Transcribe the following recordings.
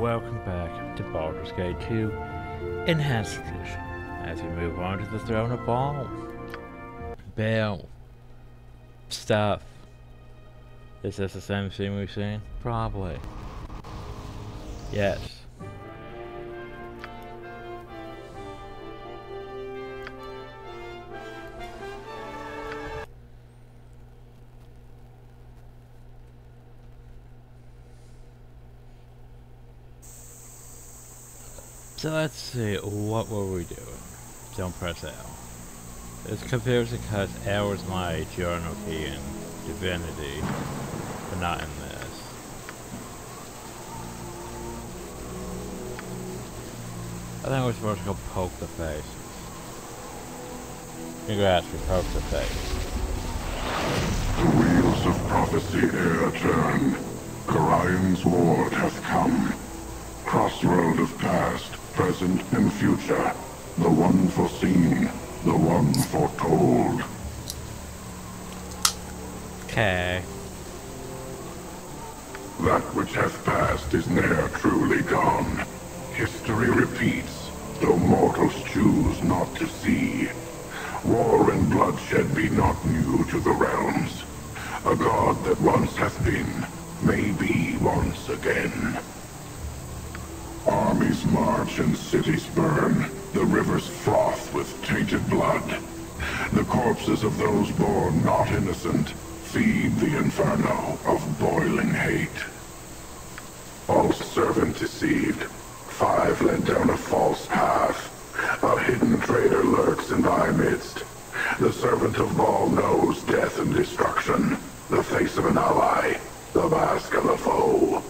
welcome back to Baldur's Gate 2 Enhanced Edition as we move on to the Throne of Bhaal. Bell. Stuff. Is this the same scene we've seen? Probably. Yes. So let's see, what were we doing? Don't press L. Compares to cut L is my journal key in Divinity, but not in this. I think we're supposed to go poke the face. Congrats, we poked the face. The wheels of prophecy ere turn. Gorion's ward hath come. Crossroad of past, present, and future. The one foreseen, the one foretold. Okay. That which hath passed is ne'er truly gone. History repeats, though mortals choose not to see. War and bloodshed be not new to the realms. A god that once hath been, may be once again. March and cities burn, the rivers froth with tainted blood. The corpses of those born not innocent feed the inferno of boiling hate. False servant deceived, five led down a false path. A hidden traitor lurks in thy midst. The servant of Bhaal knows death and destruction, the face of an ally, the mask of a foe.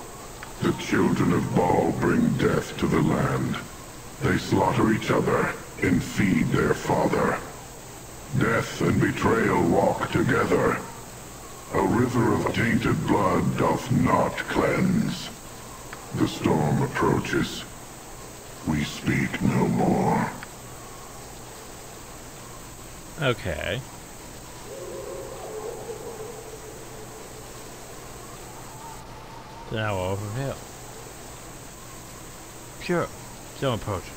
The children of Bhaal bring death to the land. They slaughter each other and feed their father. Death and betrayal walk together. A river of tainted blood doth not cleanse. The storm approaches. We speak no more. Okay. Now over here. Sure, still approaches.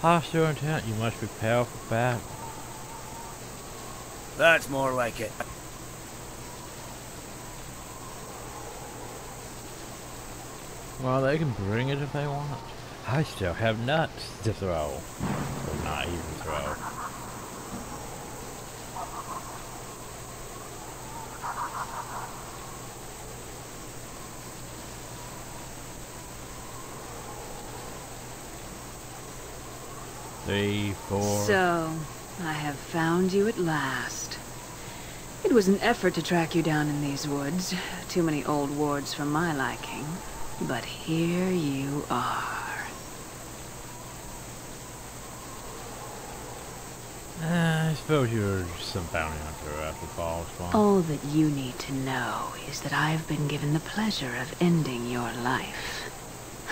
Hostile intent, you must prepare for battle. That's more like it. Well, they can bring it if they want. I still have nuts to throw. Or not even throw. Three, four. So, I have found you at last. It was an effort to track you down in these woods. Too many old wards for my liking. But here you are. Uh, I suppose you're some bounty hunter after Bhaal spawn. All that you need to know is that I've been given the pleasure of ending your life.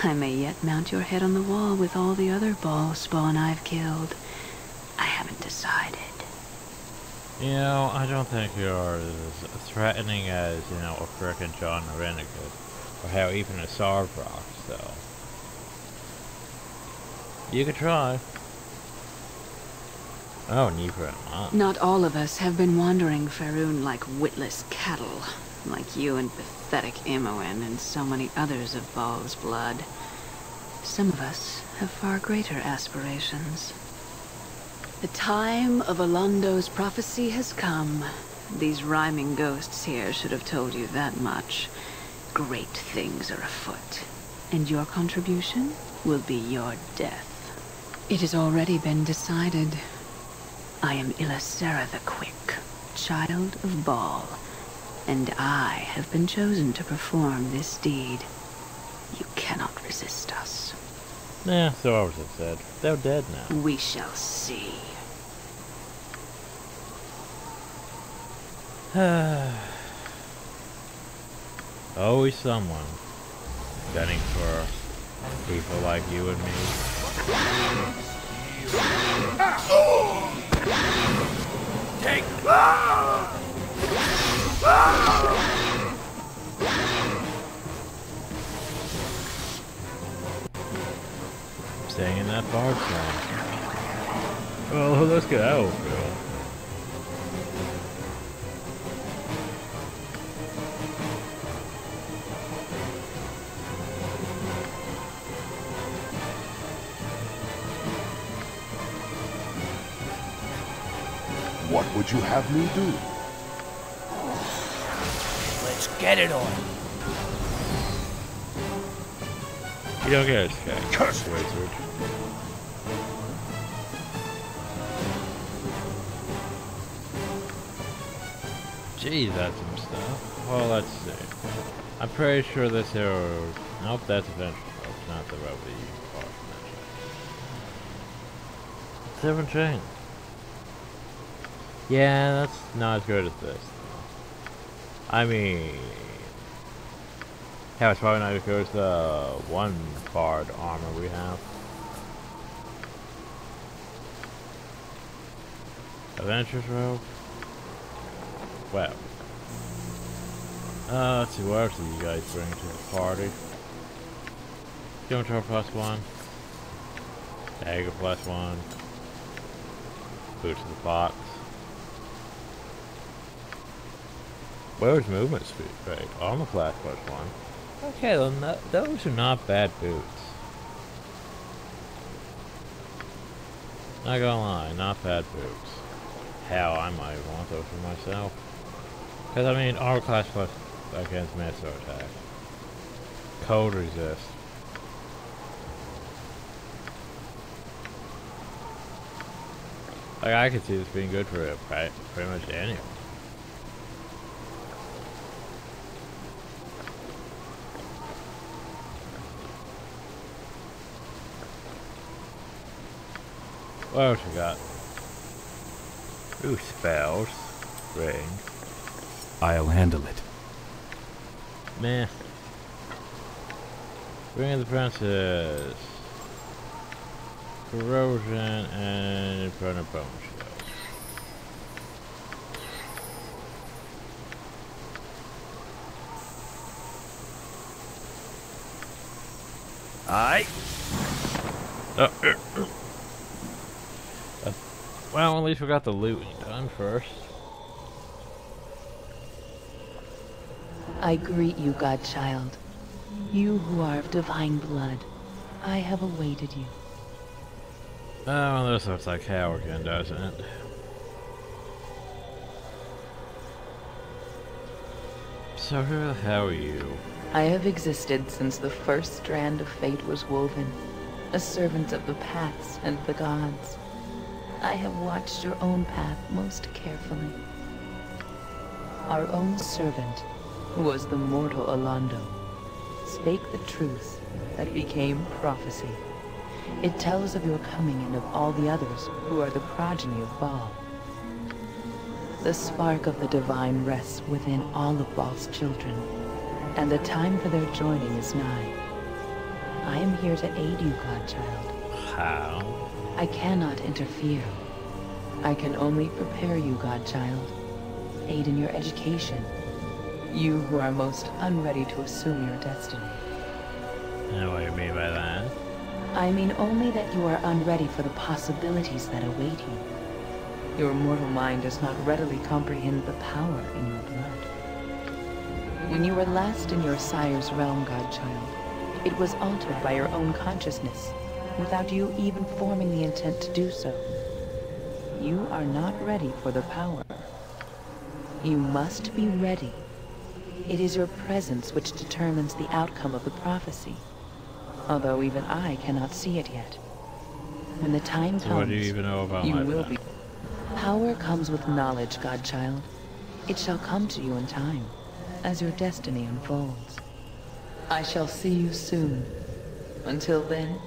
I may yet mount your head on the wall with all the other Bhaal spawn I've killed. I haven't decided. You know, I don't think you're as threatening as, you know, a frickin' Jon Irenicus. Or hell, even a Sarevok, so. You could try. Oh, Nifra and Not all of us have been wandering Faerûn like witless cattle, like you and pathetic Imoen and so many others of Bhaal's blood. Some of us have far greater aspirations. The time of Alaundo's prophecy has come. These rhyming ghosts here should have told you that much. Great things are afoot, and your contribution will be your death. It has already been decided. I am Illasera the Quick, child of Bhaal, and I have been chosen to perform this deed. You cannot resist us. Yeah, so I was upset. They're dead now. We shall see. Always someone gunning for people like you and me. Take. Ah! Singing that bard song. Well, let's get out, Bill. What would you have me do? Get it on. You don't get a skate. Curse. Wizard. Geez, that's some stuff. Well, let's see. I'm pretty sure this here... Nope, that's Adventure Folks, not the road we are Seven chain. Yeah, that's not as good as this. I mean... Yeah, it's probably not good the one bard armor we have. Adventures rope. Well. Uh, let's see, what else do you guys bring to the party? Stone plus one. Dagger plus one. Boots of the fox. Where's movement speed? Right, oh, armor class plus one. Okay, then th those are not bad boots. Not gonna lie, not bad boots. Hell, I might want those for myself. Because, I mean, armor class plus against master attack. Cold resist. Like, I could see this being good for pre- pretty much anyone. What else we got? Ooh, spells. Ring. I'll handle it. Meh. Ring of the Princess. Corrosion and Inferno Bone Shell. Aye. Uh, uh. Uh, well, at least we got the loot done first. I greet you, Godchild. You who are of divine blood. I have awaited you. Oh, well, this looks like Howerton, doesn't it? So who the hell are you? I have existed since the first strand of fate was woven, a servant of the paths and the gods. I have watched your own path most carefully. Our own servant, who was the mortal Alaundo, spake the truth that became prophecy. It tells of your coming and of all the others who are the progeny of Bhaal. The spark of the divine rests within all of Bhaal's children, and the time for their joining is nigh. I am here to aid you, Godchild. How? I cannot interfere. I can only prepare you, Godchild. Aid in your education. You who are most unready to assume your destiny. I know what you mean by that. I mean only that you are unready for the possibilities that await you. Your mortal mind does not readily comprehend the power in your blood. When you were last in your sire's realm, Godchild, it was altered by your own consciousness, without you even forming the intent to do so. You are not ready for the power. You must be ready. It is your presence which determines the outcome of the prophecy, although even I cannot see it yet. When the time comes, what do you even know about you will be. Power comes with knowledge, Godchild. It shall come to you in time, as your destiny unfolds. I shall see you soon. Until then,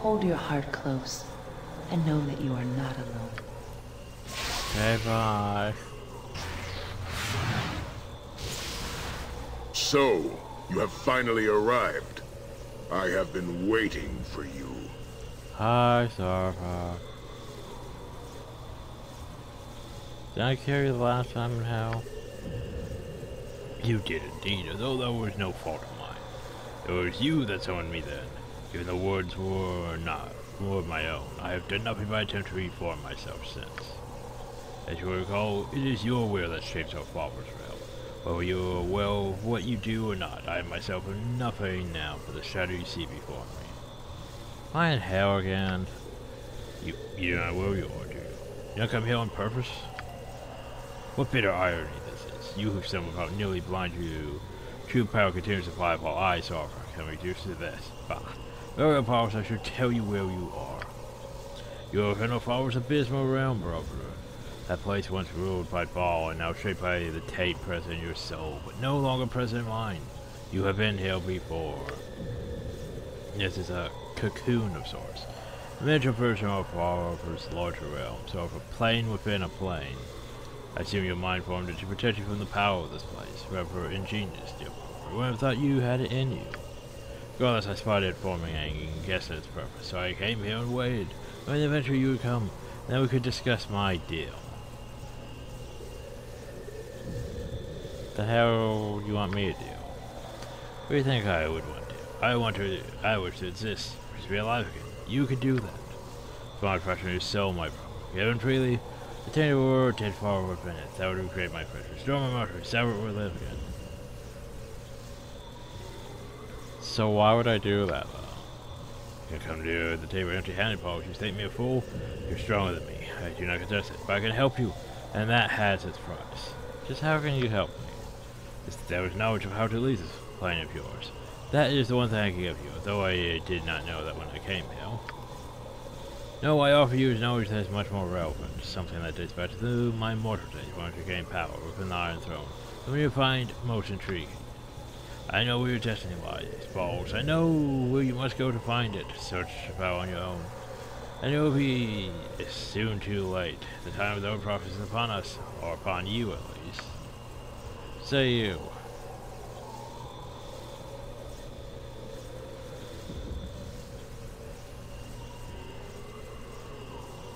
hold your heart close, and know that you are not alone. Okay, bye. So, you have finally arrived. I have been waiting for you. Hi, Sarva. Did I carry you the last time in hell? You did indeed, although that was no fault of mine. It was you that summoned me then, even the words were not more of my own. I have done nothing but attempt to reform myself since. As you recall, it is your will that shapes our father's realm. Whether you are well of what you do or not, I myself am nothing now but the shadow you see before me. I in hell again? You, you not will you are, do you? You not come here on purpose? What bitter irony this is. You who somehow nearly blind you true power continues to fly while I suffer. Can reduce to this. Bah. Powers I should tell you where you are. Your eternal father's abysmal realm, brother. That place once ruled by Bhaal and now shaped by the tape present in your soul, but no longer present in mine. You have been here before. This is a cocoon of sorts. A miniature version of Father's larger realm, so of a plane within a plane. I assume your mind formed it to protect you from the power of this place. Rather ingenious, dear brother. I would have thought you had it in you. Regardless, I spotted it forming and guessed its purpose, so I came here and waited. When eventually you would come, then we could discuss my deal. The hell you want me to do? What do you think I would want to do? I want to, I wish to exist, to be alive again. You could do that. Fresh in your soul, my brother. Given freely, attain the world, take forward within it. That would recreate my pleasure. Storm my martyr, sever it live again. So why would I do that, though? You come to the table empty-handed, Paul. You think me a fool? You're stronger than me. I do not contest it, but I can help you, and that has its price. Just how can you help me? There is knowledge of how to lead this plan of yours. That is the one thing I can give you, though I uh, did not know that when I came here. No, I offer you knowledge that is much more relevant, something that dates back to my mortal days when I gained power within the Iron Throne, something you find most intriguing. I know where your destiny lies, Balls. I know where you must go to find it. Search power on your own. And it will be soon too late. The time of the prophet is upon us, or upon you at least. Say you.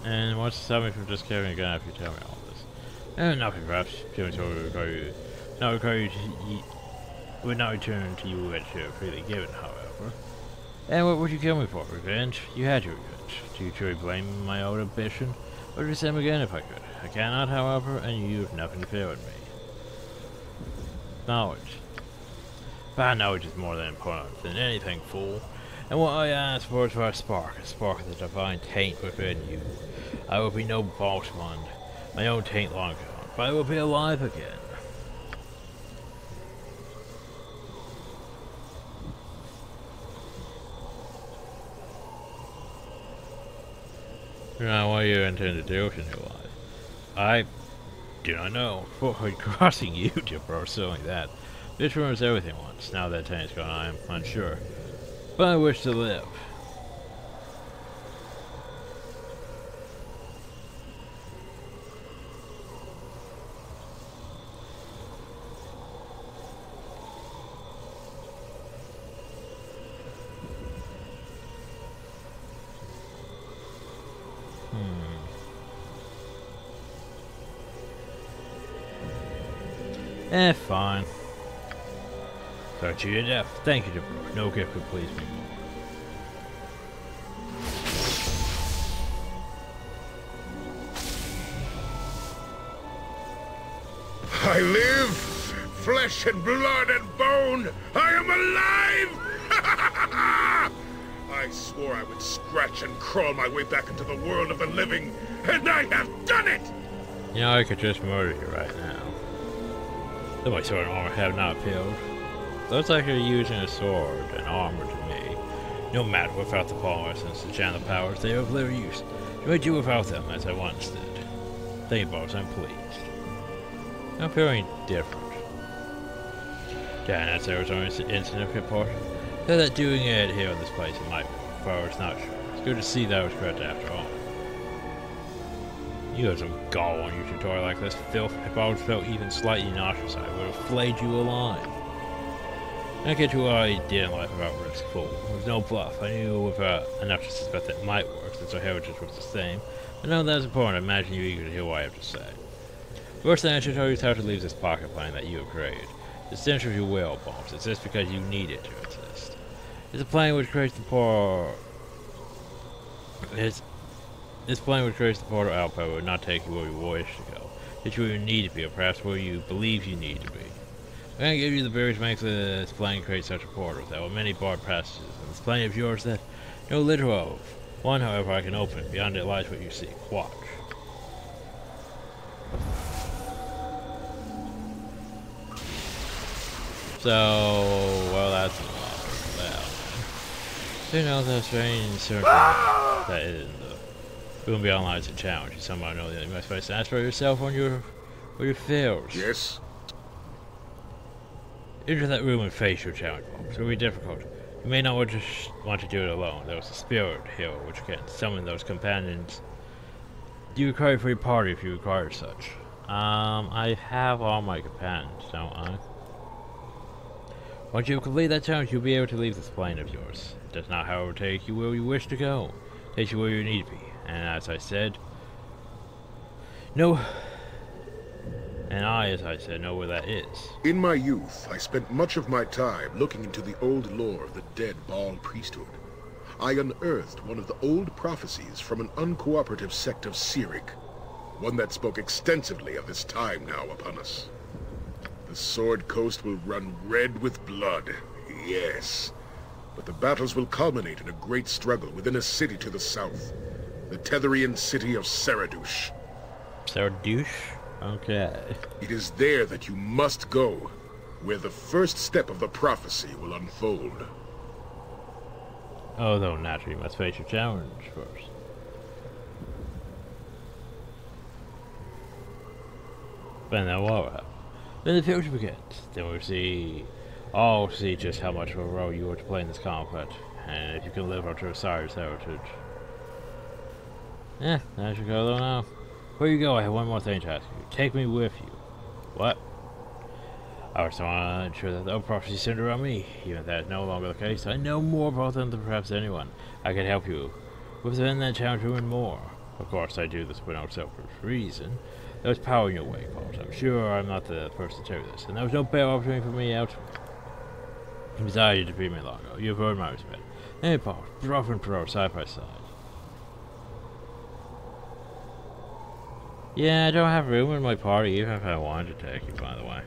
And what's to stop me from just carrying a gun if you tell me all this? Eh, nothing, perhaps. Killing someone would require you, not require you to would not return to you what you have freely given, however. And what would you kill me for? Revenge? You had your revenge. Do you truly blame my old ambition? Or do same again if I could? I cannot, however, and you have nothing to fear with me. Knowledge. But knowledge is more than important than anything, fool. And what I ask for is for a spark, a spark of the divine taint within you. I will be no one, my own taint long gone, but I will be alive again. Now, what you intend to do with your new life? I do not know. For crossing you, or something like that. This ruins everything once. Now that time is gone, I am unsure. But I wish to live. Eh, fine. Got you to death. Thank you, Jabro. No gift could please me more. I live, flesh and blood and bone. I am alive. I swore I would scratch and crawl my way back into the world of the living, and I have done it. You know, I could just murder you right now. Though my sword and armor have not failed. Looks like you're using a sword and armor to me. No matter without the power since the channel powers, they of little use. You may do without them as I once did. Thank you, boss, I'm pleased. I'm feeling different. Yeah, that's Arizona's insignificant portion. Though that doing it here in this place might work, but I not sure. It's good to see that I was correct after all. You have some gall on your to toy like this, filth. If I would felt even slightly nauseous, I would have flayed you alive. I get to what I did in life without risk, fool. With no bluff, I knew without uh, enough to suspect that it might work, since our heritage was the same. But now that's important, I imagine you eager to hear what I have to say. First thing I should tell you is how to leave this pocket plane that you have created. The stench of your will bombs exists because you need it to exist. It's a plane which creates the poor This, this plane which trace the portal outpost will not take you where you wish to go. You where you need to be, or perhaps where you believe you need to be. I'm gonna give you the berries makes this plane create such a portal. There are many barred passages, and this plane of yours that no literal of. One, however, I can open. Beyond it lies what you seek. Watch. So, well, that's a lot of that. You know, the strange certain that in room beyond lies a challenge. You somehow know that you must first ask for yourself on your, or your fails. Yes? Enter that room and face your challenge. It will be difficult. You may not want to, want to do it alone. There is a spirit here which can summon those companions. Do you require for your party if you require such? Um, I have all my companions, don't I? Once you complete that challenge, you'll be able to leave this plane of yours. It does not, however, take you where you wish to go. It takes you where you need to be. And as I said, no. And I, as I said, know where that is. In my youth, I spent much of my time looking into the old lore of the dead Bhaal priesthood. I unearthed one of the old prophecies from an uncooperative sect of Sirik, one that spoke extensively of this time now upon us. The Sword Coast will run red with blood, yes. But the battles will culminate in a great struggle within a city to the south, the Tethyrian city of Saradush. Sardouche? Okay. It is there that you must go, where the first step of the prophecy will unfold. Although naturally you must face your challenge first. Then happen? Then the future begins. Then we'll see all see just how much of a role you are to play in this conflict, and if you can live up to Osiris' heritage. Yeah, I should go though now. Before you go, I have one more thing to ask you. Take me with you. What? I was want to ensure that the old prophecy centered around me. Even if that is no longer the case, I know more about them than perhaps anyone. I can help you within that challenge and more. Of course, I do this for no selfish reason. There was power in your way, Paul. I'm sure I'm not the first to tell you this, and there was no better opportunity for me elsewhere. Besides, you defeated me long ago. You've earned my respect. Hey, Paul, pro and pro, side by side. Yeah, I don't have room in my party, even if I wanted to take you, by the way.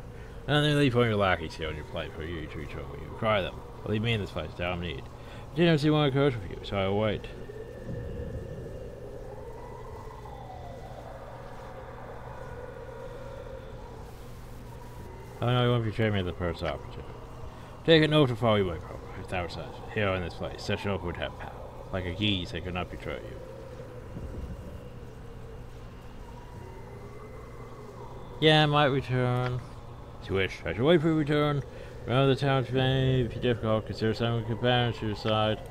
And then leave all your lackeys here on your plate for you to over you. Cry them. Leave me in this place, down need. I didn't see one coach with you, so I'll wait. I know you won't betray me at the first opportunity. Take a note to follow you my program, if that was such. Here in this place, such an oath would have power. Like a geas, they could not betray you. Yeah, I might return. To you wish, I shall wait for your return. Remember the town's may be difficult, consider sending companions to your side.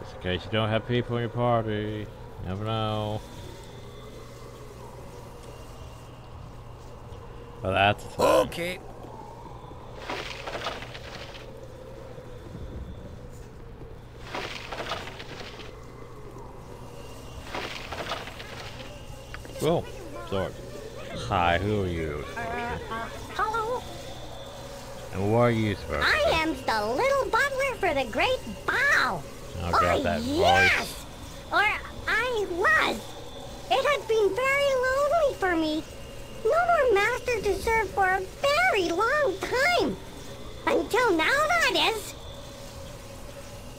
Just in case you don't have people in your party. You never know. Well, that's the thing. Okay. Cool. Sword. Hi, who are you? Uh, uh, hello, And what are you supposed I am the little butler for the Great Bow. Oh, God, that yes, or I was. It has been very lonely for me. No more master to serve for a very long time. Until now, that is.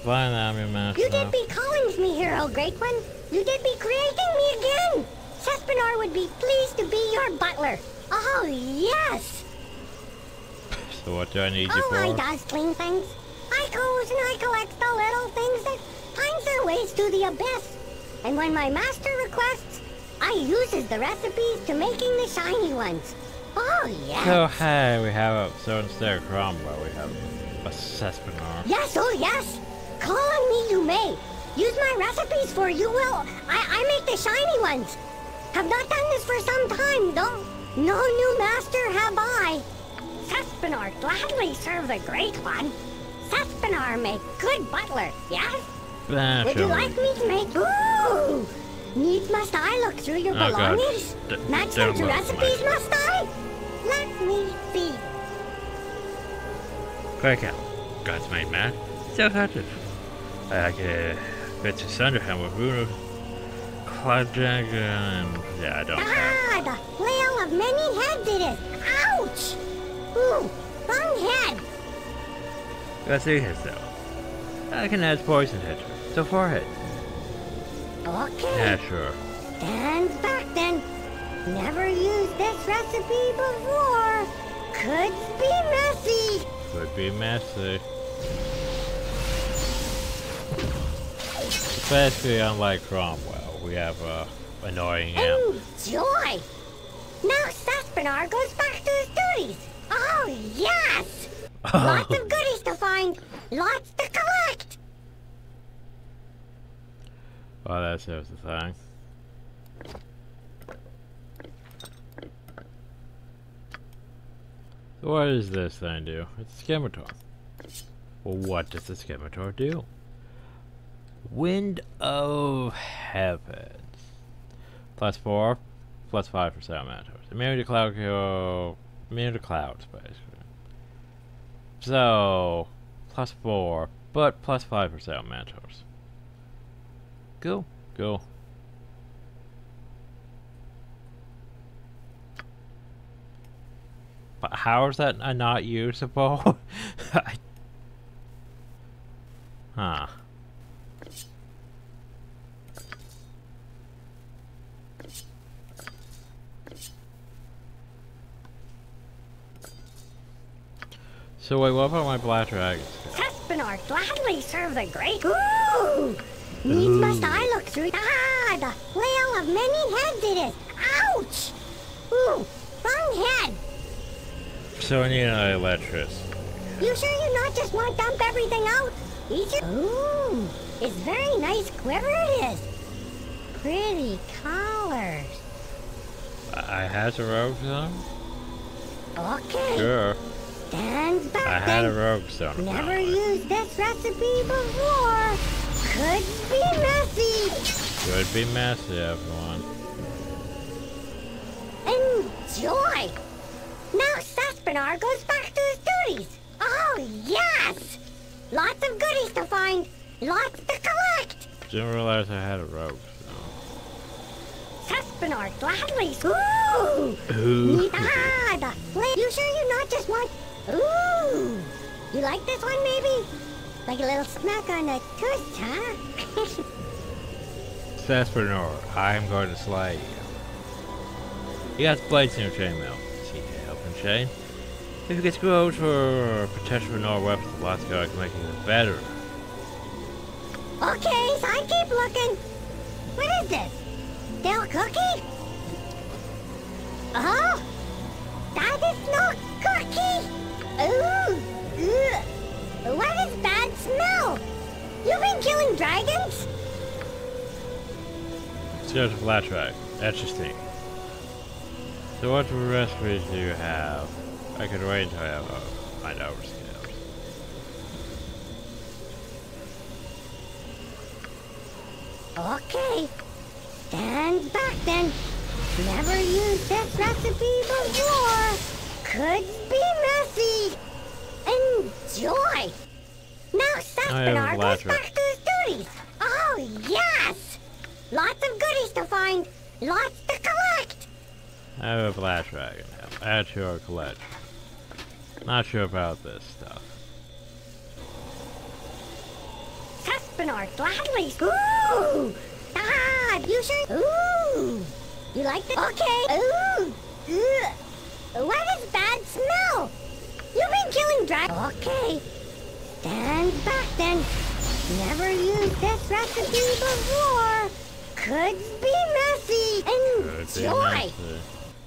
Fine, I'm your master. You did be calling me hero, Great One. You did be creating me again. Cespenar would be pleased to be your butler. Oh, yes. So what do I need you for? Oh. I does clean things. I goes and I collects the little things that finds their ways to the abyss. And when my master requests, I uses the recipes to making the shiny ones. Oh, yes. So hey, we have a so instead of Cromwell, we have a Cespenar. Yes, oh, yes. Call on me you may. Use my recipes for you will. I, I make the shiny ones. Have not done this for some time, though. No new master have I. Cespenar gladly serve the great one. Cespenar make good butler, yes? Ah, Would you like me to make... Ooh! Needs must I look through your Oh, belongings? Match them to recipes, must I? Let me see. Quick out. God's made man. So touches. I like uh, Bits of with Rune Cloud Dragon, yeah, I don't. Ah, the flail of many heads it is. Ouch! Ooh, wrong head. Got three hits though. I can add poison hit. So four hits. Okay. Yeah, sure. Stands back then. Never used this recipe before. Could be messy. Could be messy. Especially unlike Cromwell, we have a annoying imp. Oh, joy! Now Cespenar goes back to his duties. Oh, yes. Oh. Lots of goodies to find. Lots to collect. Well, that serves the thing. So what does this thing do? It's a Scimitar. Well, what does the Scimitar do? Wind of Heavens. Plus four, plus five for Salamanders. Immune to cloud kill, immune to clouds, basically. So, plus four, but plus five for Salamanders. Go, go. But how is that not usable? I- huh. So wait, what about my black dragons? Cespenar gladly serve the great. Ooh. Needs must I look through. Ah, the flail of many heads it is. Ouch. Ooh, wrong head. So I need an electricity. You sure you not just want to dump everything out? Each Ooh, it's very nice quiver it is. Pretty colors. I I had a rogue zone? Okay. Sure. Stands back I had a rogue zone. Never used this recipe before. Could be messy. Could be messy, everyone. Enjoy. Now Cespenar goes back to his duties. Oh, yes. Lots of goodies to find. Lots to collect. Didn't realize I had a rogue Cespenar gladly. Ooh. Neat. Ah, the. You sure you not just want... Ooh. You like this one, maybe? Like a little smack on the tush, huh? Cespenar, I am going to slay you. You got blades in your chainmail. See help and chain. If you get screwed for potential Nor weapons, lots of I can make it better. okay, so I keep looking. What is this? Still cookie? Oh, that is no cookie. Ooh, ugh. What is bad smell? You've been killing dragons? Skills of flat track. Interesting. So what recipes do you have? I could wait until I have uh, find out skills. Okay. Stand back then. Never used this recipe before. Could be messy. Enjoy. Now Cespenar have goes back to his duties. Oh, yes. Lots of goodies to find. Lots to collect. I have a dragon now. Add to your collection. Not sure about this stuff. Cespenar gladly. Ooh. Ah, you sure? Ooh. You like this? Okay. Ooh. Ugh. What is bad smell? You've been killing dragons. Okay. Stand back then. Never used this recipe before. Could be messy. Enjoy.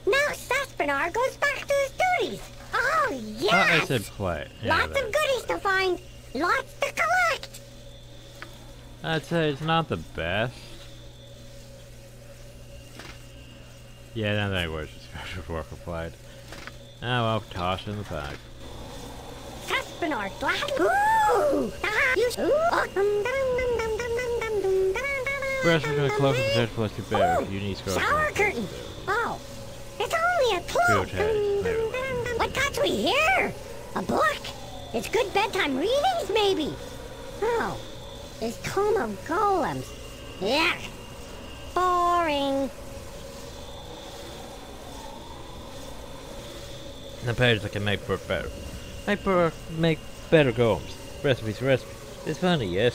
Now Cespenar goes back to his duties. Oh, yes. I said play. Yeah, Lots of goodies to find. Lots to collect. I'd say it's not the best. Yeah, I don't was special work applied. Oh, I'll toss in the pack. Cespenar, Breast is gonna close the potential plus two bear. You need scroll. Shower curtain. Oh, it's only a cloak. What got we here? A book? It's good bedtime readings, maybe. Oh, it's Tome of Golems. Yeah, Boring. The page that can make work better. Make work, make better golems. Recipes, recipes. It's funny, yes.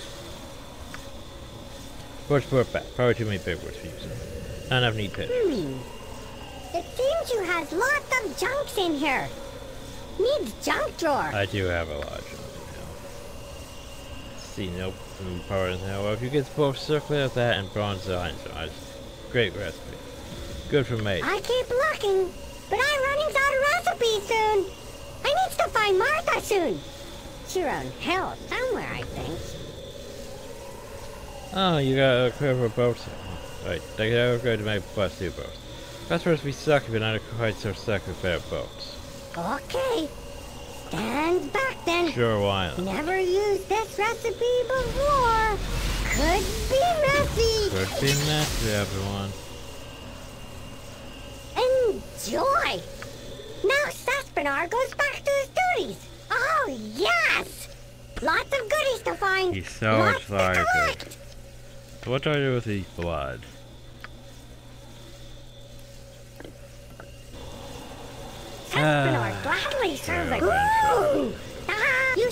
What's work back? Probably too many words for you, sir. Not enough neat pictures. Hmm. It seems you have lots of junks in here. Needs junk drawer. I do have a lot of junk now. See, nope, from part now. Well, if you get both circle of that and bronze iron, great recipe. Good for me. I keep looking, but I'm running out of recipes soon. I needs to find Martha soon. She around hell somewhere, I think. Oh, you got a quiver boats. Right, they are going to make plus two boats. That's where we suck if you're not quite so suck with better boats. Okay. Stand back then. Sure, why not? Never used this recipe before. Could be messy. Could be messy, everyone. Enjoy. Now Cespenar goes back to his duties. Oh, yes. Lots of goodies to find. He's so Lots excited. what do I do with the blood? Cespenar Ah, gladly serves a Ooh. Ah, you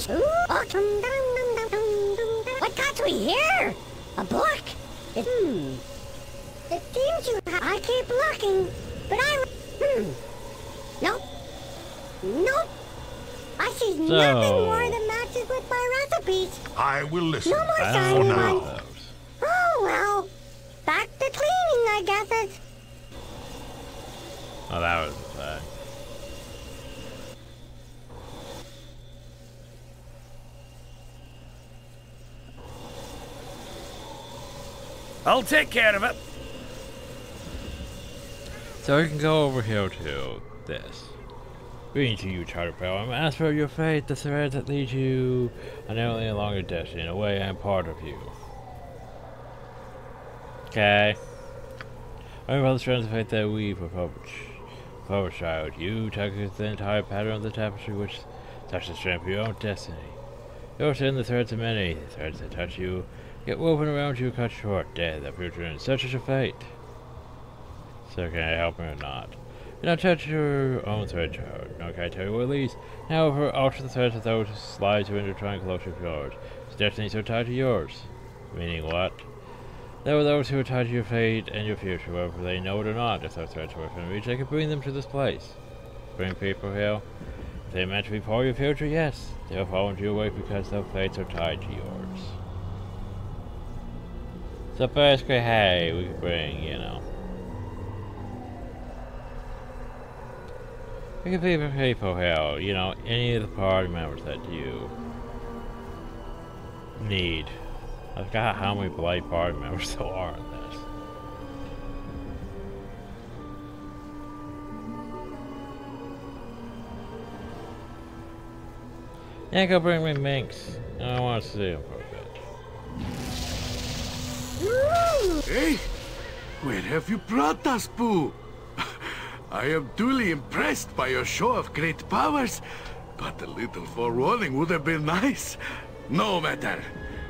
Oh, dum, dum, dum. What got we here? A book? It, hmm. It seems you I keep looking, but I... Hmm. Nope. Nope. I see nothing more that matches with my recipes. I will listen. No more I shiny don't now. know ones. those. Oh, well. Back to cleaning, I guess it's... Oh, that was the thing. I'll take care of it. So we can go over here to this. Greeting to you, Charter Power. Ask for your fate, the thread that leads you on only a longer destiny. In a way, I'm part of you. Okay. I remember the strands of fate that for Power Child. You tuck the entire pattern of the tapestry which touches the strand of your own destiny. You're in the threads of many. The threads that touch you get woven around you, cut short. Death, the future, and such is your fate. So can I help me or not? Do not touch your own thread, child. Nor can I tell you it leads. However, alter the threads of those slides to intertwine closer to yours. His destinies are tied to yours. Meaning what? There are those who are tied to your fate and your future, whether they know it or not. If those threads were within reach, I could bring them to this place. Bring people here. If they're meant to be part of your future, yes. They'll fall into your way because their fates are tied to yours. So basically, hey, we could bring, you know. We could be people here, you know, any of the party members that you need. I forgot how many Blight party members there are in this. Yeah, go bring me Minsk. I want to see him for a bit. Hey, where have you brought us, Boo? I am duly impressed by your show of great powers, but a little forewarning would have been nice. No matter.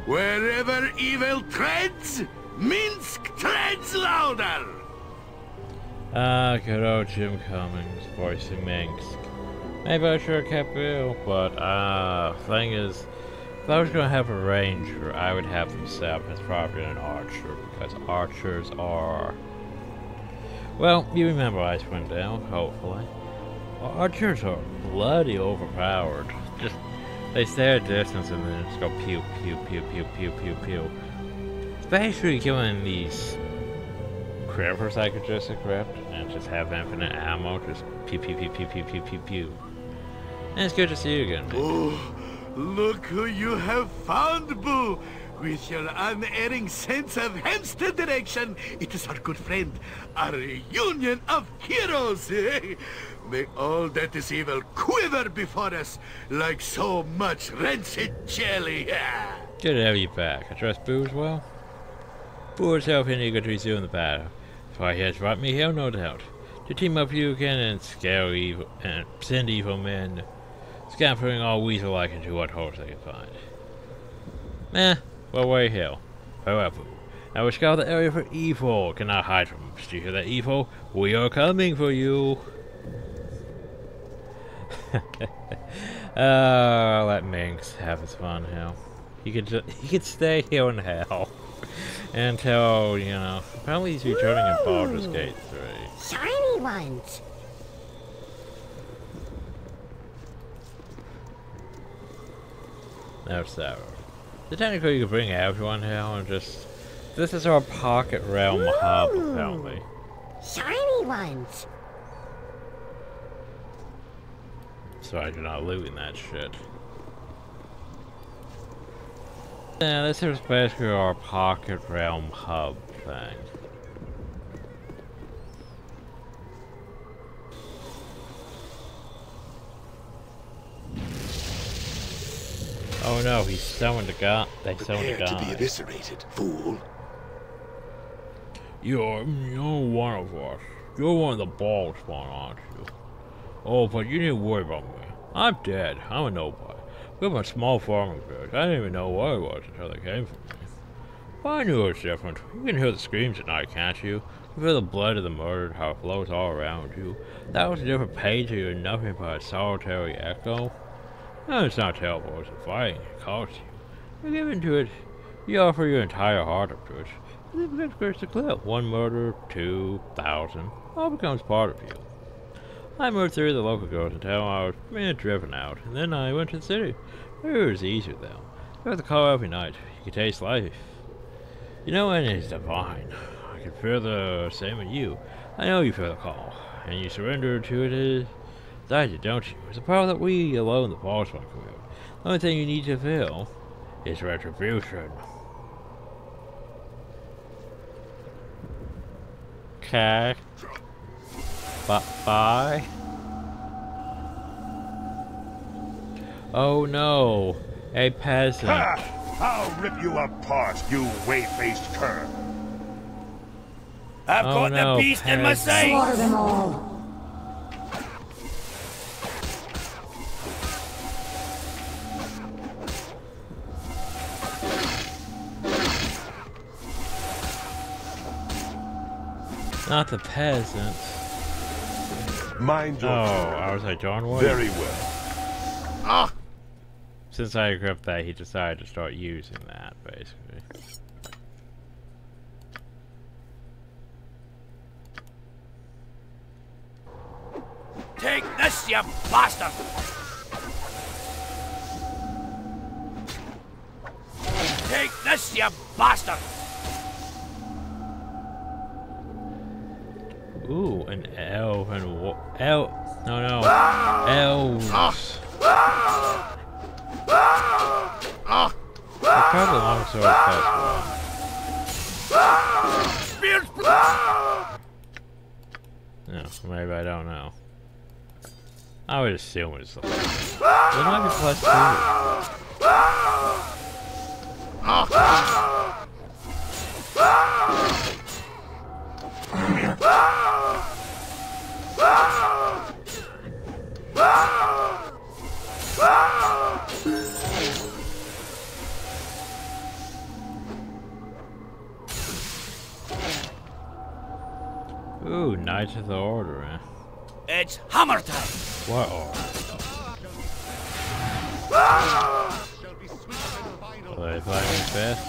Wherever evil treads, Minsk treads louder! Ah, good old Jim Cummings voicing Minsk. Maybe I should have kept Bill, but uh, thing is, if I was gonna have a ranger, I would have them set up as probably an archer because archers are. Well, you remember I swim down, hopefully. Archers are bloody overpowered. Just, they stay at distance and then just go pew, pew, pew, pew, pew, pew, pew. Especially killing these cribbers I could just equip and just have infinite ammo, just pew, pew, pew, pew, pew, pew, pew, pew. And it's good to see you again. Baby. Oh, look who you have found, Boo! With your unerring sense of hamster direction, it is our good friend, our reunion of heroes! Eh? May all that is evil quiver before us like so much rancid jelly! Good to have you back. I trust Boo as well. Boo is helping eager to resume the battle. That's why he has brought me here, no doubt. To team up you again and scare evil and send evil men, scampering all weasel-like into what holes they can find. Meh, Well, wait here. However, I will scout the area for evil. Cannot hide from us. Do you hear that evil? We are coming for you. uh, let Minsc have his fun here. He could just, he could stay here in hell until you know. Apparently he's returning in Baldur's Gate three. Shiny ones. No, so. So technically you could bring everyone here and just... This is our pocket realm hub, Ooh. apparently. Shiny ones. Sorry, you're not looting that shit. Yeah, this is basically our pocket realm hub thing. Oh no, he's summoned a god. They summoned a Prepare to be god. eviscerated, fool. You're, you're one of us. You're one of the Bhaal spawn, aren't you? Oh, but you didn't worry about me. I'm dead. I'm a nobody. We have a small farming village. I didn't even know what it was until they came for me. But I knew it was different. You can hear the screams at night, can't you? You feel the blood of the murdered, how it flows all around you. That was a different page to you, nothing but a solitary echo. No, it's not terrible. It's a fighting. It costs you. You give into it. You offer your entire heart up to it. And it crystal clear. One murder, two thousand, all becomes part of you. I moved through the local girls until I was driven out, and then I went to the city. It was easier though. You have the call every night. You can taste life. You know when it's divine. I can feel the same in you. I know you feel the call, and you surrender to it as I did, don't you? It's a power that we alone, the boss, can wield. The only thing you need to feel is retribution. Okay. Bye bye. Oh no, a peasant. Ha! I'll rip you apart, you way-faced cur. I've Oh, caught no, the beast in my sight. Slaughter them all. Not the peasant. Mind Oh, your I was like John Wood. Very well. Ah! Since I equipped that, he decided to start using that, basically. Take this, you bastard! Take this, you bastard! Ooh, an elven wa- el- no no elves. They're probably longsword plus Spears! one. No, maybe I don't know. I would assume it's like. It might be plus two. Ah! Ooh, Knights of the Order, eh? It's hammer time! What order? Will they play me fast?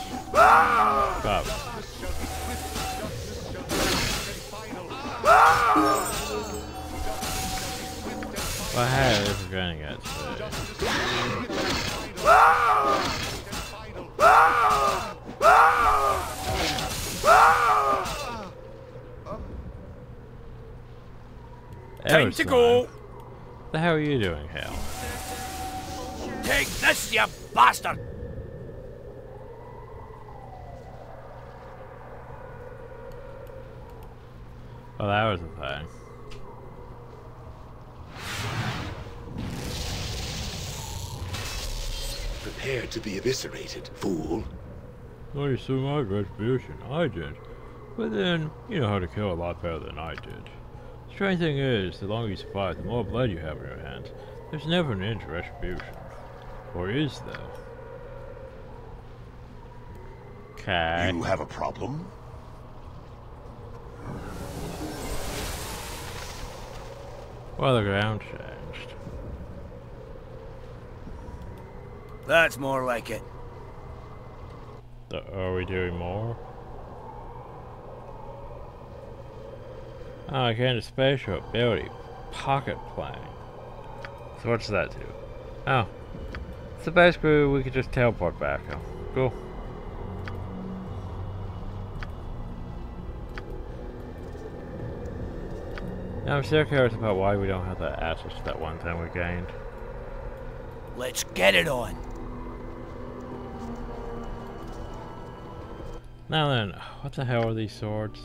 Probably. Well, hey, this is gonna get. Time to go! The hell are you doing, Hal? Take this, you bastard! Well, that was a thing. Prepare to be eviscerated, fool. Well, you see my retribution. I did. But then, you know how to kill a lot better than I did. The strange thing is, the longer you survive, the more blood you have in your hands. There's never an end to retribution. Or is there? Okay. You have a problem? Well, the ground changed. That's more like it. So are we doing more? Oh, I gained a spatial ability. Pocket plane. So what's that do? Oh. So basically we could just teleport back. Oh, cool. Now I'm still curious about why we don't have that access to that one thing we gained. Let's get it on. Now then, what the hell are these swords?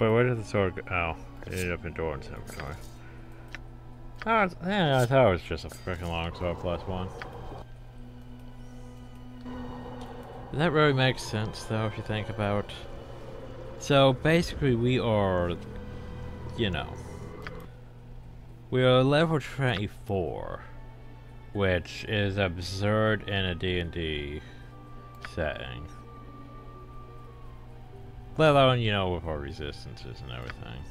Wait, where did the sword go? Oh, it ended up in Dorn's inventory. Oh, ah, yeah, I thought it was just a freaking long sword plus one. That really makes sense, though, if you think about. So basically, we are, you know, we are level 24 which is absurd in a D&D setting. Let alone, you know, with our resistances and everything.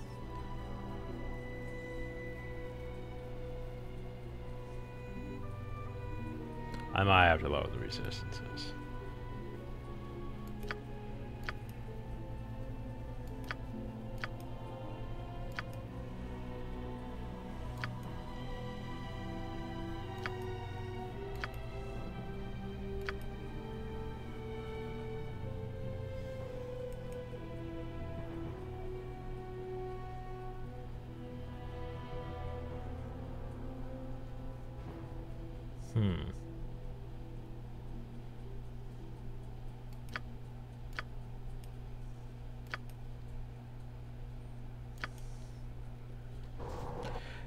I might have to lower the resistances. Hmm.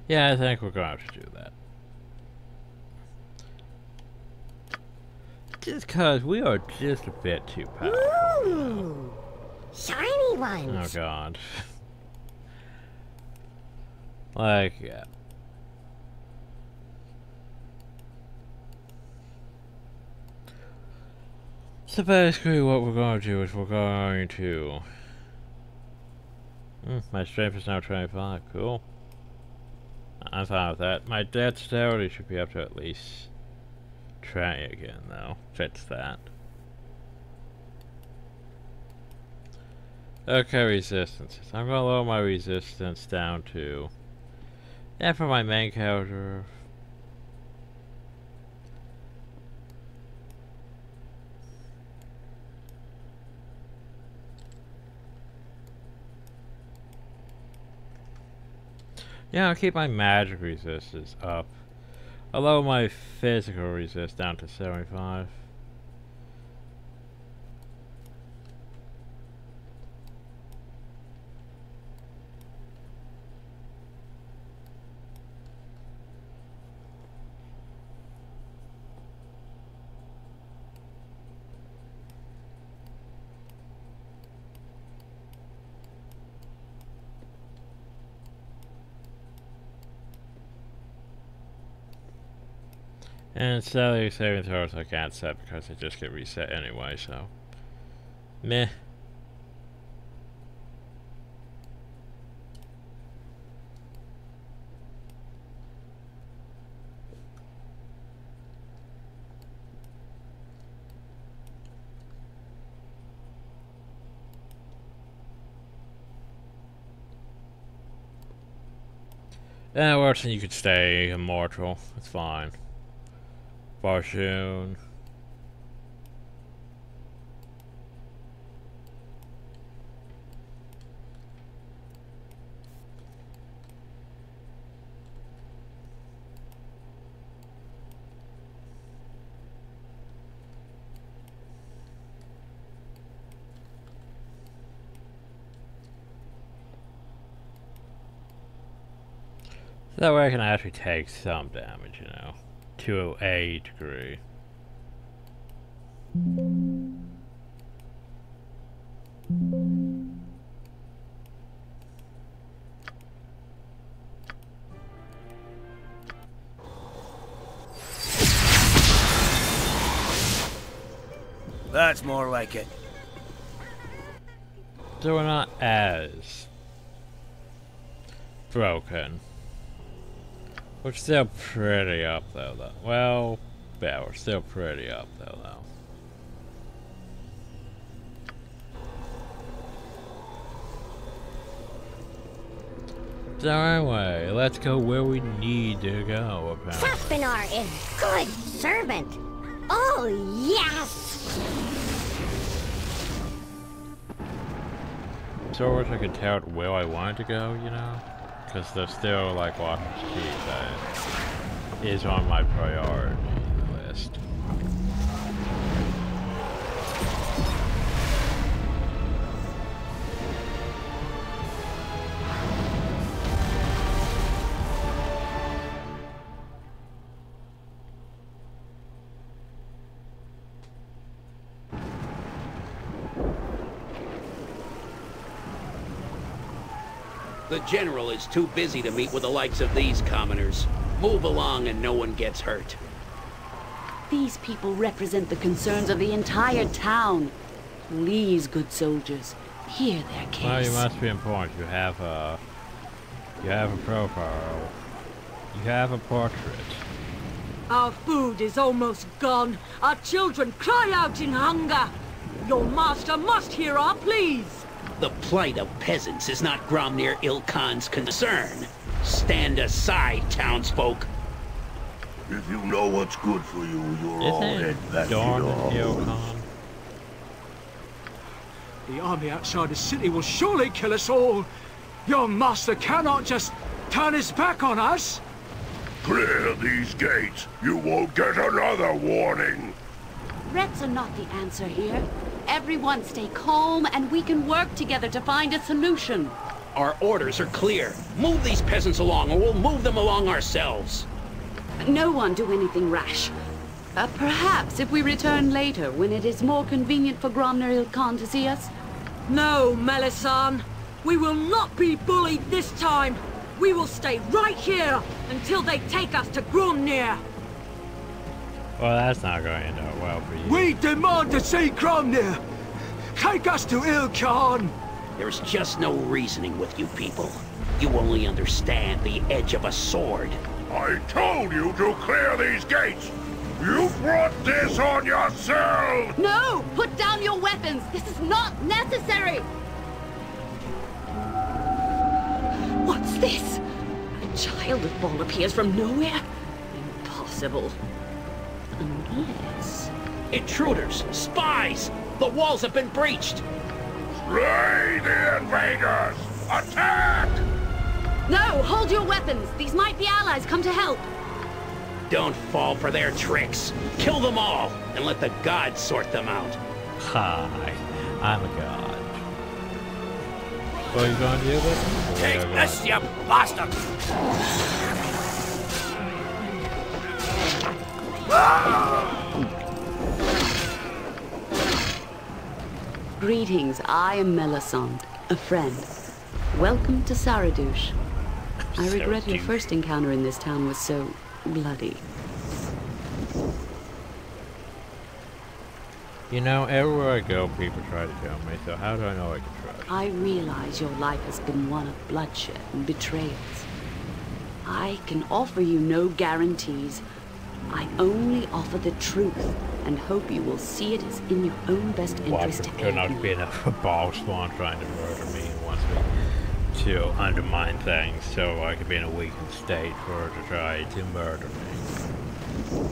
Yeah, I think we're going to have to do that. Just cause we are just a bit too powerful. Ooh, shiny ones. Oh god. like, yeah. So basically what we're going to do is we're going to... Hmm, my strength is now 25, cool. I'm fine with that. My dexterity should be up to at least Try again though. Fits that. Okay, resistance. I'm gonna lower my resistance down to... Yeah, for my main character, Yeah, I'll keep my magic resistance up. I'll lower my physical resist down to 75. And salary saving throws I can't set because they just get reset anyway, so. Meh. Yeah, worse than you could stay immortal. It's fine. Fortune. That way I can actually take some damage, you know, to a degree. That's more like it. So we're not as broken. We're still pretty up though, though. Well, yeah, we're still pretty up though, though. So anyway, let's go where we need to go, apparently. Cespenar is good servant. Oh, yes! So I wish I could tell it where I wanted to go, you know? Because there's still, like, Walking Street that is on my priority General is too busy to meet with the likes of these commoners. Move along and no one gets hurt. These people represent the concerns of the entire town. Please, good soldiers, hear their case. Well, you must be important. You have a... You have a profile. You have a portrait. Our food is almost gone. Our children cry out in hunger. Your master must hear our pleas. The plight of peasants is not Gromnir Ilkhan's concern. Stand aside, townsfolk. If you know what's good for you, you're all Isn't head it back to Dawn your and homes. Ilkhan? The army outside the city will surely kill us all. Your master cannot just turn his back on us. Clear these gates. You won't get another warning. Threats are not the answer here. Everyone stay calm and we can work together to find a solution. Our orders are clear. Move these peasants along, or we'll move them along ourselves. No one do anything rash. Uh, perhaps if we return later, when it is more convenient for Gromnir Ilkhan to see us. No, Melissan. We will not be bullied this time. We will stay right here until they take us to Gromnir. Well, that's not going to end well for you. We demand to see Gromnir. Take us to Ilkhan. There's just no reasoning with you people. You only understand the edge of a sword. I told you to clear these gates. You brought this on yourself. No! Put down your weapons! This is not necessary! What's this? A child of Bhaal appears from nowhere? Impossible. Unless... Intruders! Spies! The walls have been breached! Slay the invaders! Attack! No! Hold your weapons! These might be allies come to help! Don't fall for their tricks. Kill them all, and let the gods sort them out. Hi, I'm a god. What are you going to do with? Take oh, this, you bastard! Greetings, I am Melissan, a friend. Welcome to Saradush. I regret your first encounter in this town was so bloody. You know, everywhere I go, people try to kill me, so how do I know I can trust? I realize your life has been one of bloodshed and betrayals. I can offer you no guarantees. I only offer the truth and hope you will see it as in your own best interest it to turn out to be a Bhaal spawn trying to murder me and wants me to undermine things so I can be in a weakened state for her to try to murder me.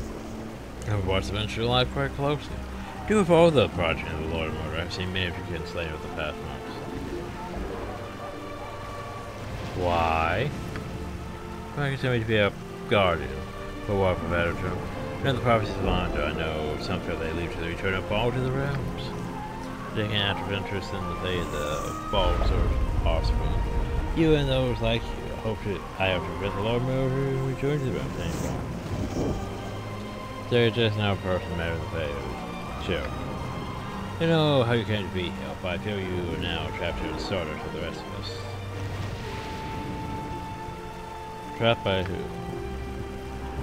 I've watched Adventure Life quite closely. Do with all the project of the Lord of Murder, I've seen many of you get slain with the past months. Why? Why continue to be a guardian, for what for term? You know the prophecies of Alaundo, I know some feel they lead to the return of Bhaal to the realms. Taking active interest in the of the Ball source offspring. You and those like you hope to I hope to prevent the Lord Murder and return to the realms anymore. There is just no person than the fate of Sure. You know how you came to be but I feel you are now trapped in a disorder to the rest of us. Trapped by who?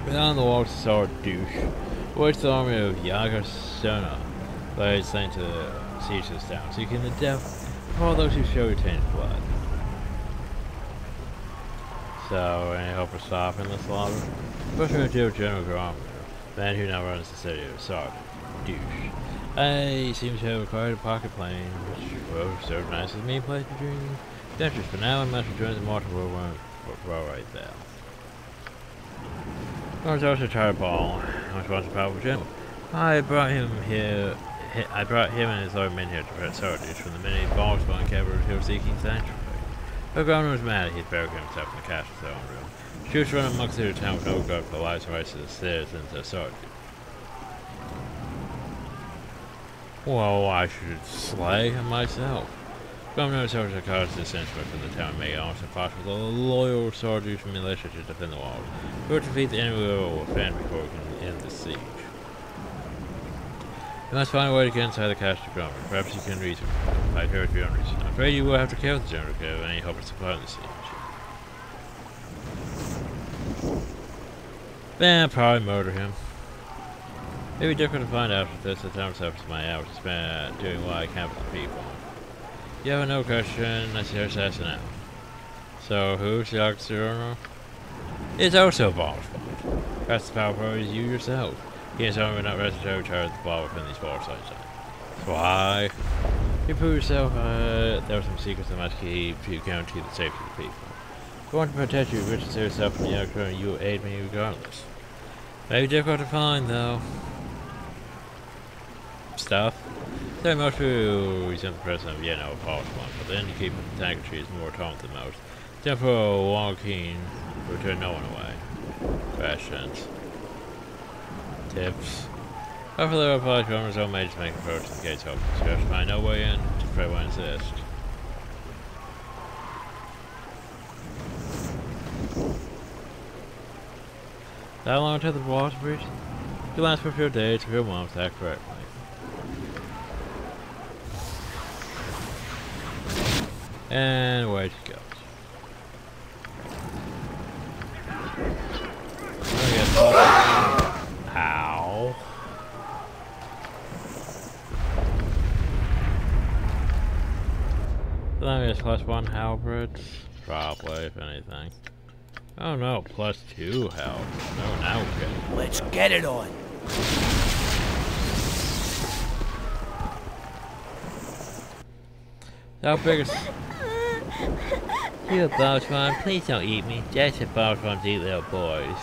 Beyond the walls of Saradush, waits the army of Yaga-Shura. They sent to siege this town, seeking the death of all those who show retained blood. So, any hope of stopping the slaughter? Pushing to General Gromnir, man who now runs the city of Sark, douche. I seem to have acquired a pocket plane, which will serve nice as me place between adventures, but now I must return to the mortal world well, right there. I was also ball, which was a powerful gem. I brought him here I brought him and his other men here to prevent soldiers from the many going cavalry who were seeking sanctuary. The governor was mad he'd barricaded himself in the castle's own room. She was running amongst the town with no regard for the lives and rights of the citizens of soldiers. Well, I should slay him myself. Governor soldiers caused dissension from the town may also possible the loyal soldiers from militia to defend the walls. We will defeat the enemy or defend before we can end the siege. You must find a way to get inside the castle ground. Perhaps you can reason. I've heard your own reason. I'm afraid you will have to kill the general to have any hope of supplying the siege. Then probably murder him. It'd be difficult to find out if this the time surface my hours to spend doing what I can for the people. You have no question, I see her assassin now. So who's the Oxyrono? It's also Ball's. That's the power is you yourself. Tell me we're not ready to overcharge the ball within these ball sites. Why? You prove yourself, uh, there are some secrets that must keep to guarantee the safety of the people. If you want to protect you, Richard yourself from the outcry, you will aid me regardless. Maybe difficult to find, though. Stuff. So resent the president of Yeno, Paul's one, but then you keep the tree is more talented than most. Therefore, walking will turn no one away. Questions tips. Hopefully the reply to Homer's own mates make approach to the gates open. You to find no way in to Fred will insist. That long to the water breach? You last for a few days, a few months, that correctly. And away she goes. Oh, Ow. That is plus one halberds. Probably, if anything. Oh no, plus two health. Oh, no, now we Let's get it on. How big is... You Bossman, please don't eat me. Just a Bossman's eat little boys.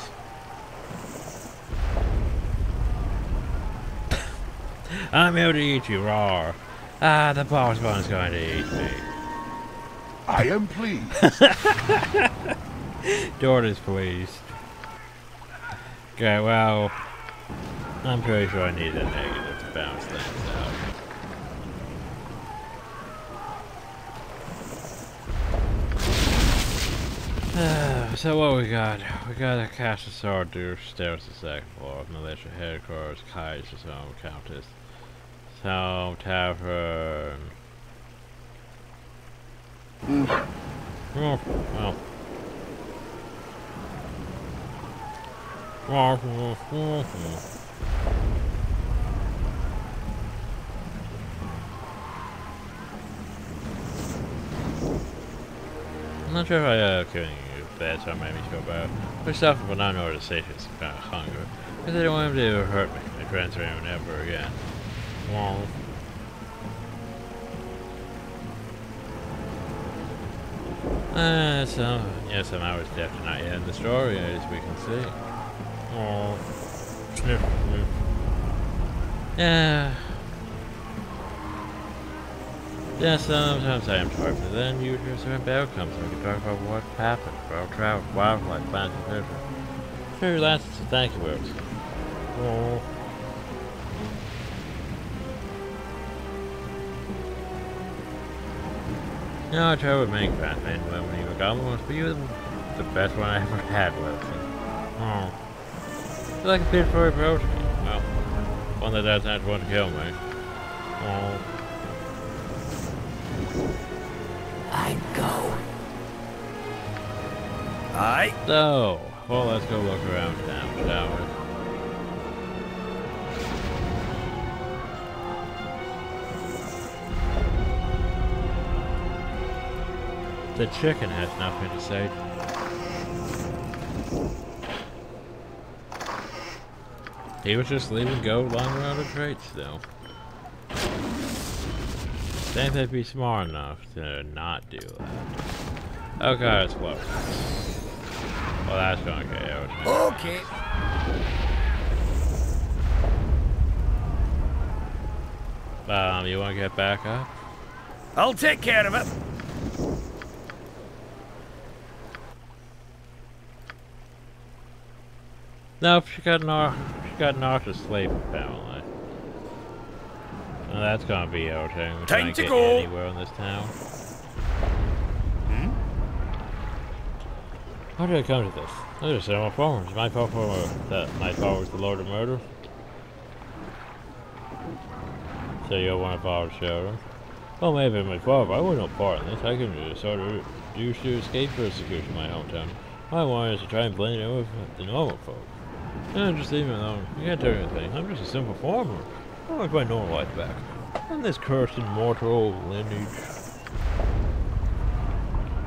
I'm here to eat you raw. Ah, the one's going to eat me. I am pleased. Daughter's pleased. Okay, well, I'm pretty sure I need a negative to balance things out. so what we got? We got a Castle Sword stairs the second floor, militia headquarters, Kaiser's home, Countess. Town Tavern. Mm. Oh, well. I'm not sure if I uh, you bad, so I made me feel bad. But stuff when I know the station's kind of hunger. Because I don't want him to hurt me and transfer him ever again. Wow. Uh, so, yeah, some hours definitely not yet in the story, as we can see. Oh. Yeah. Yeah, sometimes I am tired, but then you hear certain outcomes and we can talk about what happened, about travel, wildlife, plants, fish. Sure, that's the thank you words. Oh. No, I tried with many Batman when you were goblins, but you were the best one I ever had with. Oh. It's like a bit for approach me. Well, one that doesn't have to want to kill me. Oh. I go. Aye. So, well, let's go look around town, shall we? The chicken has nothing to say. He was just leaving go long round of traits, though. Think they'd be smart enough to not do that. Okay, it's close. Well, that's gonna get out. Okay. Um, you wanna get back up? I'll take care of it. Nope, she got knocked. She got knocked asleep apparently. Well, that's gonna be okay. We're Time to get go. anywhere in this town. Hmm? How did I come to this? I just said I'm a farmer. My fault for that my father was the Lord of Murder. So you want to follow Sheldon? Well, maybe my father. I want no part in this. I can just sort of used to escape persecution in my hometown. My one is to try and blend in with the normal folk. No, just leave me alone. You can't me anything. I'm just a simple farmer. I want my normal life back. I'm this cursed immortal lineage.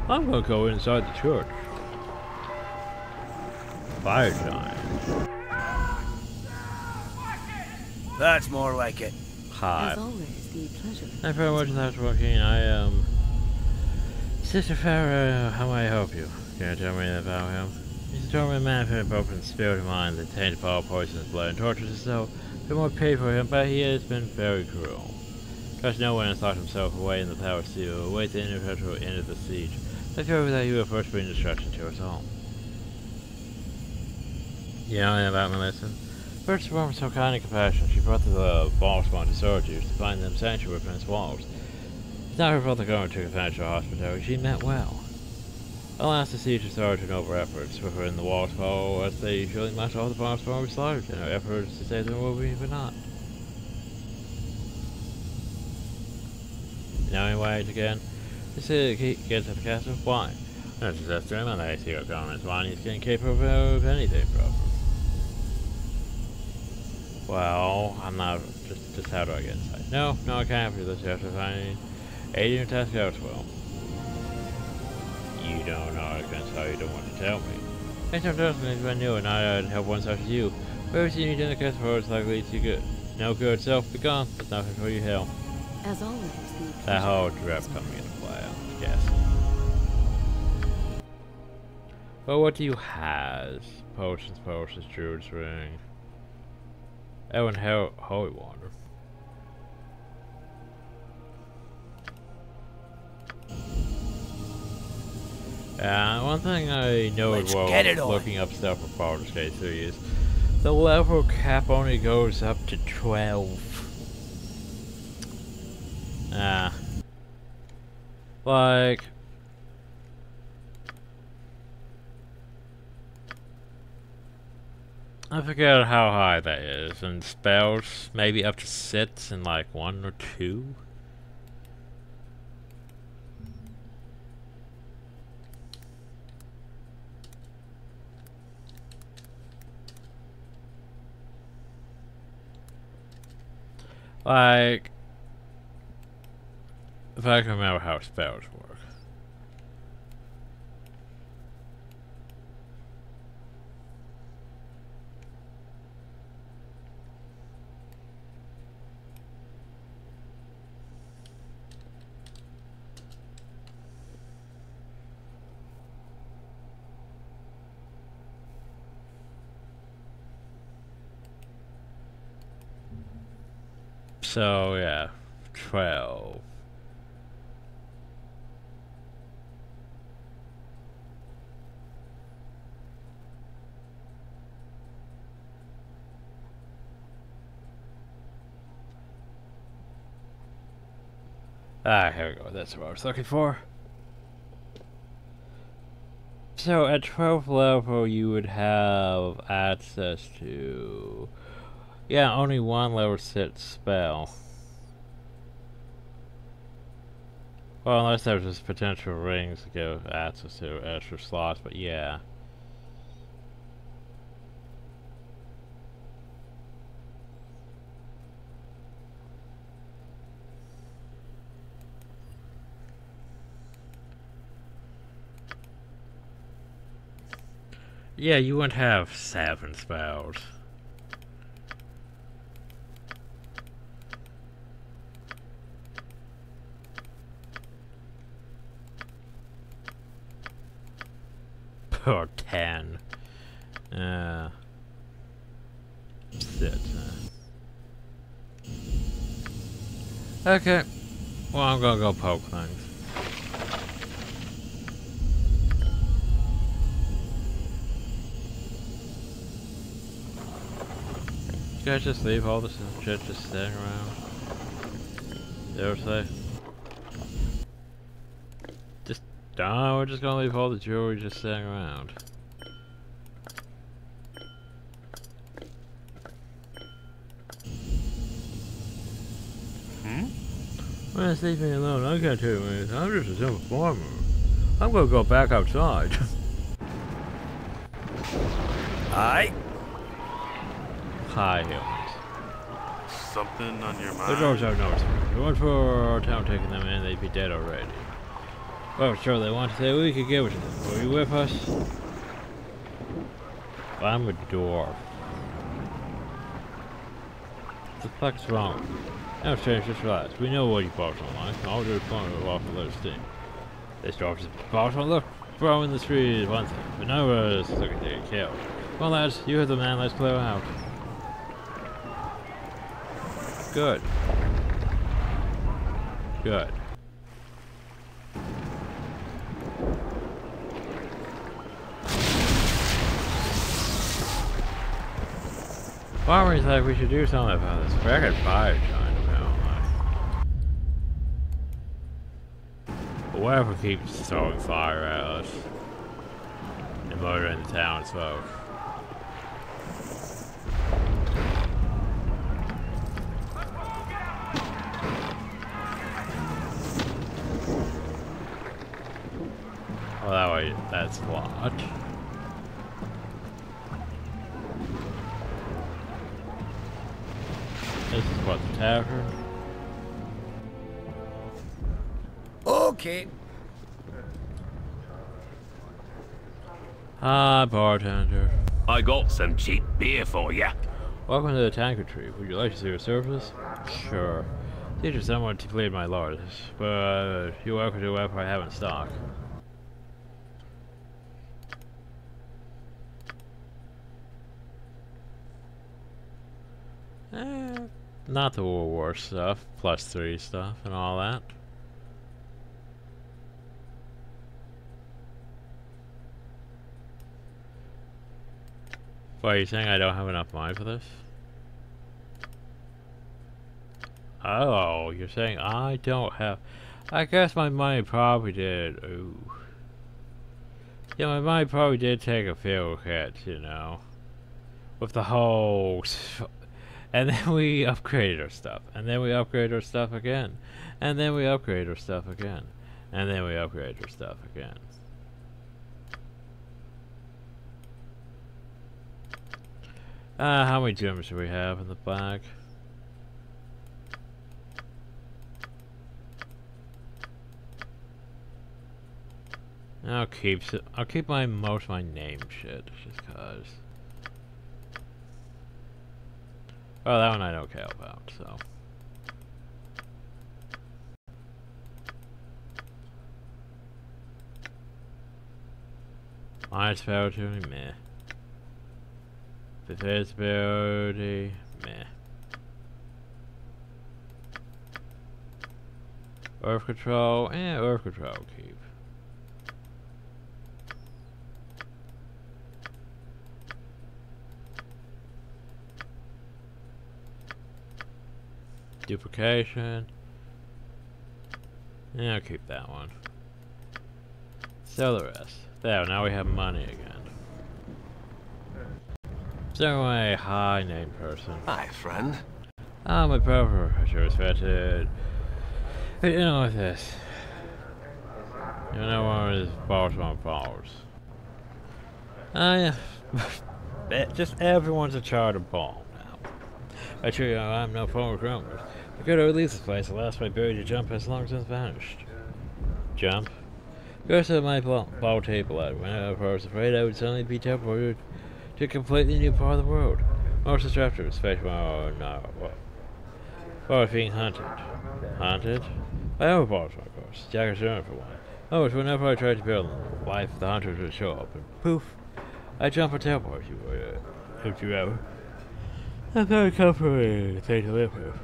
I'm gonna go inside the church. Fire time. That's more like it. Hi. As always, the pleasure. Thank you very much for working. I am Sister Farah. How may I help you? Can you tell me about him? He's a tormented man who had open spirit of mind that tainted all poisons blood and tortures himself. The more pay for him, but he has been very cruel. Trust no one has locked himself away in the power seal, await the inevitable end of the siege. I fear that he will first bring destruction to us all. You know anything about Melissan? First of all, was so kind and compassionate. She brought the uh, Bhaal spawn to soldiers to find them sanctuary within its walls. It's not her fault the government took advantage of her hospitality. She meant well. Alas, the siege of Sergeant over efforts within the waterfall as they usually must all the bomb spawn were slaughtered, and our efforts to save them will be for naught. Now anyway, again, this is gets the castle. Why? That's just him, and I see what comments. Why he's getting capable of anything proper. Well, I'm not. Just, just how do I get inside? No, no, I can't do this. You have to find aid in your task elsewhere. You don't know I can tell you don't want to tell me. I sometimes things I knew and I would help one such as you. Where is you need in the cast for it's likely to good. No good self be gone. There's nothing for you hell. As always, the That pleasure. whole draft coming into play, I'm guessing. Well, what do you have? Potions, potions, Druid's Ring. Oh, and Ho- Holy Water. Uh, one thing I know Let's while get it on. looking up stuff for Baldur's Gate 3 is the level cap only goes up to 12. Ah. Like... I forget how high that is, and spells maybe up to six and like one or two. Like, if I can remember how spells work. So, yeah, 12. Ah, here we go. That's what I was looking for. So at 12th level, you would have access to... Yeah, only one level set spell. Well, unless there's just potential rings to give access to extra slots, but yeah. Yeah, you wouldn't have seven spells. Or ten. Uh, shit. uh. Okay. Well, I'm gonna go poke things. You guys just leave all this shit just sitting around? Ever say? No, we're just gonna leave all the jewelry just sitting around. Hmm? Just leave me alone. I can't tell you anything. I'm just a simple farmer. I'm gonna go back outside. Hi. Hi, humans. Something on your mind? The mind? doors have no If it weren't for our town taking them in, they'd be dead already. Well, sure, they want to say we could give it to them. Were you with us? I'm a dwarf. What the fuck's wrong? Now, strange, just relax. We know what you both don't like. All we're trying to walk a little steam. This dwarf is boss on look. Throw in the street is one thing, but we're just looking to get killed. Well, lads, you hear the man. Let's clear out. Good. Good. Farmer's like we should do something about this frickin' fire trying to like. Whatever keeps throwing fire at us and murdering the town townsfolk. Well, that way, that's what. This is what the tavern. Okay. Hi, bartender. I got some cheap beer for you. Welcome to the Tankard Tree. Would you like to see your service? Sure. These are somewhat depleted, my lord, but uh, you're welcome to whatever I have in stock. Eh, not the World War stuff, plus three stuff, and all that. Why, are you saying I don't have enough money for this? Oh, you're saying I don't have... I guess my money probably did... Ooh. Yeah, my money probably did take a few hits, you know. With the whole... And then we upgraded our stuff. And then we upgraded our stuff again. And then we upgraded our stuff again. And then we upgraded our stuff again. Uh, how many gems do we have in the bag? I'll keep I'll keep my most of my name shit just cause. Oh, that one I don't care about, so. My spirituality, meh. Visibility, meh. Earth control, eh, earth control keep. Duplication. Yeah, I'll keep that one. Sell the rest. There, now we have money again. So a high name person. Hi, friend. Ah, my brother, I sure respected. You know what this? You know of his boss on powers. Ah, yeah. Eh, Just everyone's a charter ball now. I Actually, uh, I'm no former criminal. I have released this place. Last my ability to jump has long since vanished. Jump? Go to my ball, ball table out. When I was afraid I would suddenly be teleported to a completely new part of the world. Most disruptive, especially when I no, well, I being hunted. Hunted? By overballs, of course. Jack Sherman for one. Oh, it's whenever I tried to build them, life, the hunters would show up, and poof, I jump a teleport, you would, uh, if you ever. That's very comforting thing to live with.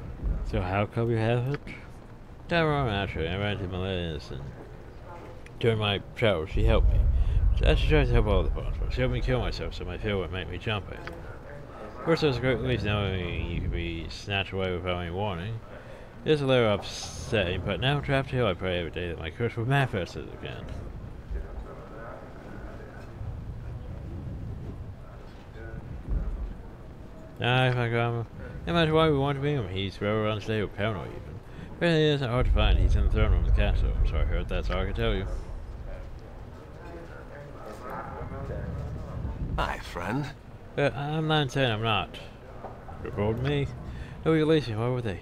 So how come you haven't? Tyrone actually, I ran to Millennius and during my travels, she helped me. So she tried to help all the possible. She helped me kill myself so my fear would make me jump it. First, it was a great relief knowing you could be snatched away without any warning. It was a little upsetting, but now trapped here, I pray every day that my curse will manifest it again. Nah, my grandma. No matter why we want to bring him, he's forever unstable, paranoid even. But he isn't hard to find. He's in the throne room of the castle, so I heard that's all I can tell you. Hi, friend. I'm not saying I'm not. Report me? No, you're lazy, why would they?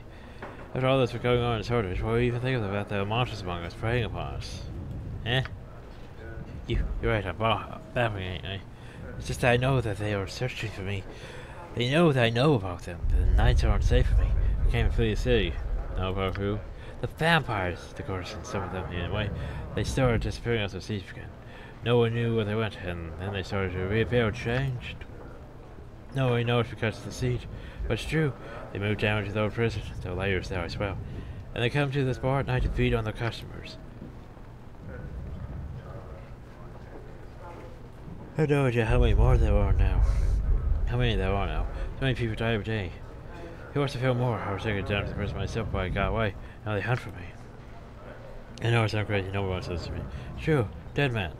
After all this was going on in what do you even think about the monsters among us preying upon us? Eh? You, you're right, I'm babbling, ain't I? It's just that I know that they are searching for me. They know that I know about them. The nights are unsafe for me. I can't flee the city. Know about who? The vampires, the course, and some of them anyway. They started disappearing after the siege began. No one knew where they went, and then they started to reappear changed. No one knows because of the siege, but it's true. They moved down to the old prison, the layers there as well. And they come to this bar at night to feed on their customers. I have no idea how many more there are now. How many there are now. So many people die every day. Who wants to feel more. I was taken down to the prison myself, but I got away. Now they hunt for me. I know I sound crazy. No one wants listen to me. True. Dead man.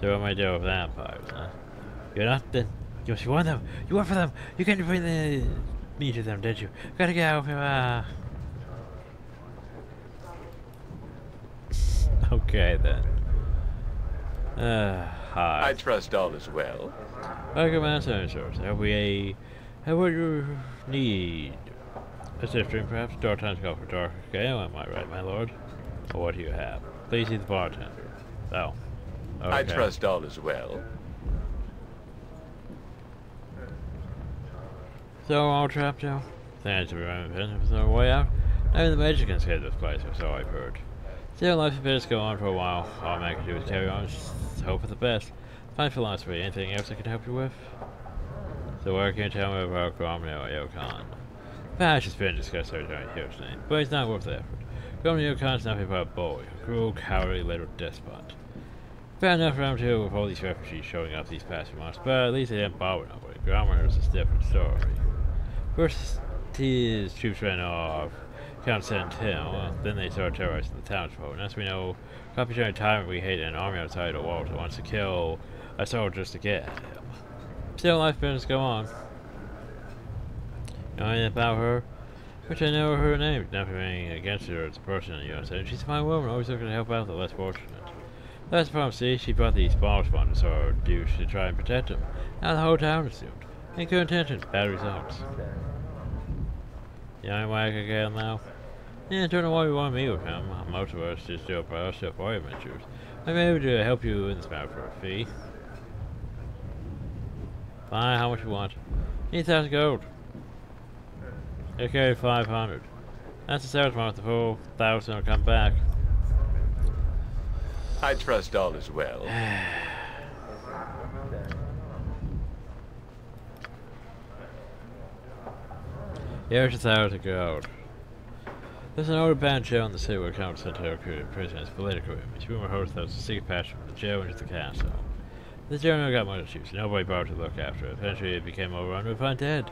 So what am I doing with vampires, huh? You're not then. You must of them. You work for them. You can't bring the me to them, did you? Gotta get out of here. Ah. okay then. Uh, hi. I trust all is well. Welcome, Master Insurance. Have we a... Have what you need? A drink, perhaps? Dark times call for dark. Okay, am I right, my lord? What do you have? Please see the bartender. Oh. Okay. I trust all is well. So all trapped now? Thanks to be running business with no way out. Maybe the magic can save this place, or so I've heard. Still, life appears to go on for a while. All I can do is carry on, hope for the best. Fine philosophy. Anything else I can help you with? So why can't you tell me about Gromnir Il-Khan? Perhaps it's been discussed every time his name, but it's not worth the effort. Gromnir Il-Khan's nothing but a boy, a cruel, cowardly little despot. Fair enough him too, with all these refugees showing up these past few months, but at least they didn't bother nobody. Gromnir is a different story. First, his troops ran off, Count Sentinel, then they started terrorizing the townsfolk, and as we know, Computer tyrant we hate an army outside the walls that wants to kill a soldier just to get him. Still, life business go on. Know anything about her? Which I know her name, nothing against her as a person, you what I'm? She's a fine woman, always looking to help out the less fortunate. That's the problem, see, she brought these bomb spawners or douche to try and protect them. Now the whole town is doomed. Good intentions, bad results. The only way I can get him now? Yeah, I don't know why you want meet with him. Most of us just do a process of adventures. I may be able to help you in this matter for a fee. Fine, how much you want? 8,000 gold. Okay, 500. That's the sales mark, the full 1,000 will come back. I trust all is well. Here's a thousand gold. There's an older band jail in the city where Count Santiago recruited prisoners political enemies. Rumor holds there was a secret passage from the jail into the castle. The never got much use. Nobody bothered to look after it. Eventually it became overrun with undead.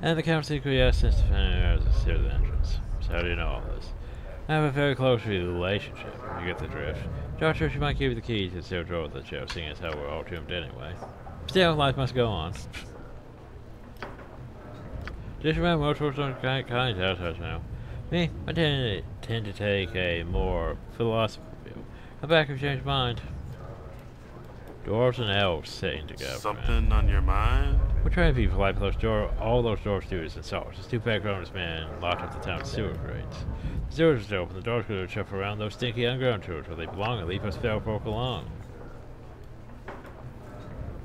And the secretly asked since defending it as a secret entrance. So how do you know all this? I have a very close relationship, you get the drift. Doctor, she might give you the key to the sealed drawer the jail, seeing as how we're all doomed anyway. Still, life must go on. Just remember, most sorts of kind, kind outside now. Me, I tend to, tend to take a more philosophical view. Come back if you change mind. Dwarves and elves sitting together. Something man. on your mind? We're trying to be polite, but those door, all those doors do is insult. Just two bad grown men locked up the town's sewer grates. The sewers are open, the doors go to chuff around those stinky underground tours where they belong and leave us fair folk alone.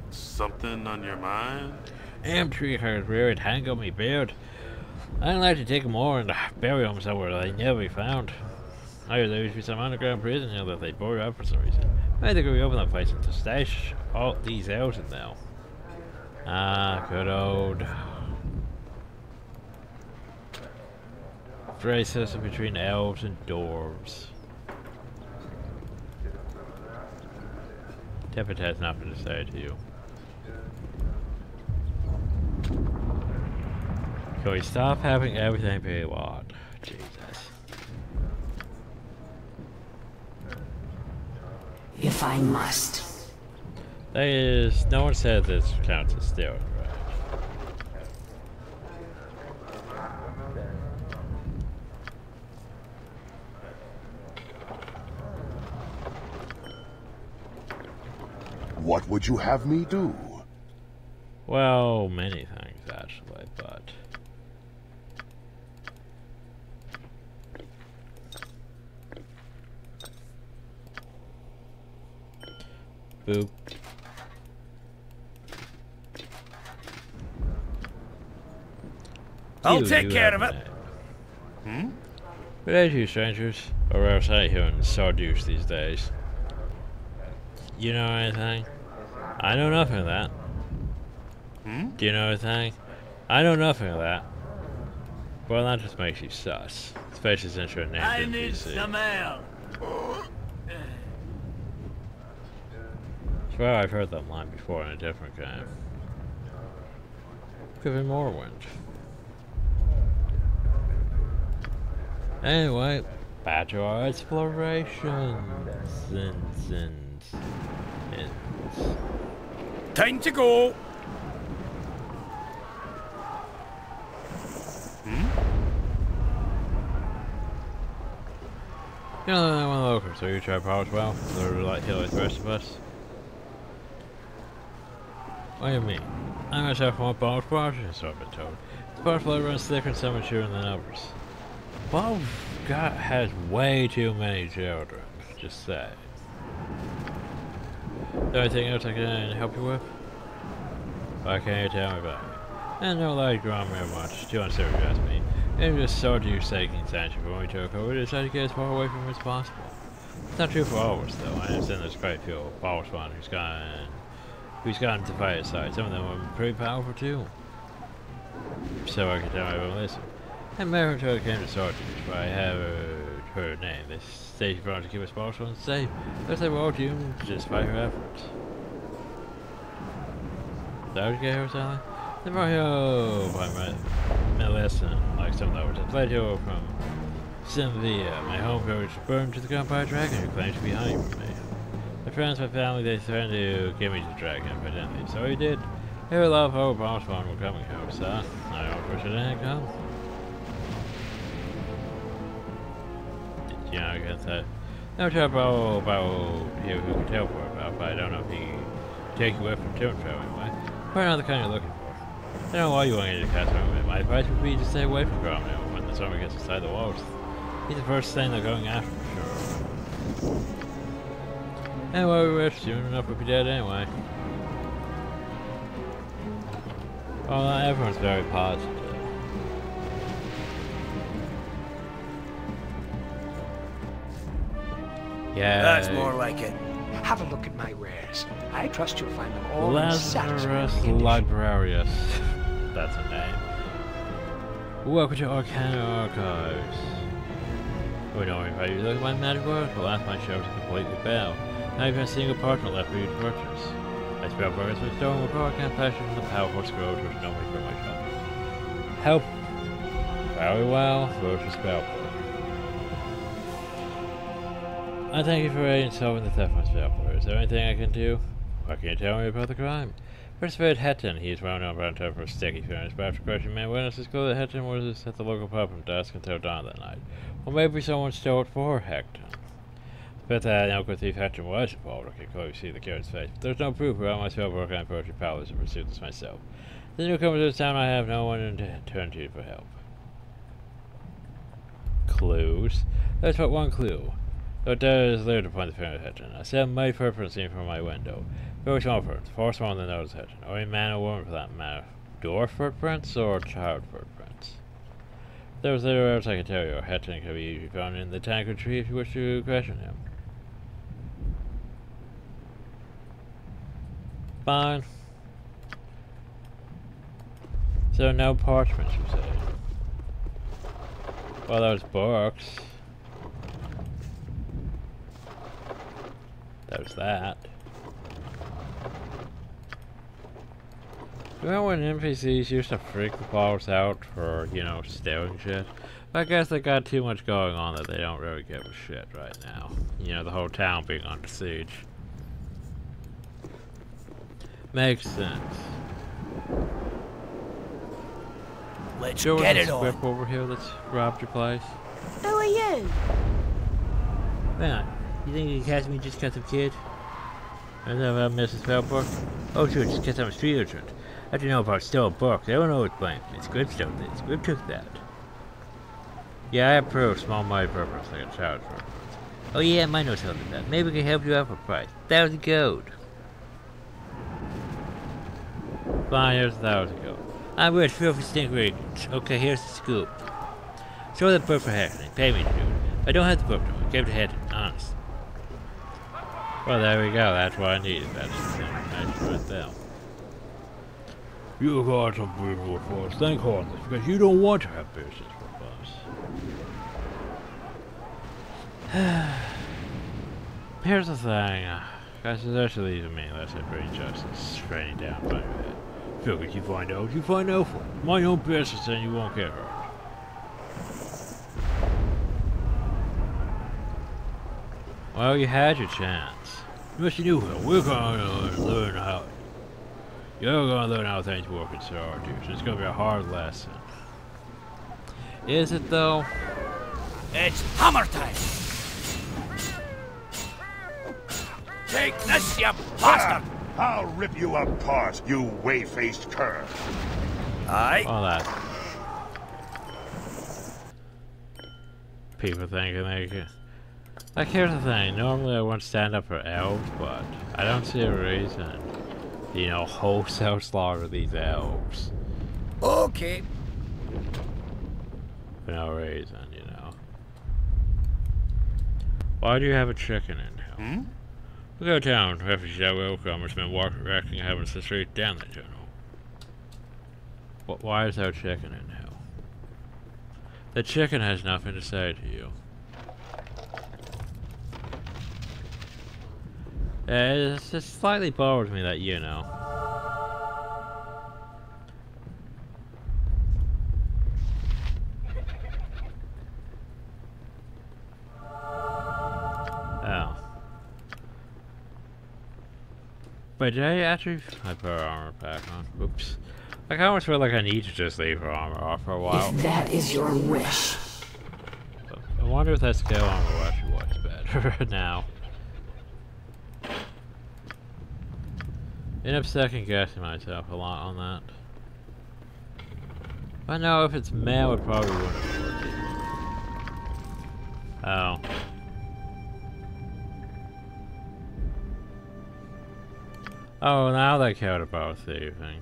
Something on your mind? Am tree hairs reared hang on me beard. I'd like to take 'em all and bury them somewhere they never be found. I heard there used to be some underground prison here that they boarded up for some reason. Maybe think we open that place and to stash all these out in now. Ah, good old racism between elves and dwarves. Tippet has nothing to say to you. Can we stop having everything be? Jesus. If I must. That is, no one said this counts as stealing, right? What would you have me do? Well, many things actually, but boop. I'll You- take you care of it. name. Hmm? Good day to you, strangers, or else I here in Saradush these days. You know anything? I know nothing of that. Hmm? Do you know anything? I know nothing of that. Well, that just makes you sus. Especially since your name I is need BC. some help. Swear I've heard that line before in a different game. Give Could be Morrowind. Anyway, back to our exploration. Sins and ins. Time to go. Hmm? You know, I want to look so you try power as well. They're like here like the rest of us. What do you mean? I myself want bonus projects, so I've been told. The power flow runs thicker and so mature than others. Bob got has way too many children, just say. Anything else I can help you with? Why can't you tell me about it? And no like growing very much. You asked me? And just so do taking for when we took over, decided to get as far away from it as possible. It's not true for all of us though. I understand there's quite a few power spawn who's gone who's gotten to fight side. Some of them are pretty powerful too. So I can tell everyone listen. And Mary Toad came to Saradush, where I have uh, her name. They say she wanted to keep us power spawn safe. Let's say we're all doomed just by her efforts. That you get here, Sally? The Mario by my Melissan, like some others. I fled here from Simvia, my home village, burned to the ground by a dragon who claimed to be hiding from me. My friends, my family, they threatened to give me to the dragon, but didn't they? So he did. Lot of hope promised one were coming here, so I don't wish it didn't come. Yeah, I guess that. No trouble about you who can tell for about, but I don't know if he take you away from Timothy anyway. Not the kind you're looking for. I don't know why you want to cast him. My advice would be to stay away from Gromnir when the summer gets inside the walls. He's the first thing they're going after for sure. Anyway, we wish soon enough we'll be dead anyway. Well, everyone's very positive. Yeah. That's more like it. Have a look at my wares. I trust you'll find them all Lazarus. Librarius. That's a name. Welcome to Arcana Archives. We don't invite you to look at my magic work. The last my shelves are completely bare. Not even a single parchment left for you to purchase. I spell progress with stone with arcane passion from the powerful scrolls which normally fill my shop. Help. Very well. The spell book? I thank you for aiding solving the theft of my spell book. Is there anything I can do? What can you tell me about the crime? First Red Hetton, he is well known around town for his sticky furnace, but after questioning many witnesses, clue that Hetton was at the local pub from dusk until dawn that night. Or maybe someone stole it for Hecton. But that Elko Thief Hatcher was involved, I can clearly see the carrot's face. But there's no proof around myself or can approach your powers to pursue this myself. The newcomer to this town, I have no one to turn to for help. Clues? There's but one clue. Though there is to find the parent Hatchin. I see my footprint seen from my window. Very small footprints, far smaller than those Hatchin. Or a man or woman for that matter. Dwarf footprints or child footprints? There was little else I can tell you, or Hatchin can be found in the Tankard Tree if you wish to question him. So no parchments, you say? Well, those books. There's that. Remember when NPCs used to freak the balls out for, you know, stealing shit? I guess they got too much going on that they don't really give a shit right now. You know, the whole town being under siege. Makes sense. Let's Sure get there's it a on. over here that's robbed your place? Who are you? Man, you think you can catch me just 'cause I'm a kid? I don't know about Mrs. Felbrook. Oh sure, just 'cause I'm a street urchin. I don't know if I stole a book. They don't know it's blank. It's Squib stole it. Squib took that. Yeah, I approve. Small money purpose like a child purpose. Oh yeah, I might know something about that. Maybe we can help you out for a price. Thousand gold. Fine, here's a thousand gold. I'm rich, filthy stink rich. Okay, here's the scoop. Show the for hacking. Pay me to do it. I don't have the book no. Give it head, honest. Well, there we go. That's what I needed. That's. That's right there. You got some business for us. Thank goodness, because you don't want to have business with us. Here's the thing. Guys, there's actually leaves me unless I bring justice straight down by. Figured you find out, you find out for. My own business and you won't get hurt. Well, you had your chance. Mr. Newhill, we're gonna learn how. You're gonna learn how things work in Saradush. It's gonna be a hard lesson. Is it though? It's hammer time. Take this, you bastard! I'll rip you apart, you way-faced cur. Aye. All that. People thinking they can. Like, here's the thing. Normally I wouldn't stand up for elves, but I don't see a reason. You know, wholesale slaughter these elves. Okay. For no reason, you know. Why do you have a chicken in here? Hmm? Look at town. Refugees that welcome has been walking, wrecking heavens the street down the tunnel. But why is there a chicken in hell? The chicken has nothing to say to you. It's just slightly bothers me that you know. But did I actually? I put armor back on. Oops. Like I almost feel like I need to just leave her armor off for a while. If that is your wish. I wonder if that scale armor will actually works better now. End up second guessing myself a lot on that. I know if it's male, it probably wouldn't work. Oh. Oh, now they cared about thieving.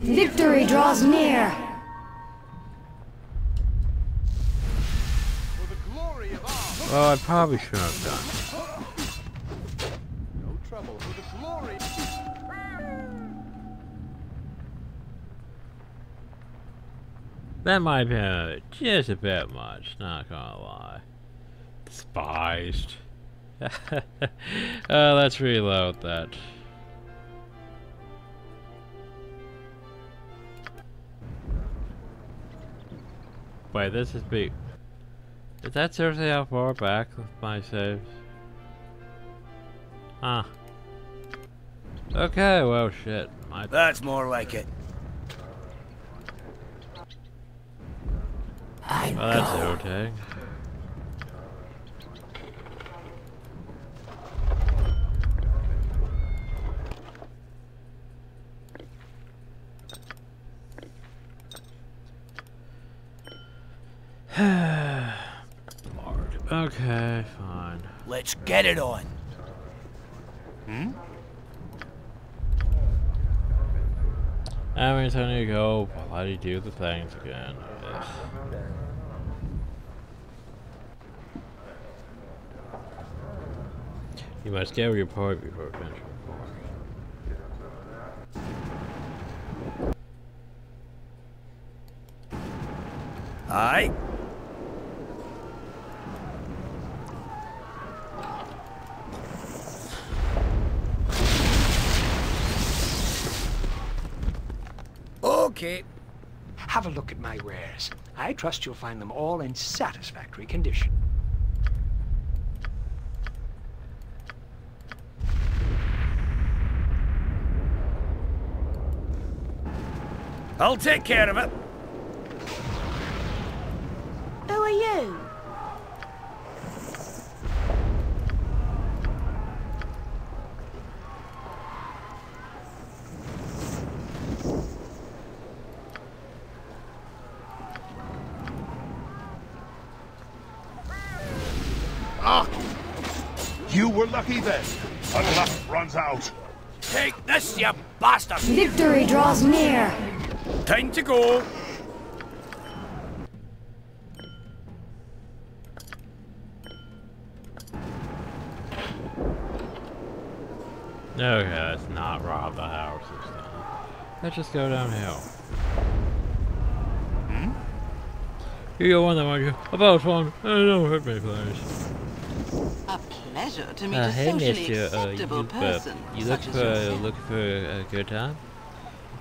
Victory draws near. Well, I probably shouldn't have done. No trouble for the glory. That might be uh, just a bit much, not gonna lie. Despised. uh, let's reload that. Wait, this is big. Is that seriously how far back with my saves? Huh. Okay, well shit. My That's more like it. I I Well, that's irritating. Okay, fine. Let's get it on. Hmm? Every time you go, why do you do the things again? Ugh. You must get your point before venturing forth. Aye. Have a look at my wares. I trust you'll find them all in satisfactory condition. I'll take care of it. You bastard! Victory draws near. Time to go. Okay, let's not rob the houses then. Let's just go downhill. Hmm? You're one that want you. About one. I don't hurt me, please. Pleasure to meet Uh, a hey, socially uh, acceptable you, uh, person you look for look for a good time.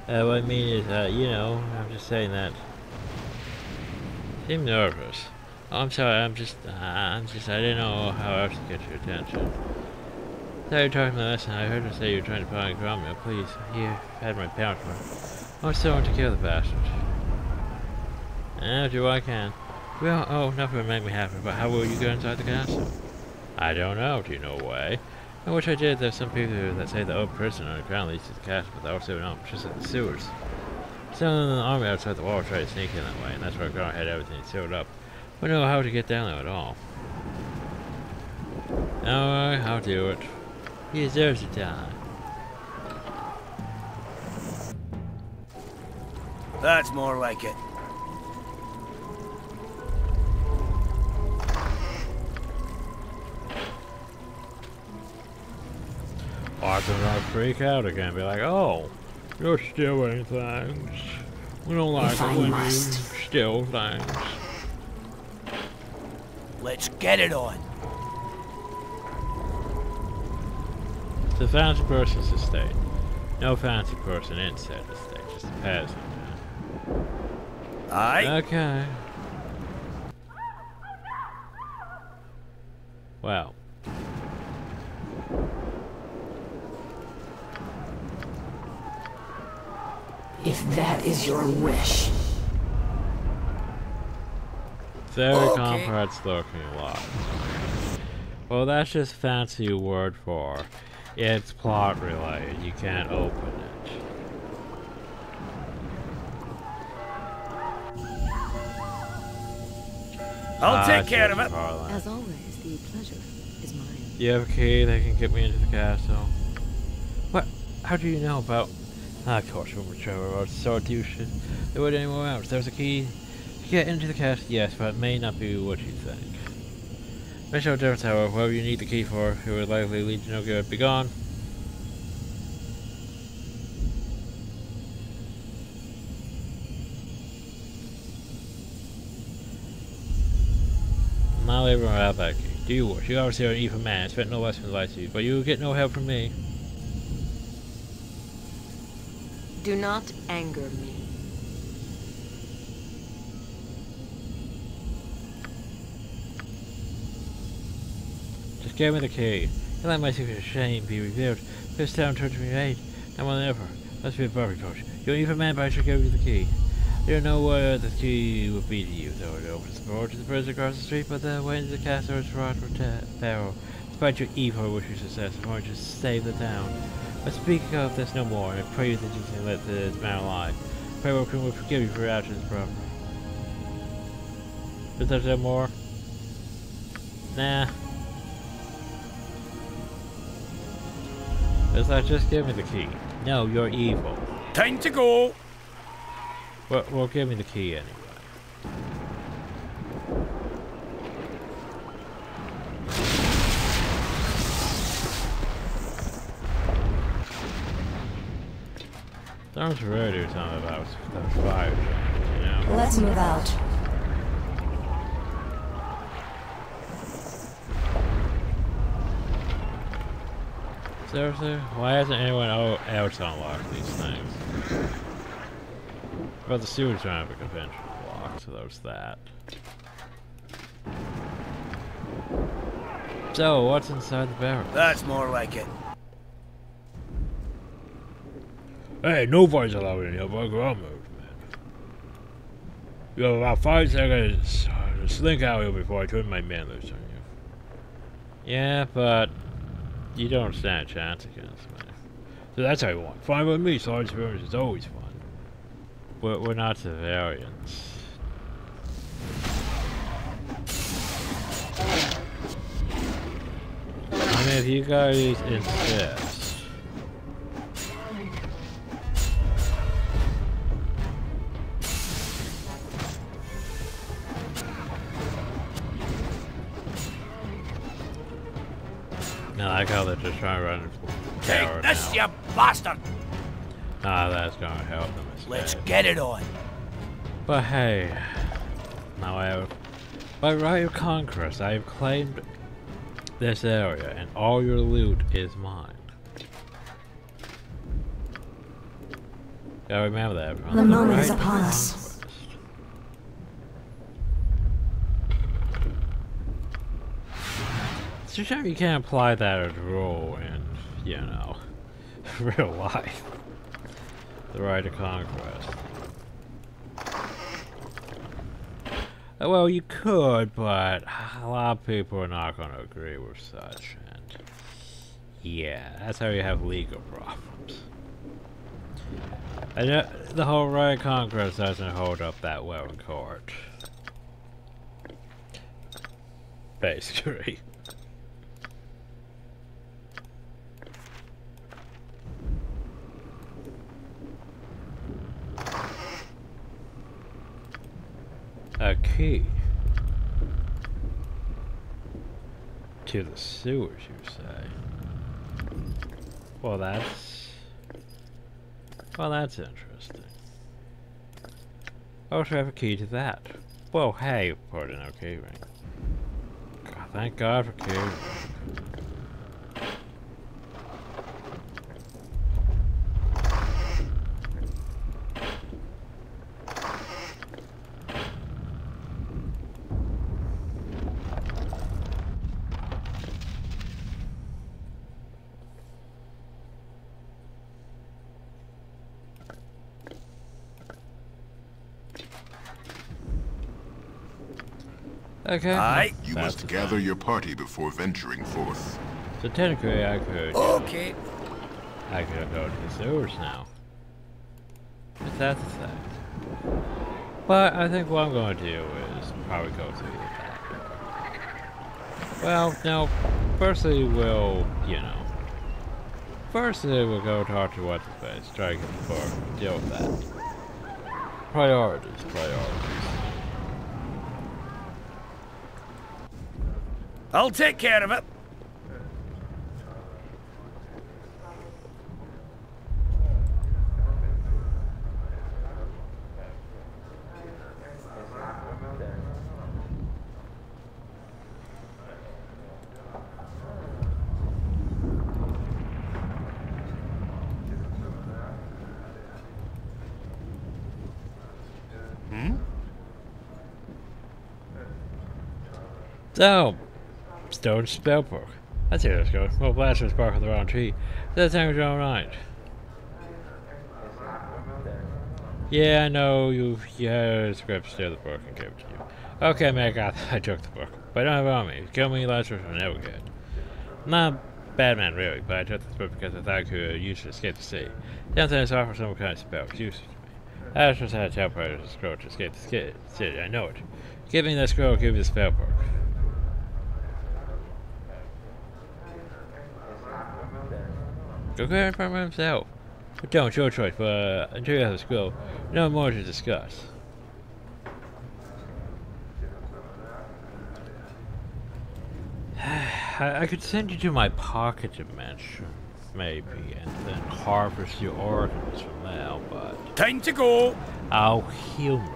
Uh, what I mean is, uh, you know, I'm just saying that. Seem nervous. Oh, I'm sorry. I'm just, uh, I'm just, I didn't know how else to get your attention. Thought you were talking about this, and I heard her say you were trying to find Gromnir. Please, here, had my parents were. I still want to kill the bastard. I'll do what I can. Well, oh, nothing would make me happy, but how will you get inside the castle? I don't know. Do you know why? I wish I did. There's some people that say the old prison underground leads to the castle, but they also don't. Just in the sewers. Some of the army outside the wall tried to sneak in that way, and that's where Ground had everything sealed up. We know how to get down there at all. Alright, uh, I'll do it. He deserves to die. That's more like it. I not freak out again. Be like, oh, you're stealing things. We don't like If it I when must. you steal things. Let's get it on. It's a fancy person's estate. No fancy person inside the estate, just a peasant. Aye. Okay. Well. If that is your wish. Very Okay. complex looking lot. Well, that's just fancy word for it's plot related. You can't open it. I'll Ah, take care of it. Carla. As always, the pleasure is mine. You have a key that can get me into the castle. What? How do you know about? Ah, of course, we're Trevor Road, so do shit. There would anywhere else. There's a key to get into the castle. Yes, but it may not be what you think. Make no difference, however. Whoever you need the key for, it would likely lead to no good. Be gone. My labor key. Do you wish? You obviously are an evil man. Expect no less than light to you, but you will get no help from me. Do not anger me. Just give me the key. Don't let my secret shame be revealed. This town to be made. Now more than ever. Let's be a Barbie coach. You're an evil man, but I should give you the key. You know where the key would be to you, though it opens the door to the prison across the street, but the way to the castle is fraught with peril. Despite your evil, wish you success, I want you to save the town. But speaking of this no more, and I pray that you can let this man alive. Pray will will forgive you for your actions, brother. Is there some more? Nah. It's like, just give me the key. No, you're evil. Time to go. Well, well give me the key anyway. Sounds really do something about the fire, you know? Let's move out. Seriously? Why hasn't anyone else unlocked these things? But the sewage traffic convention blocked, so there's that. So, what's inside the barrel? That's more like it. Hey, nobody's allowed in here but ground movement. You have about five seconds uh, to slink out here before I turn my man loose on you. Yeah, but you don't stand a chance against me. So that's how you want. Fine with me, Sergeant Experience is always fun. But we're not civilians. I mean, if you guys insist. I like how they're just trying to run into the Take this, now. you bastard! Ah, that's gonna help them. Let's get it on. But hey, now I have, by right of conquest, I have claimed this area, and all your loot is mine. Gotta remember that. Everyone. The moment is upon us. You can't apply that at all in, you know, real life the right of conquest. Well, you could, but a lot of people are not going to agree with such, and yeah, that's how you have legal problems. And uh, the whole right of conquest doesn't hold up that well in court. Basically. A key. To the sewers, you say? Well, that's... Well, that's interesting. I also have a key to that. Well, hey, pardon, okay, ring. God, thank God for key Okay. Aye. You That's must gather your party before venturing forth. So technically I could... Okay. I could go to the sewers now. But that's the thing. But I think what I'm going to do is probably go through the back. Well, no. Firstly, we'll, you know... Firstly, we'll go talk to what's the face, try to get the deal with that. Priorities, priorities. I'll take care of it. Hmm? So, Stone spellbook. That's it, let's go. Well, blasters bark on the wrong tree. That sounds alright. Yeah, I know you a script, steal the book, and give it to you. Okay, man, I took the book. But don't have me. Kill me, Lazarus, or never good. Not bad man, really, but I took the book because I thought I could use it to escape the city. Something is offer some kind of spell. It's useless to me. Just had a teleporter to scroll to escape the city. I know it. Give me that scroll, give me the spell book. Go grab it from himself. But don't, your choice, but uh, until you have the scroll, no more to discuss. I, I could send you to my pocket dimension, maybe, and then harvest your organs from there, but... Time to go! I'll humor you.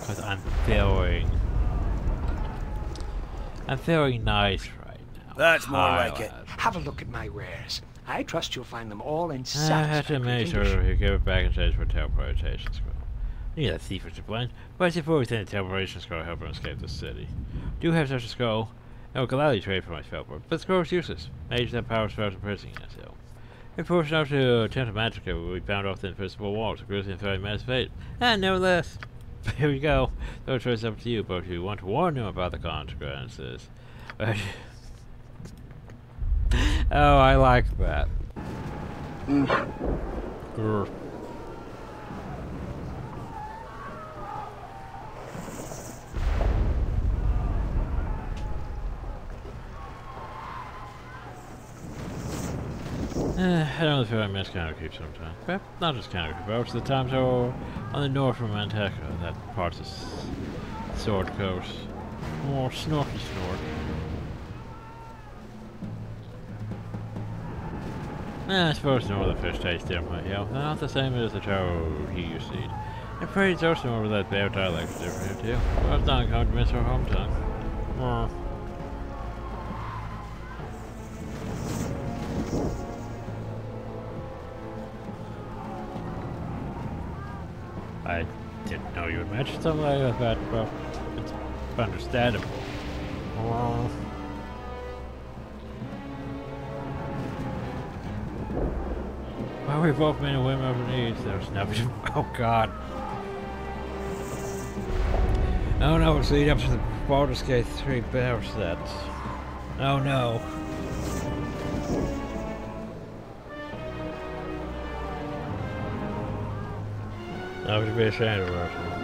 Because I'm feeling... I'm feeling nice right now. That's more like it. Have a look at my wares. I trust you'll find them all in I have to satisfactory make sure you give it back in exchange for teleportation scroll. Yeah, that thief is to blame, but it's before we send the teleportation scroll to help him escape the city. Do have such a scroll, I will gladly trade for my spellbook, but the scroll is useless. Mages have power spells imprisoning us, so. If forced enough to attempt a magic it will be bound off the invisible walls, aggressive and very mass fate. And nevertheless, here we go. No choice up to you, but if you want to warn him about the consequences. Oh, I like that. Eh, I don't feel I miss Counter Creep sometimes. But not just Counter Creep, but the times I on the north from Manteca, that part of Sword Coast. More snorky snort. Eh, I suppose northern fish taste different, yeah. They're not the same as the trout he used to eat. Afraid it's also over that bear dialect is different here too. Well, a compliment to our hometown. I didn't know you would mention something like that, but it's understandable. Oh. Well, we both men and women of needs. There's nothing. Oh God. Oh no, it's lead up to the Baldur's Gate 3 bear set. Oh no. I would be ashamed of us.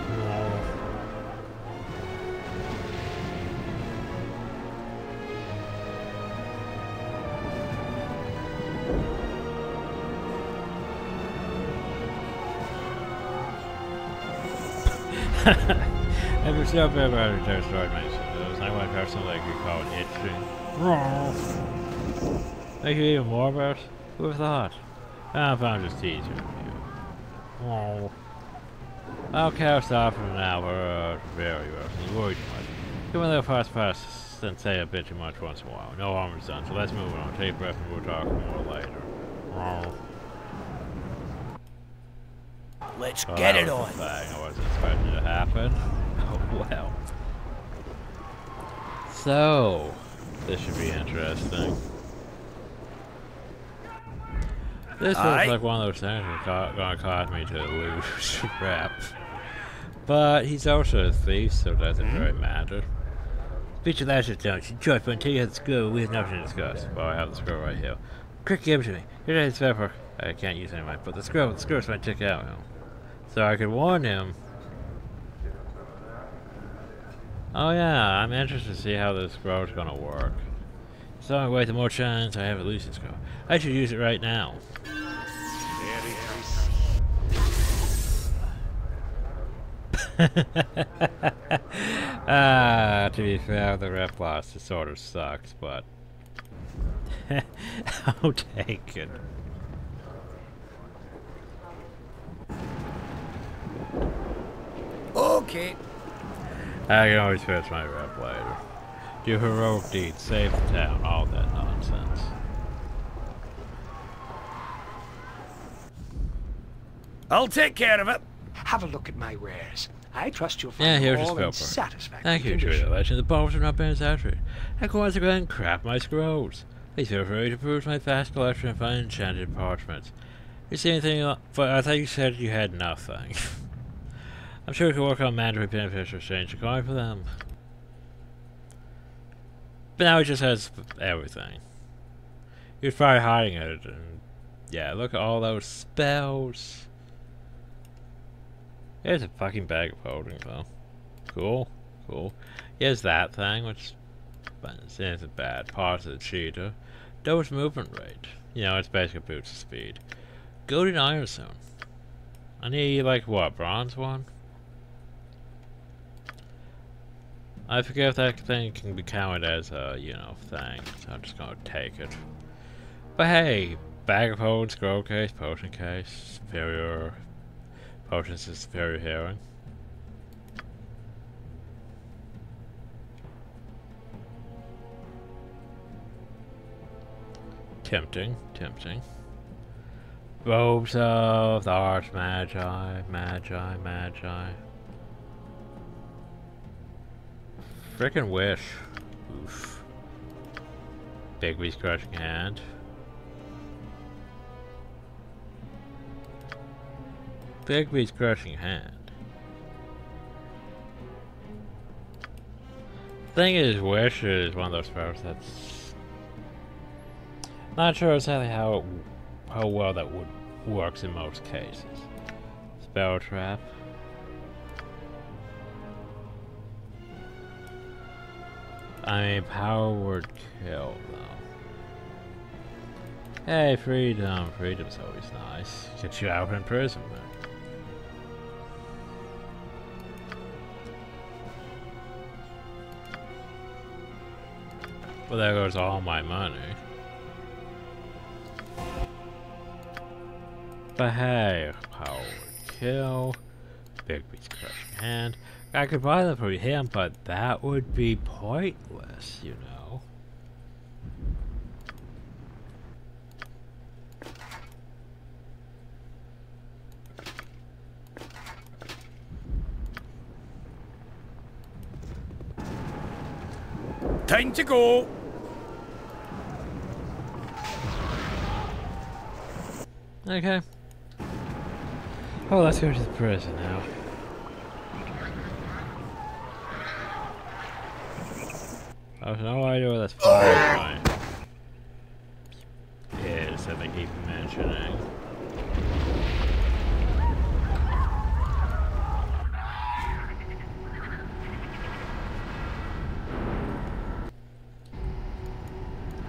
Ever stop ever had a terrorist story, mate? It was not one person like we call it itching. Make you even more about Who have thought? I'm just teasing you. Oh. I'll stop for now. We're uh, very well. You worry too much. Give me a little fast pass and say a bit too much once in a while. No harm is done, so let's move on. Take a breath and we'll talk more later. Let's Oh, get it on. thing. I wasn't expecting it to happen. Oh well. So, this should be interesting. This looks Aye. like one of those things that's gonna cause me to lose reps. But he's also a thief, so it doesn't hmm? really matter. Speech of Lazarus don't you choice, but until you have the scroll, we have nothing to discuss. Well, I have the scroll right here. Quick, give it to me. Here's the paper. I can't use it anyway, but the scroll, the scroll's my tick out. So I could warn him. Oh yeah, I'm interested to see how this scroll's gonna work. The only way, the more chance I have at losing scroll. I should use it right now. ah, to be fair, the rep loss sort of sucks, but I'll take it. Okay. I can always fetch my rep later. Do heroic deeds, save the town, all that nonsense. I'll take care of it. Have a look at my wares. I trust you'll Yeah, find here's them all spell in satisfactory Thank you, condition. True Legend. The bones have not been saturated. I can once again craft my scrolls. Please feel free to peruse my vast collection of unenchanted parchments. You see anything? But I thought you said you had nothing. I'm sure we could work on mandatory beneficial exchange going for them. But now he just has everything. He was probably hiding it, and yeah, look at all those spells. There's a fucking bag of holding though. Cool, cool. Here's that thing, which but it's isn't bad. Parts of the cheetah. Doubles movement rate. You know, it's basically boots of speed. Golden Iron Stone. I need like what, bronze one? I forget if that thing can be counted as a, you know, thing. So I'm just gonna take it. But hey, bag of holding, scroll case, potion case, superior potions is superior hearing. Tempting, tempting. Robes of the Arch Magi, Magi, Magi. Frickin' wish. Oof. Bigby's crushing hand. Bigby's crushing hand. Thing is, wish is one of those powers that's not sure exactly how it, how well that would works in most cases. Spell trap. I mean, power word kill, though. Hey, freedom. Freedom's always nice. Get you out of imprisonment. Well, there goes all my money. But hey, power word kill. Bigby's crushing hand. I could buy them from him, but that would be pointless, you know. Time to go. Okay. Oh, let's go to the prison now. I have no idea what that's fired by. Is that they keep mentioning.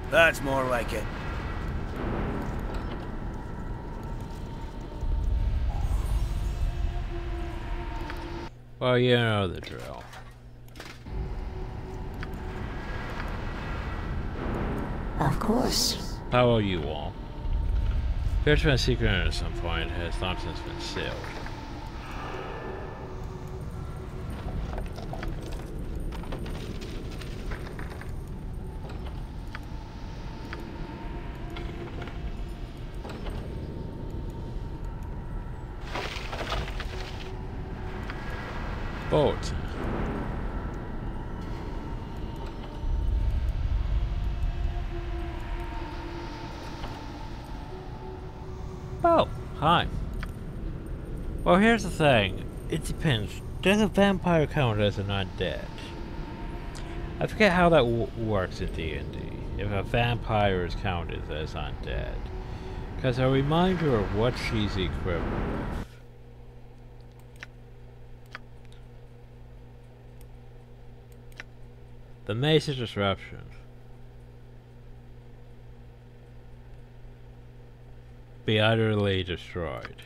That's more like it. Well, you know the drill. Of course. How are you all? Fairtrade secret at some point has since been sealed. Boat. Oh, hi. Well, here's the thing. It depends. Does a vampire count as an undead? I forget how that works in D&D. If a vampire is counted as undead. Because a reminder of what she's equipped with. The Mace of Disruption. Be utterly destroyed.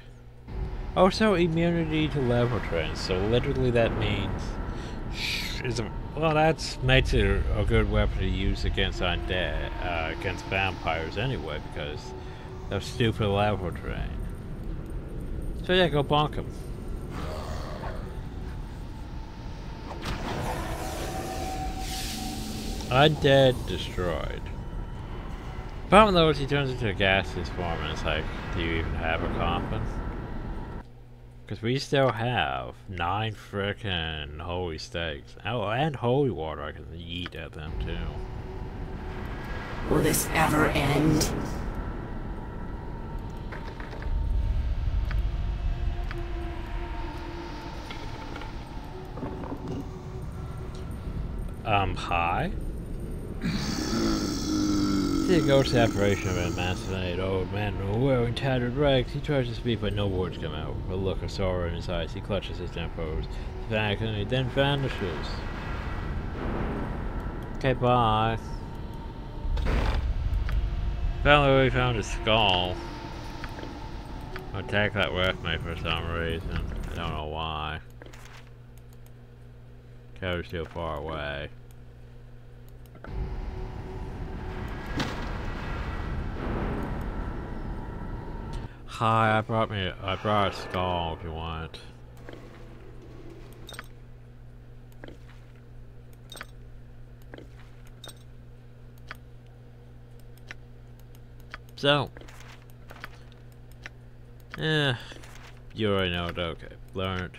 Also, immunity to level drains, so literally that means... Is a, well, that makes it a good weapon to use against undead, uh, against vampires anyway, because of stupid level drain. So yeah, go bonk him. Undead destroyed. Problem though is he turns into a gaseous form and it's like, do you even have a coffin? Because we still have nine frickin' holy stakes. Oh, and holy water I can eat at them too. Will this ever end? Um, hi? A ghost apparition of a massive old man wearing tattered rags. He tries to speak, but no words come out. A look of sorrow in his eyes, he clutches his temples. He then vanishes. Okay, bye. Finally, we found a skull. Take that with me for some reason. I don't know why. Code's too far away. Hi, I brought me I brought a skull if you want. So, yeah, you already know it. Okay, learned.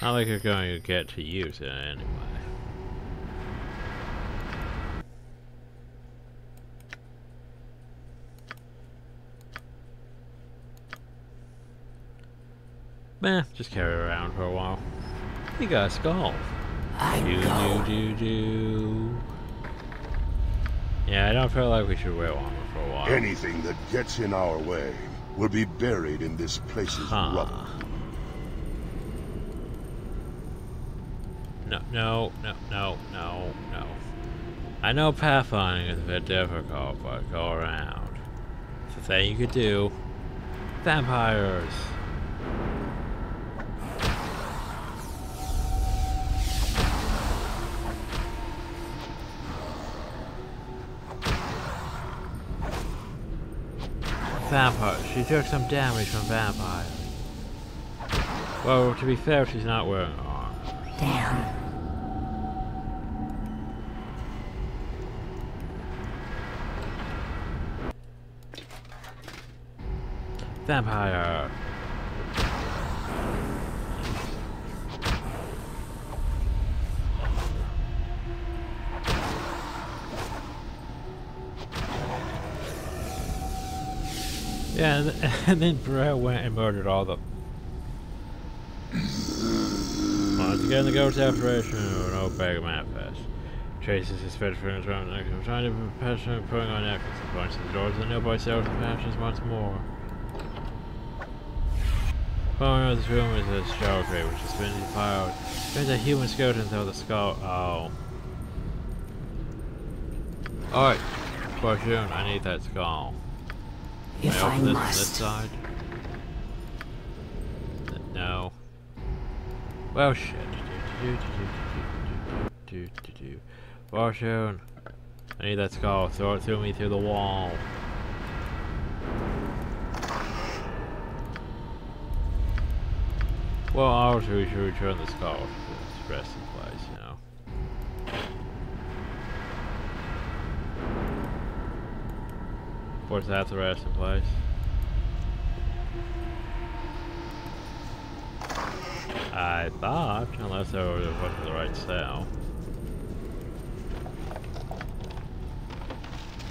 Like you're going to get to use it anyway. Meh, just carry it around for a while. You got a skull. I do, go. do, do, do. Yeah, I don't feel like we should wear one for a while. Anything that gets in our way will be buried in this place's Huh. rubble. No, no, no, no, no, no. I know pathfinding is a bit difficult, but go around. It's a thing you could do. Vampires! Vampire. She took some damage from vampire. Well, to be fair, she's not wearing armor. Damn. Vampire. Yeah, and, and then Burrell went and murdered all the... Once again, the ghost apparition of oh, an old bag of manifest. Traces his fed friends around the neck. I'm trying to putting on efforts. He points to the doors of the nearby cells and passions once more. Following of this room is a shower grate which has been defiled. There's a human skeleton through the skull. Oh. Alright. Fortune, I need that skull if I, I this, must. This side? No. Well, shit. Well, soon. I need that skull. Throw it through me through the wall. Well, I'll return the skull to the express supply What's that the resting place? I thought, unless there was wasn't the right cell.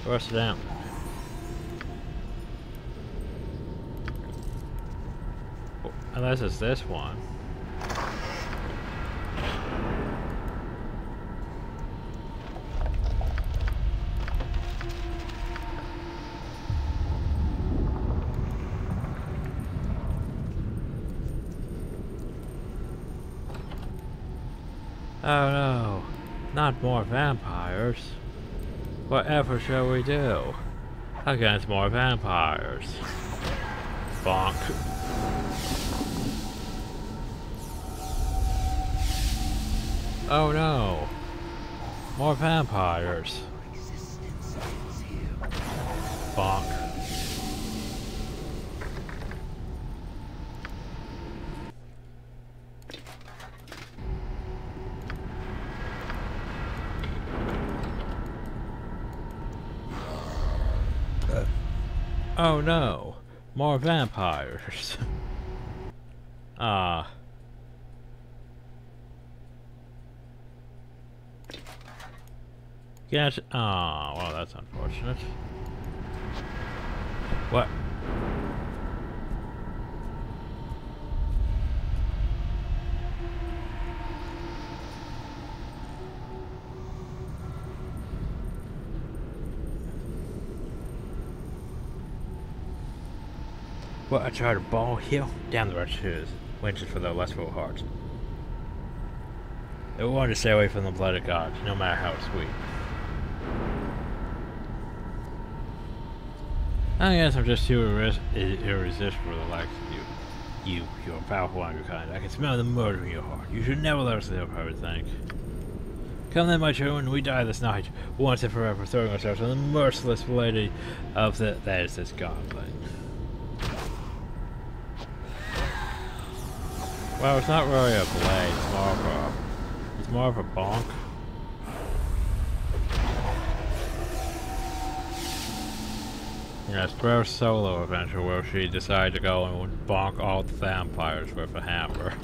What's down? Unless it's this one. Oh no, more vampires. Whatever shall we do? Against more vampires. Bonk. Oh no! More vampires. Oh no! More vampires. Ah. Get. Ah, well, that's unfortunate. What? Well, I tried to ball hill down the rushes, winches for the less full hearts. They wanted to stay away from the blood of God, no matter how sweet. I guess I'm just too irres irresistible to the likes of you. You, you're powerful on your kind. I can smell the murder in your heart. You should never let us live, I would think. Come then, my children, we die this night, once and forever, throwing ourselves on the merciless lady of the... that is this gauntlet. Well, it's not really a blade, it's more of a... It's more of a bonk. Yes, Bro solo adventure where she decided to go and bonk all the vampires with a hammer.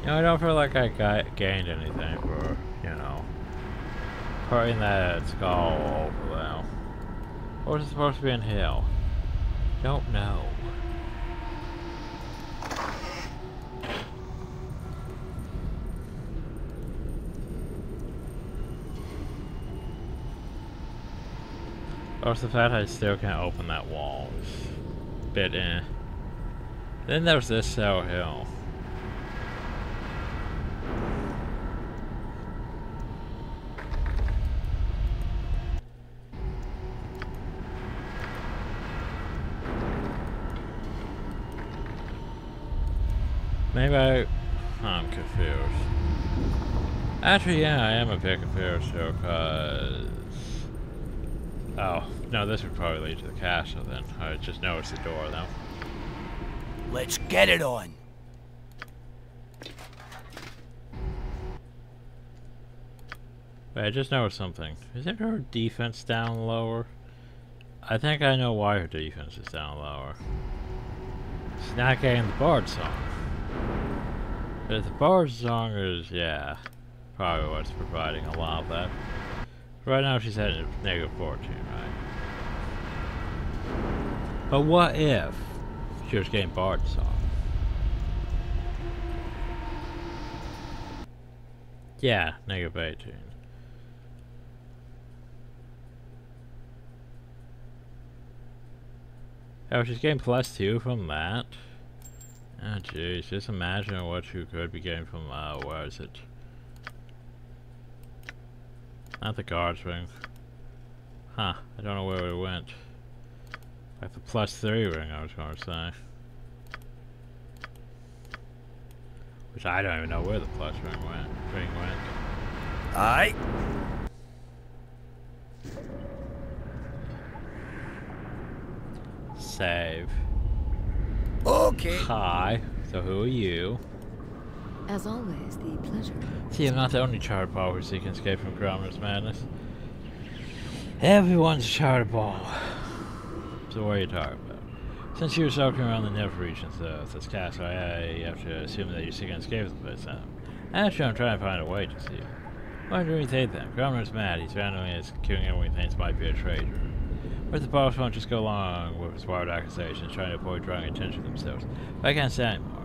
You know, I don't feel like I got gained anything for, you know, putting that skull over them. Or was it supposed to be in hell? Don't know. Or the fact I still can't open that wall bit eh. Then there's this cell hill. Maybe I... I'm confused. Actually, yeah, I am a bit confused here, because... Oh, no, this would probably lead to the castle then. I just noticed the door, though. Let's get it on. Wait, I just noticed something. Isn't her defense down lower? I think I know why her defense is down lower. She's not getting the Bard song. The Bard song is, yeah, probably what's providing a lot of that. Right now she's at negative 14, right? But what if she was getting Bard song? Yeah, negative 18. Oh, she's getting plus two from that. Oh jeez, just imagine what you could be getting from, uh, where is it? Not the guards ring. Huh, I don't know where we went. Like the plus three ring I was gonna say. Which I don't even know where the plus ring went. Ring went. Aye. Save. Okay. Hi. So who are you? As always, the pleasure. See, I'm not the only charred ball who can escape from Gromnir's madness. Everyone's a charred ball. So what are you talking about? Since you were stalking around the Never regions of this castle, I have to assume that you seek an escape from this time. Actually, I'm trying to find a way to see you. Why do you think that? Gromnir's mad. He's randomly is killing everyone he thinks might be a traitor. But the boss won't just go along with his wild accusations, trying to avoid drawing attention to themselves. But I can't say anymore.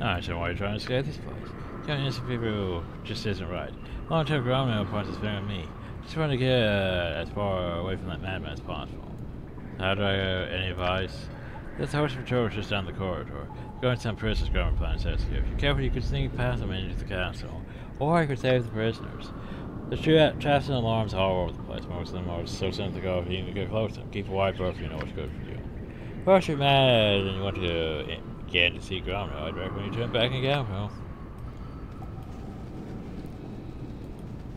I understand why you're trying to escape this place. Killing innocent people just isn't right. Long-term Gromnir points his finger at me. Just want to get uh, as far away from that madman as possible. How do I uh, any advice? A horse patrol just down the corridor. Going to some prisoners plans to escape. If you're careful, you could sneak past them into the castle. Or I could save the prisoners. There's tra traps and alarms all over the place. Most of them are so sent to go if you need to get close to them. Keep a wide berth if you know what's good for you. If you're mad and you want to get to see Gromnir, I'd recommend you turn back in Galville.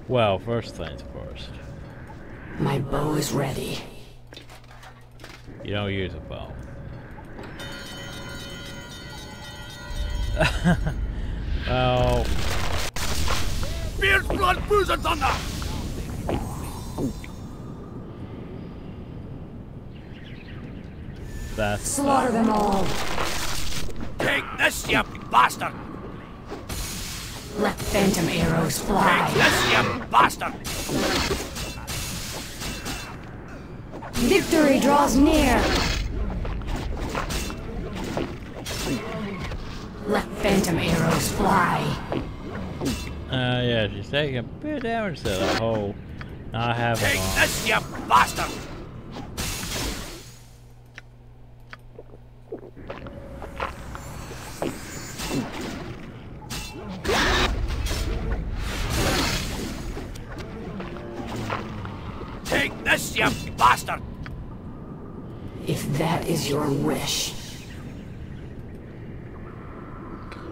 Well, first things first. My bow is ready. You don't use a bow. well... Fierce blood bruiser thunder! That's... Slaughter them all. Take this, you bastard! Let phantom arrows fly. Take this, you bastard! Victory draws near. Let phantom arrows fly. Uh, yeah, she's taking a bit of damage to the whole I have Take on. this, you bastard! Take this, you bastard! If that is your wish.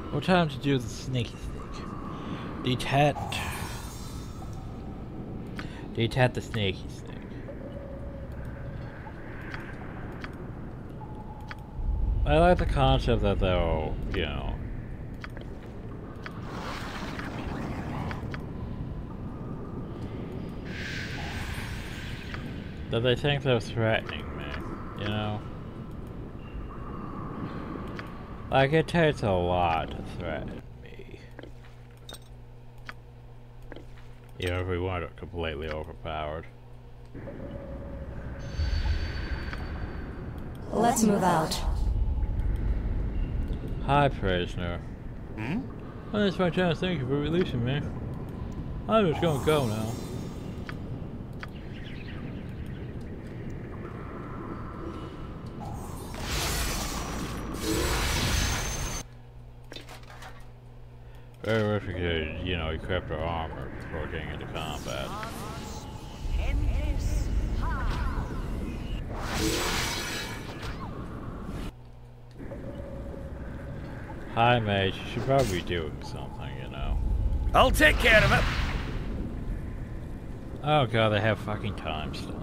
What time to do the sneaky sneak? Detect. Detect the sneaky sneak. I like the concept that they'll, you know. That they think they're threatening me, you know? Like, it takes a lot to threaten me. Even if we weren't completely overpowered. Let's move out. Hi, prisoner. Hmm? Well, it's my chance. Thank you for releasing me. I'm just gonna go now. Very wish we could, you know, equip our armor before getting into combat. Hi, mate. You should probably be doing something, you know. I'll take care of it. Oh god, they have fucking time stuff.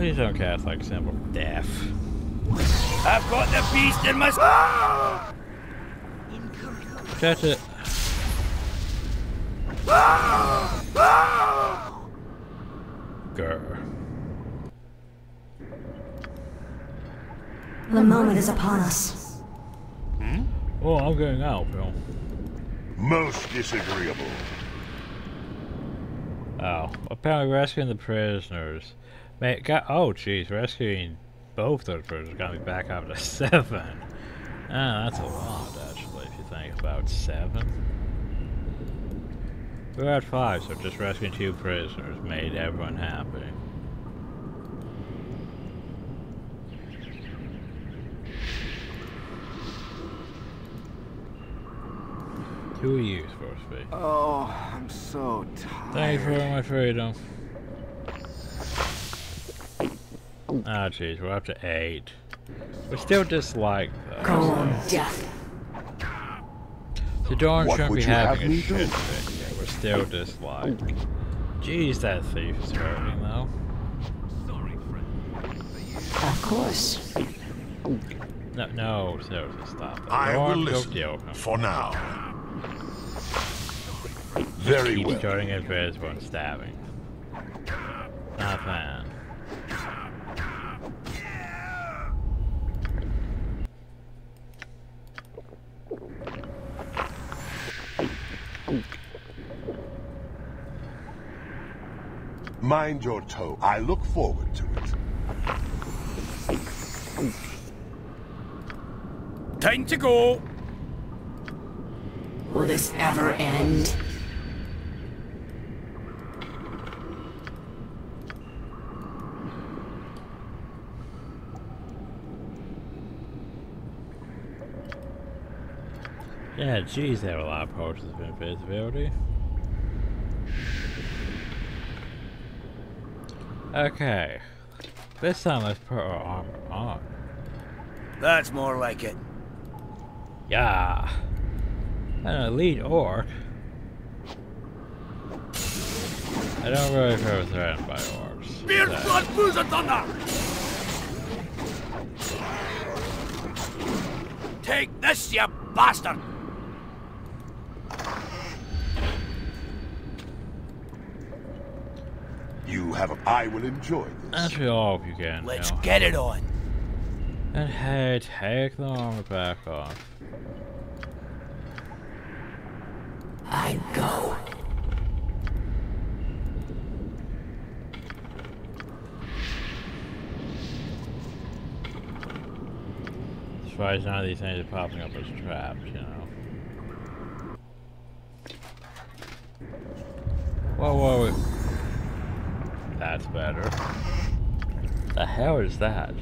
Please don't cast like symbol death. I've got the beast in my... Catch it. Grr. The moment is upon us. Hmm? Oh, I'm going out, Bill. Most disagreeable. Oh, apparently we're rescuing the prisoners. Man, got, oh jeez, rescuing both those prisoners got me back up to seven. Ah, that's a lot, actually, if you think about seven. We're at five, so just rescuing two prisoners made everyone happy. Who are you supposed to be? Oh, I'm so tired. Thank you for my freedom. Ah, jeez, we're up to eight. We still dislike those. Go on, death. The Dawn What shouldn't be you having a shit fit yet. We're still disliked. Jeez, that thief is hurting though. Of course. No, no, seriously, stop that. I Dawn, will listen kill for now. Very Keep well. showing invisible and stabbing. Not a Mind your toe. I look forward to it. Time to go. Will this ever end? Yeah, jeez, they have a lot of potions of invisibility. Okay. This time let's put our armor on. That's more like it. Yeah. An elite orc. I don't really feel threatened by orcs. Beer blood boozer thunder! Take this, you bastard! have. A, I will enjoy this. As we all you can. Let's get it on. And hey, take the armor back off. I go. As far Surprised none of these things are popping up as traps, you know. Whoa, whoa, wait. That's better. The hell is that?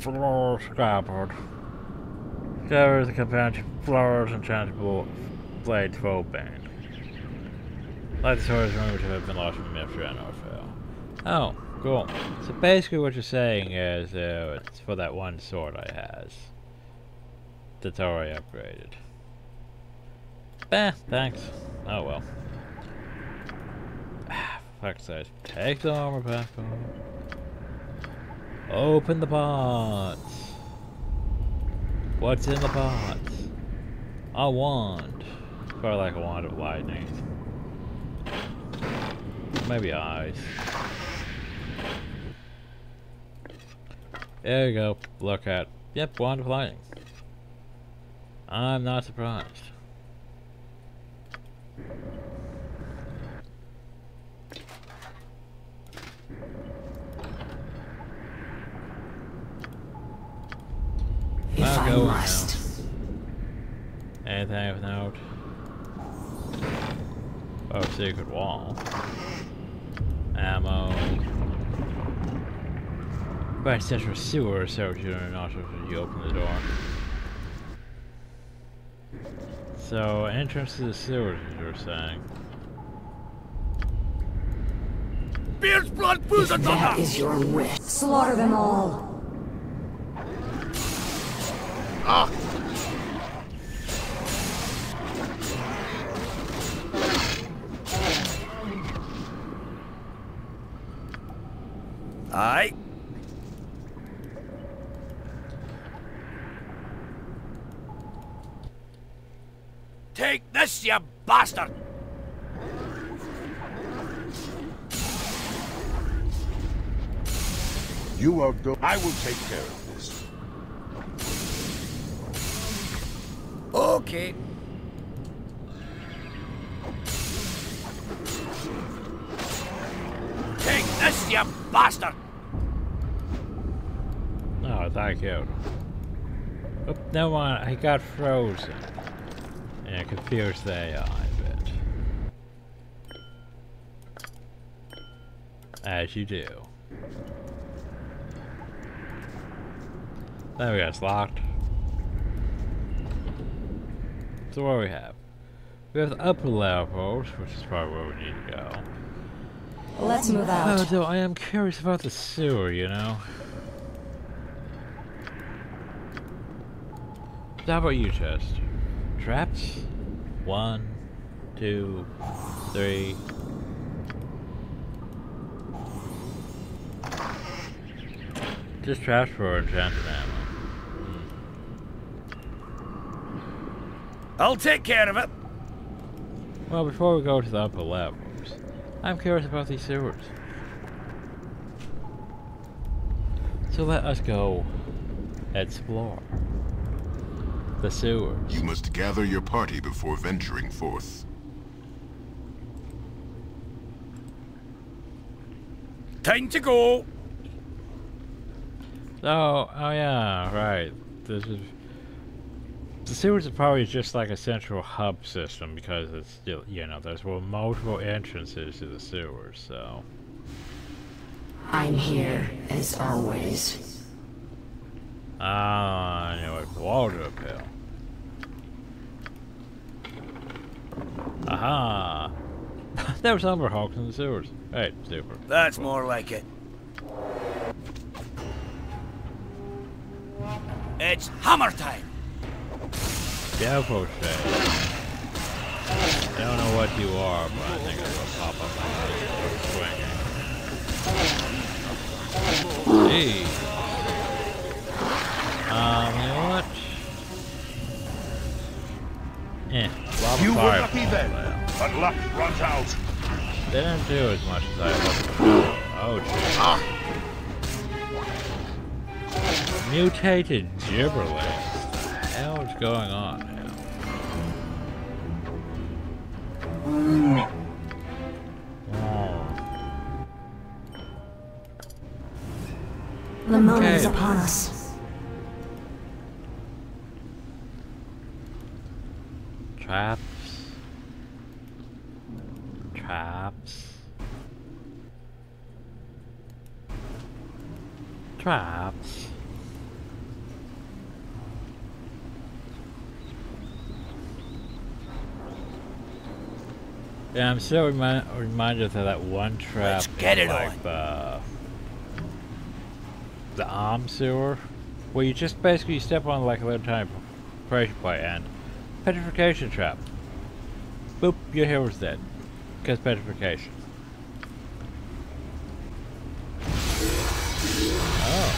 Floor scrapboard. Discover the companion flowers and transable blade full band. Like the swords rumors have been lost from Mystery and Orfeo. Oh, cool. So basically what you're saying is uh, it's for that one sword I has. That's already upgraded. Eh, thanks. Oh well. Says, take the armor back on. Open the pots. What's in the pots? A wand. Probably like a wand of lightning. Maybe eyes. There you go. Look at. Yep, wand of lightning. I'm not surprised. I go must. now. Anything of note? Oh, secret wall. Ammo. Right central sewer, so you are not when you open the door. So, entrance to the sewer, you were saying. Beard's blood through the That thunder! is your wish. Slaughter them all. Ah! Aye. Take this, you bastard! You go- I will take care of this. Okay. Take this, you bastard! Oh, thank you. Oh, no one, I got frozen. Yeah, confused the AI a bit. As you do. There we go, it's locked. So what do we have? We have the upper levels, which is probably where we need to go. Let's move Oh, out. though I am curious about the sewer, you know? So how about you, Chest? Traps? One, two, three. Just traps for enchanted ammo. I'll take care of it. Well, before we go to the upper levels, I'm curious about these sewers. So let us go explore the sewers. You must gather your party before venturing forth. Time to go. Oh, oh yeah, right. This is the sewers are probably just like a central hub system because it's still, you know, there's well, multiple entrances to the sewers, so. I'm here, as always. Ah, I know what water pill. Aha! there was Umber Hulks in the sewers. Right, super. That's more like it. It's hammer time. Devil. I don't know what you are, but I think it's gonna pop up my. Hey. Um, you know what? Eh, lava You were fireball lucky then, but luck runs out. They didn't do as much as I hoped. Oh, jeez. Ah. Mutated gibberling going on now? The moment is upon us. Traps. Traps. Traps. Yeah, I'm still remi reminded of that one trap. Let's get it like, Uh, the arm sewer, where you just basically step on like a little tiny pressure plate and petrification trap. Boop, your hero's dead. Because petrification. Oh.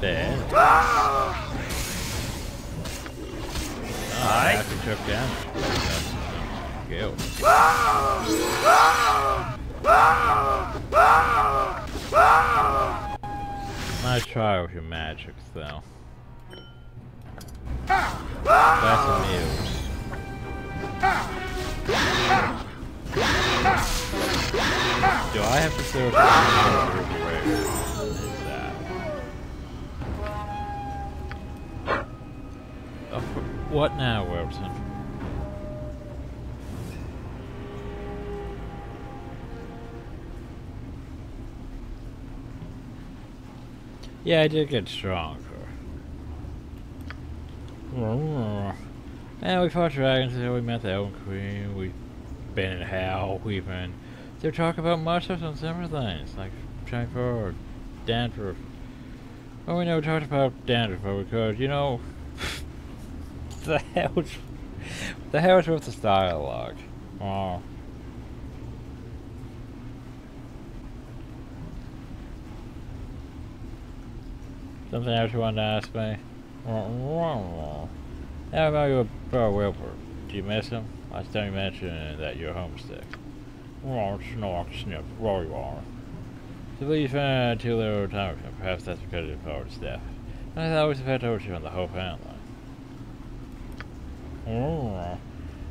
Dead. Oh, I actually took damage. Kill. Nice try with your magics, though. That's amused. Do I have to throw Where is that? Oh, what now, Wilson? Yeah, I did get stronger. Mm. And we fought dragons until we met the Elven Queen. We've been in hell. We've been. They're talking about monsters and similar things, like or Danforth. Well, we never talked about Danforth because, you know, the hell's the hell's with this dialogue? Oh. Something else you wanted to ask me? How about your brother Wilbur? Do you miss him? I still mentioned that you're homesick. Snark, sniff, roar you are. So please spend too little time with him. Perhaps that's because of father's death. I thought a pet you on the whole family. Oh.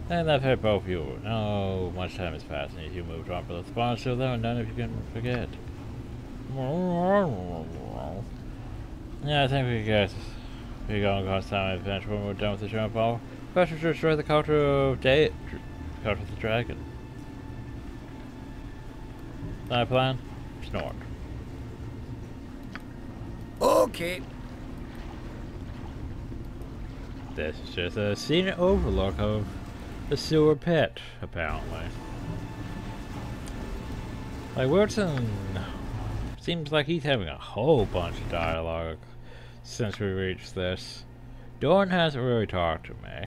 And I've both of you. No, much time has passed and you moved on, but the there and none of you can forget. Yeah, I think we guess we go on cause time adventure when we're done with the jump ball. First, to destroy the culture of day, culture of the dragon. My plan? Snort. Okay. This is just a scenic overlook of the sewer pit, apparently. Like Wilson seems like he's having a whole bunch of dialogue since we reached this. Dorn hasn't really talked to me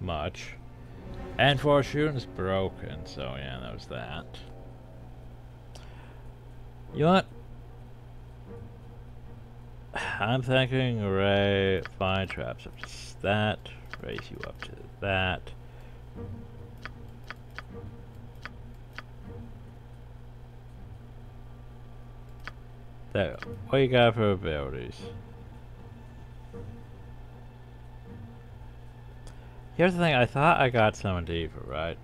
much. And Fortune's broken, so yeah, that was that. You know what? I'm thinking Ray fine traps up to that, raise you up to that. There, what you got for abilities? Here's the thing, I thought I got some Diva, right?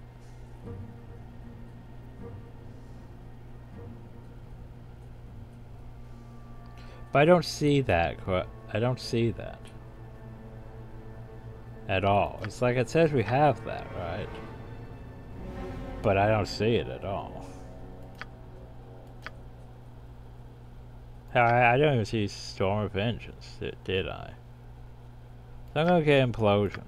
But I don't see that. I don't see that. At all. It's like it says we have that, right? But I don't see it at all. I, I don't even see Storm of Vengeance, did, I? So I'm gonna get Implosion.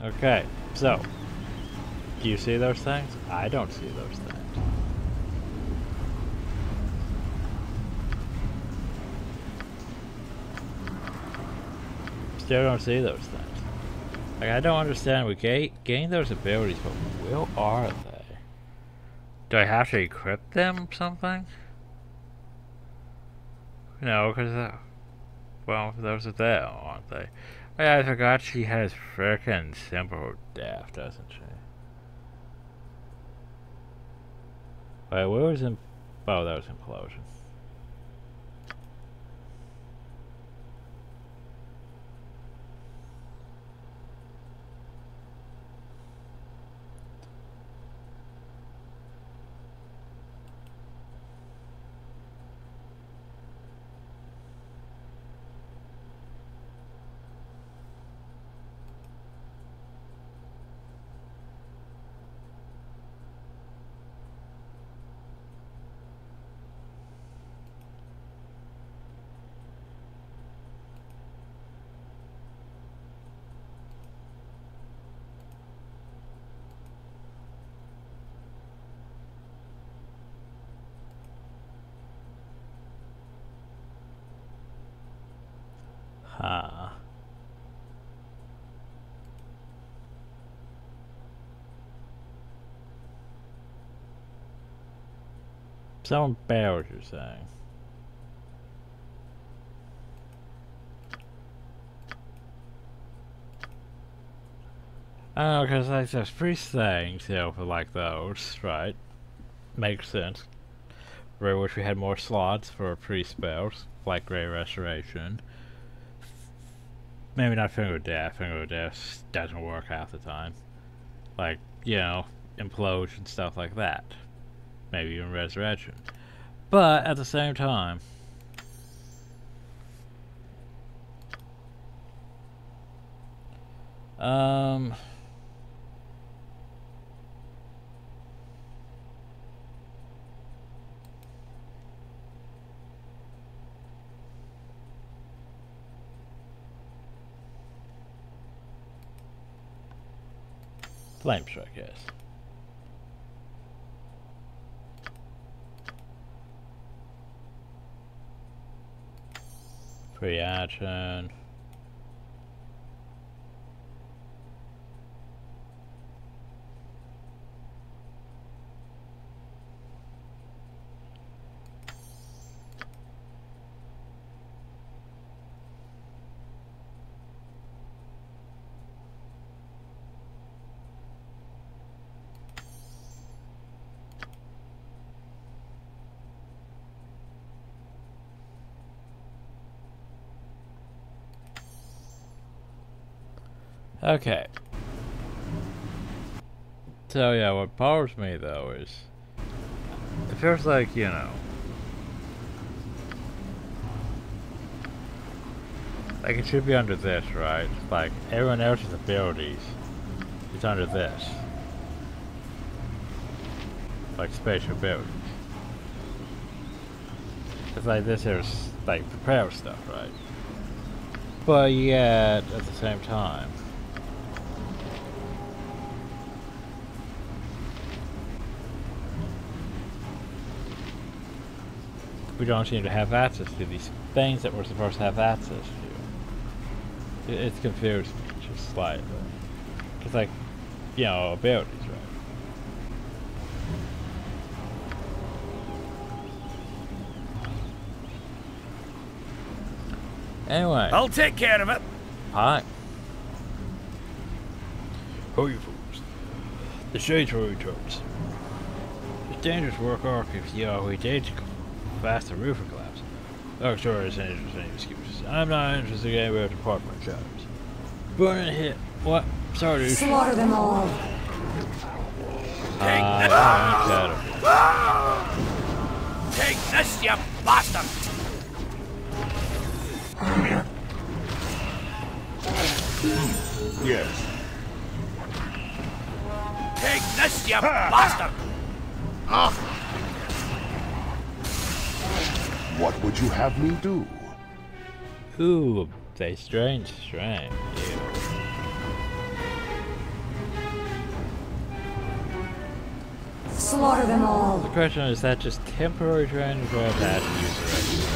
Okay, so, do you see those things? I don't see those things. Still don't see those things. Like, I don't understand. We gain, those abilities, but where are they? Do I have to equip them something? No, because, uh, well, those are there, aren't they? I forgot she has frickin' symbol death, doesn't she? Wait, where was in? Oh, that was implosion. Ah. Someone bears, you're saying. Oh, because like there's priest things, you know, for like those, right? Makes sense. Where wish we had more slots for priest spells, like Grey Restoration. Maybe not Finger of Death. Finger of Death doesn't work half the time. Like, you know, Implosion, and stuff like that. Maybe even Resurrection. But, at the same time... Um... Flame strike, yes. Free action. Okay. So yeah, what powers me though is it feels like, you know like it should be under this, right? Like everyone else's abilities is under this. Like special abilities. It's like this here's like prayer stuff, right? But yet at the same time we don't seem to have access to these things that we're supposed to have access to. It, it's confused me just slightly. It's like, you know, abilities, right? Anyway. I'll take care of it. Hi. Who are you fools? The Shades were returns. It's dangerous work arc if you are we did fast the roof will collapse. Oh, sure, it's an interesting excuses. I'm not interested in anywhere to park my shadows. Burn and hit. What? Sorry, dude. Slaughter them all. Take Uh, this! Take this, you bastard! Yes. Take this, you bastard! Ah. What would you have me do? Ooh, they strange strange. Slaughter them all. The question is that just temporary training or that user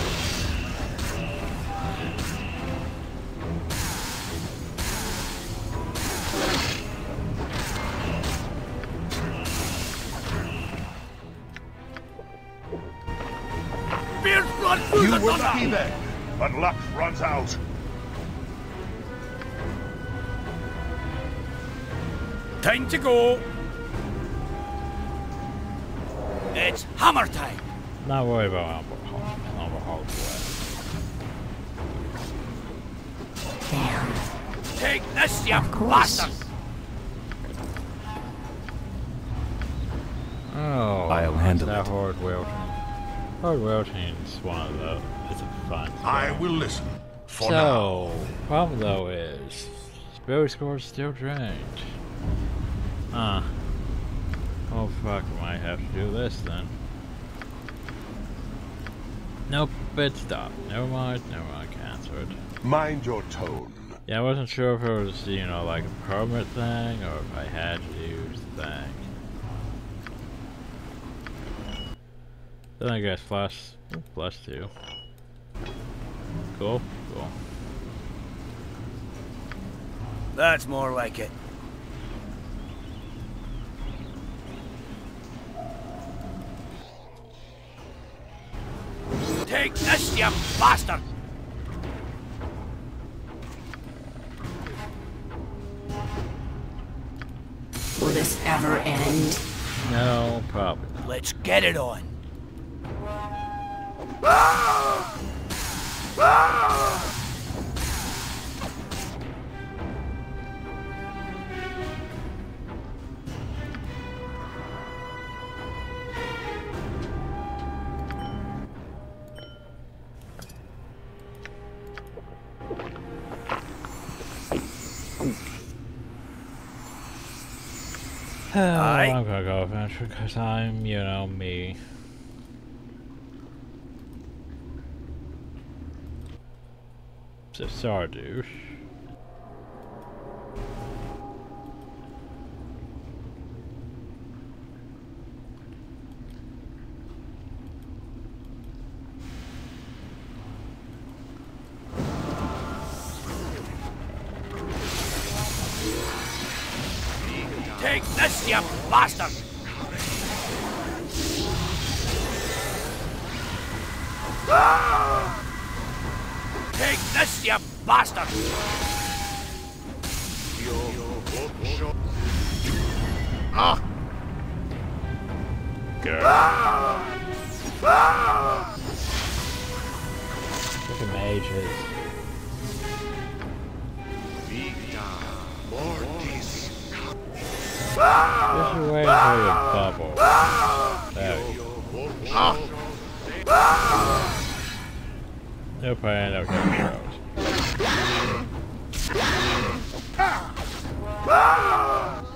the were thunder! then, but luck runs out. Time to go. It's hammer time. Not worry about Umber Umber Hulk. Take this, you bastard! Oh, I'll handle that it. hard welting. Hard welting is one of the. It's fun. I will listen. For so, problem though is, spell score is still drained. Ah. Oh fuck, I might have to do this then. Nope, it stopped. Never mind, never mind, cancel it. mind your tone. Yeah, I wasn't sure if it was, you know, like a permanent thing, or if I had to use the thing. Then I guess plus, plus two. Cool, cool. That's more like it. Take this, you bastard! Will this ever end? No problem. Let's get it on. Because I'm, you know, me. So sorry, douche. Ah! Look at mages. Just you wait until you bubble. There we go. No pain, no controls.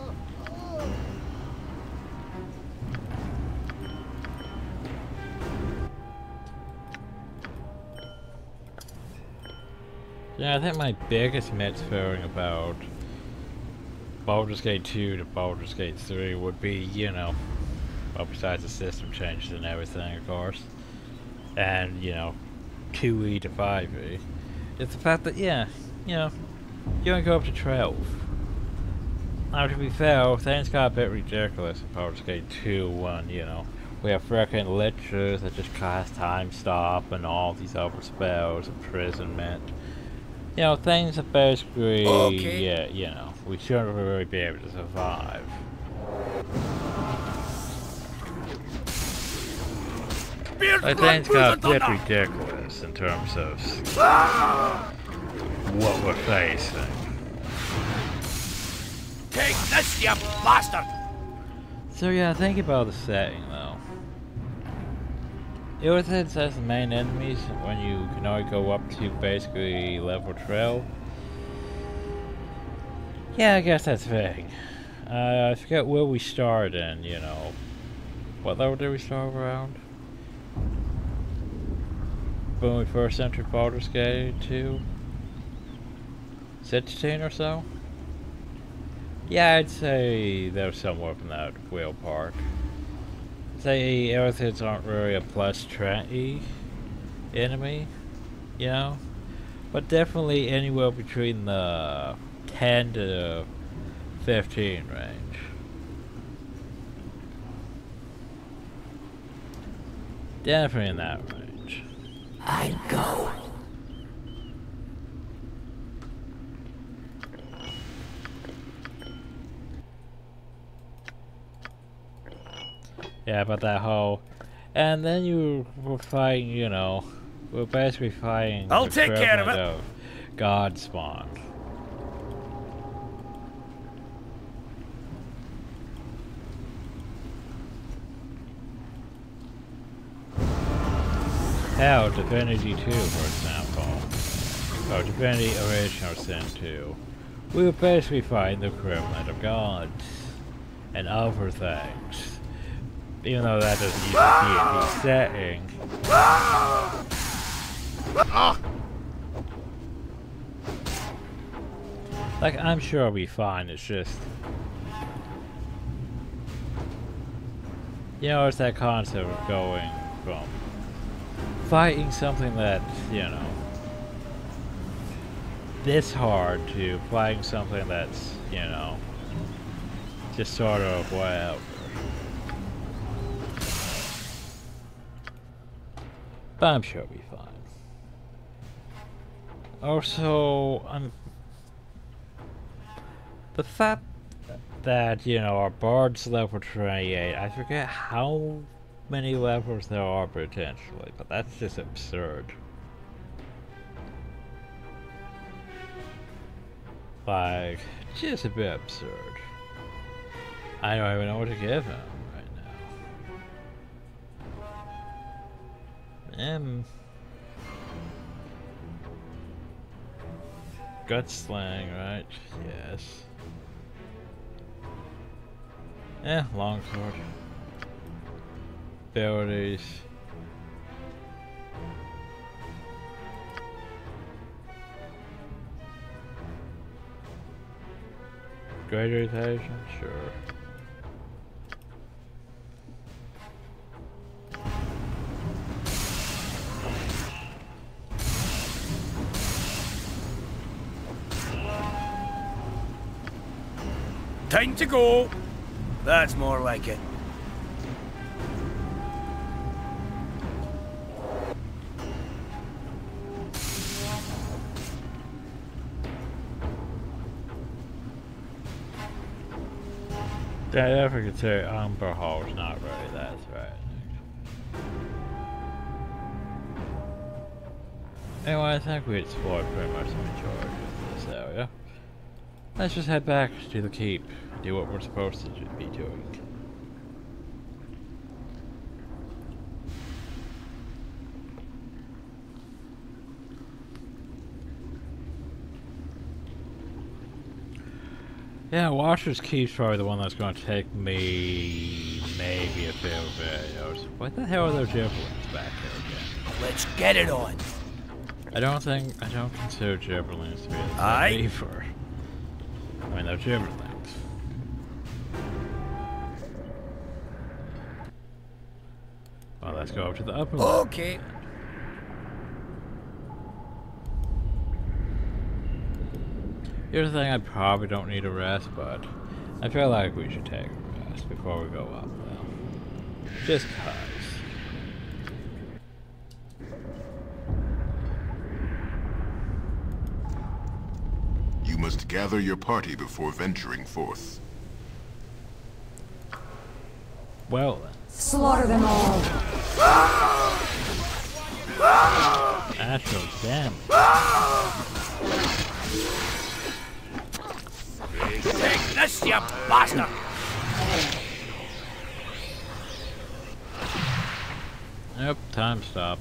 Yeah, I think my biggest mitzvahing about Baldur's Gate 2 to Baldur's Gate 3 would be, you know, well, besides the system changes and everything, of course, and, you know, 2E to 5E, it's the fact that, yeah, you know, you only go up to 12. Now, to be fair, oh, things got a bit ridiculous in Power Gate 2 when, you know, we have frickin' lichers that just cast time stop and all these other spells, imprisonment. You know, things that basically, Okay. yeah, you know, we shouldn't really be able to survive. Think it's got a bit ridiculous in terms of what we're facing. Take this, you bastard! So yeah, think about the setting though. It Illithids as the main enemies when you can only go up to basically level 12. Yeah, I guess that's vague. Uh, I forget where we started in, you know. What level did we start around? When we first entered Baldur's Gate 2? 16 or so? Yeah, I'd say they're somewhere from that whale park. Say Illithids aren't really a plus 20 enemy, you know? But definitely anywhere between the 10 to 15 range. Definitely in that range. I'd go. Yeah, but that whole... And then you were fighting, you know, we're basically fighting I'll the take care of equivalent of God Spawn. Hell, Divinity 2, for example. Or Divinity Original Sin 2. We were basically find the equivalent of gods. And other things. Even though that doesn't use the D&D setting. Like, I'm sure I'll be fine, it's just... You know, it's that concept of going from fighting something that, you know, this hard to playing something that's, you know, just sort of whatever. But I'm sure it'll be fine. Also, I'm the fact that, you know, our bard's level 28, I forget how many levels there are potentially, but that's just absurd. Like, just a bit absurd. I don't even know what to give him now. Um. Gut slang, right? Yes. Eh, longsword. Abilities. Greater evasion? Sure. Time to go. That's more like it. Yeah, I forget to Umber Hulks not really that threatening. Anyway, I think we explored pretty much the majority. Let's just head back to the keep, do what we're supposed to be doing. Yeah, Watcher's Keep's probably the one that's going to take me maybe a few videos. What the hell are those javelins back here again? Let's get it on. I don't think, I don't consider javelins to be a Aye. beaver. I mean, they're javelins. Well, let's go up to the upper level. Okay. Here's the thing, I probably don't need a rest, but I feel like we should take a rest before we go up, though. Just cause. You must gather your party before venturing forth. Well then. Slaughter them all. Astral damn. Take this, you bastard! Yep, time stop.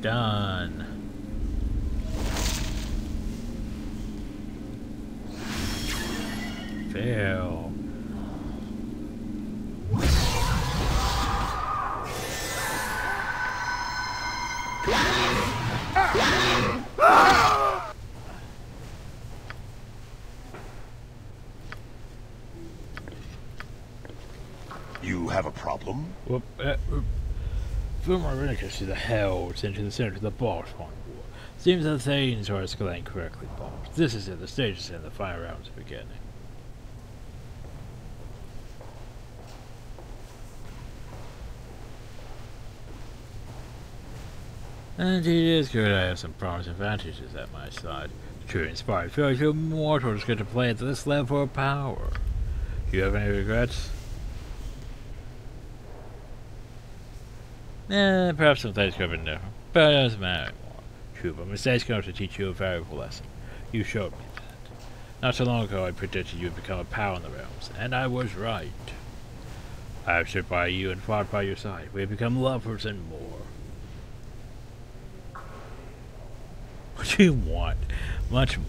Stun. Fail. Filmarinicus to the hells into the center of the boss one. Seems that things are escalating correctly, boss. This is it, the stage is in, the fire rounds are beginning. And it is good I have some promising advantages at my side. Feel like your mortals get to play at this level of power. Do you have any regrets? Eh, perhaps some things could have been different, but it doesn't matter anymore. True, but mistakes come to teach you a valuable lesson. You showed me that. Not so long ago I predicted you would become a power in the realms, and I was right. I have stood by you and fought by your side. We have become lovers and more. What do you want? Much more.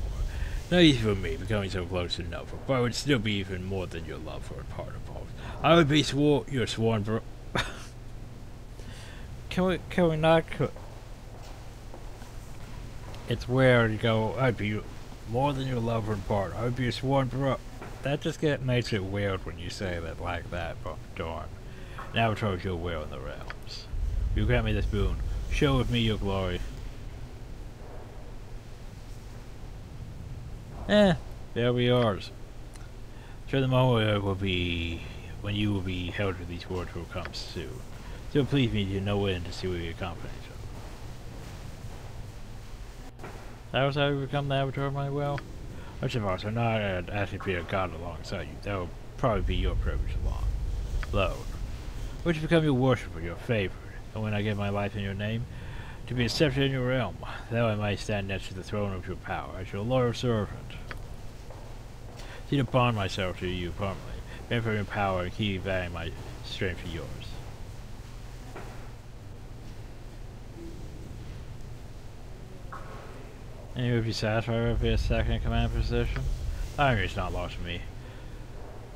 Not even for me, becoming so close to Nova, but I would still be even more than your love for a part of both. I would be swore your sworn Can we, can we not It's weird you go, I'd be more than your lover and part. I be your sworn bro- That just get, makes it weird when you say that like that, but darn. Now I told you will in the realms. You grant me this boon. Show with me your glory. Eh, there we are. Sure, the moment will be when you will be held to these words will come soon. So please me to know when to see what your confidence of. That was how you become the avatar of my will? Much of us are not uh, asking for a god alongside you. That will probably be your privilege alone. Alone. Which become your worshipper, your favorite. And when I give my life in your name, to be accepted in your realm, that I might stand next to the throne of your power as your loyal servant. To bond myself to you permanently, for your power and keep valuing my strength to yours. And you would be satisfied with a second command position? Irony is not lost to me.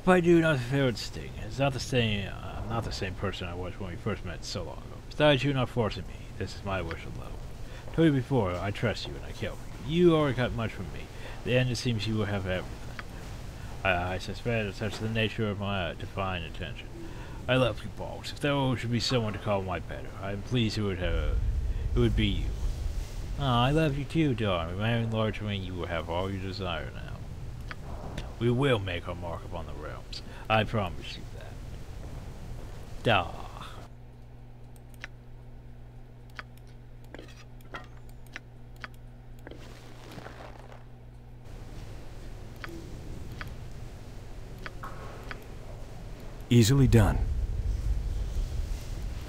But I do not feel its sting. It's not the same. Uh, I'm not the same person I was when we first met so long ago. Besides, you not forcing me. This is my wish alone. Told you before, I trust you and I for you. You already got much from me. The end, it seems you will have everything. I, I suspect it's such the nature of my uh, divine intention. I love you, Balls. If there should be someone to call my better, I am pleased it would have, it would be you. Oh, I love you too, darling. Marrying large wing, you will have all you desire now. We will make our mark upon the realms. I promise you that. Duh. Easily done.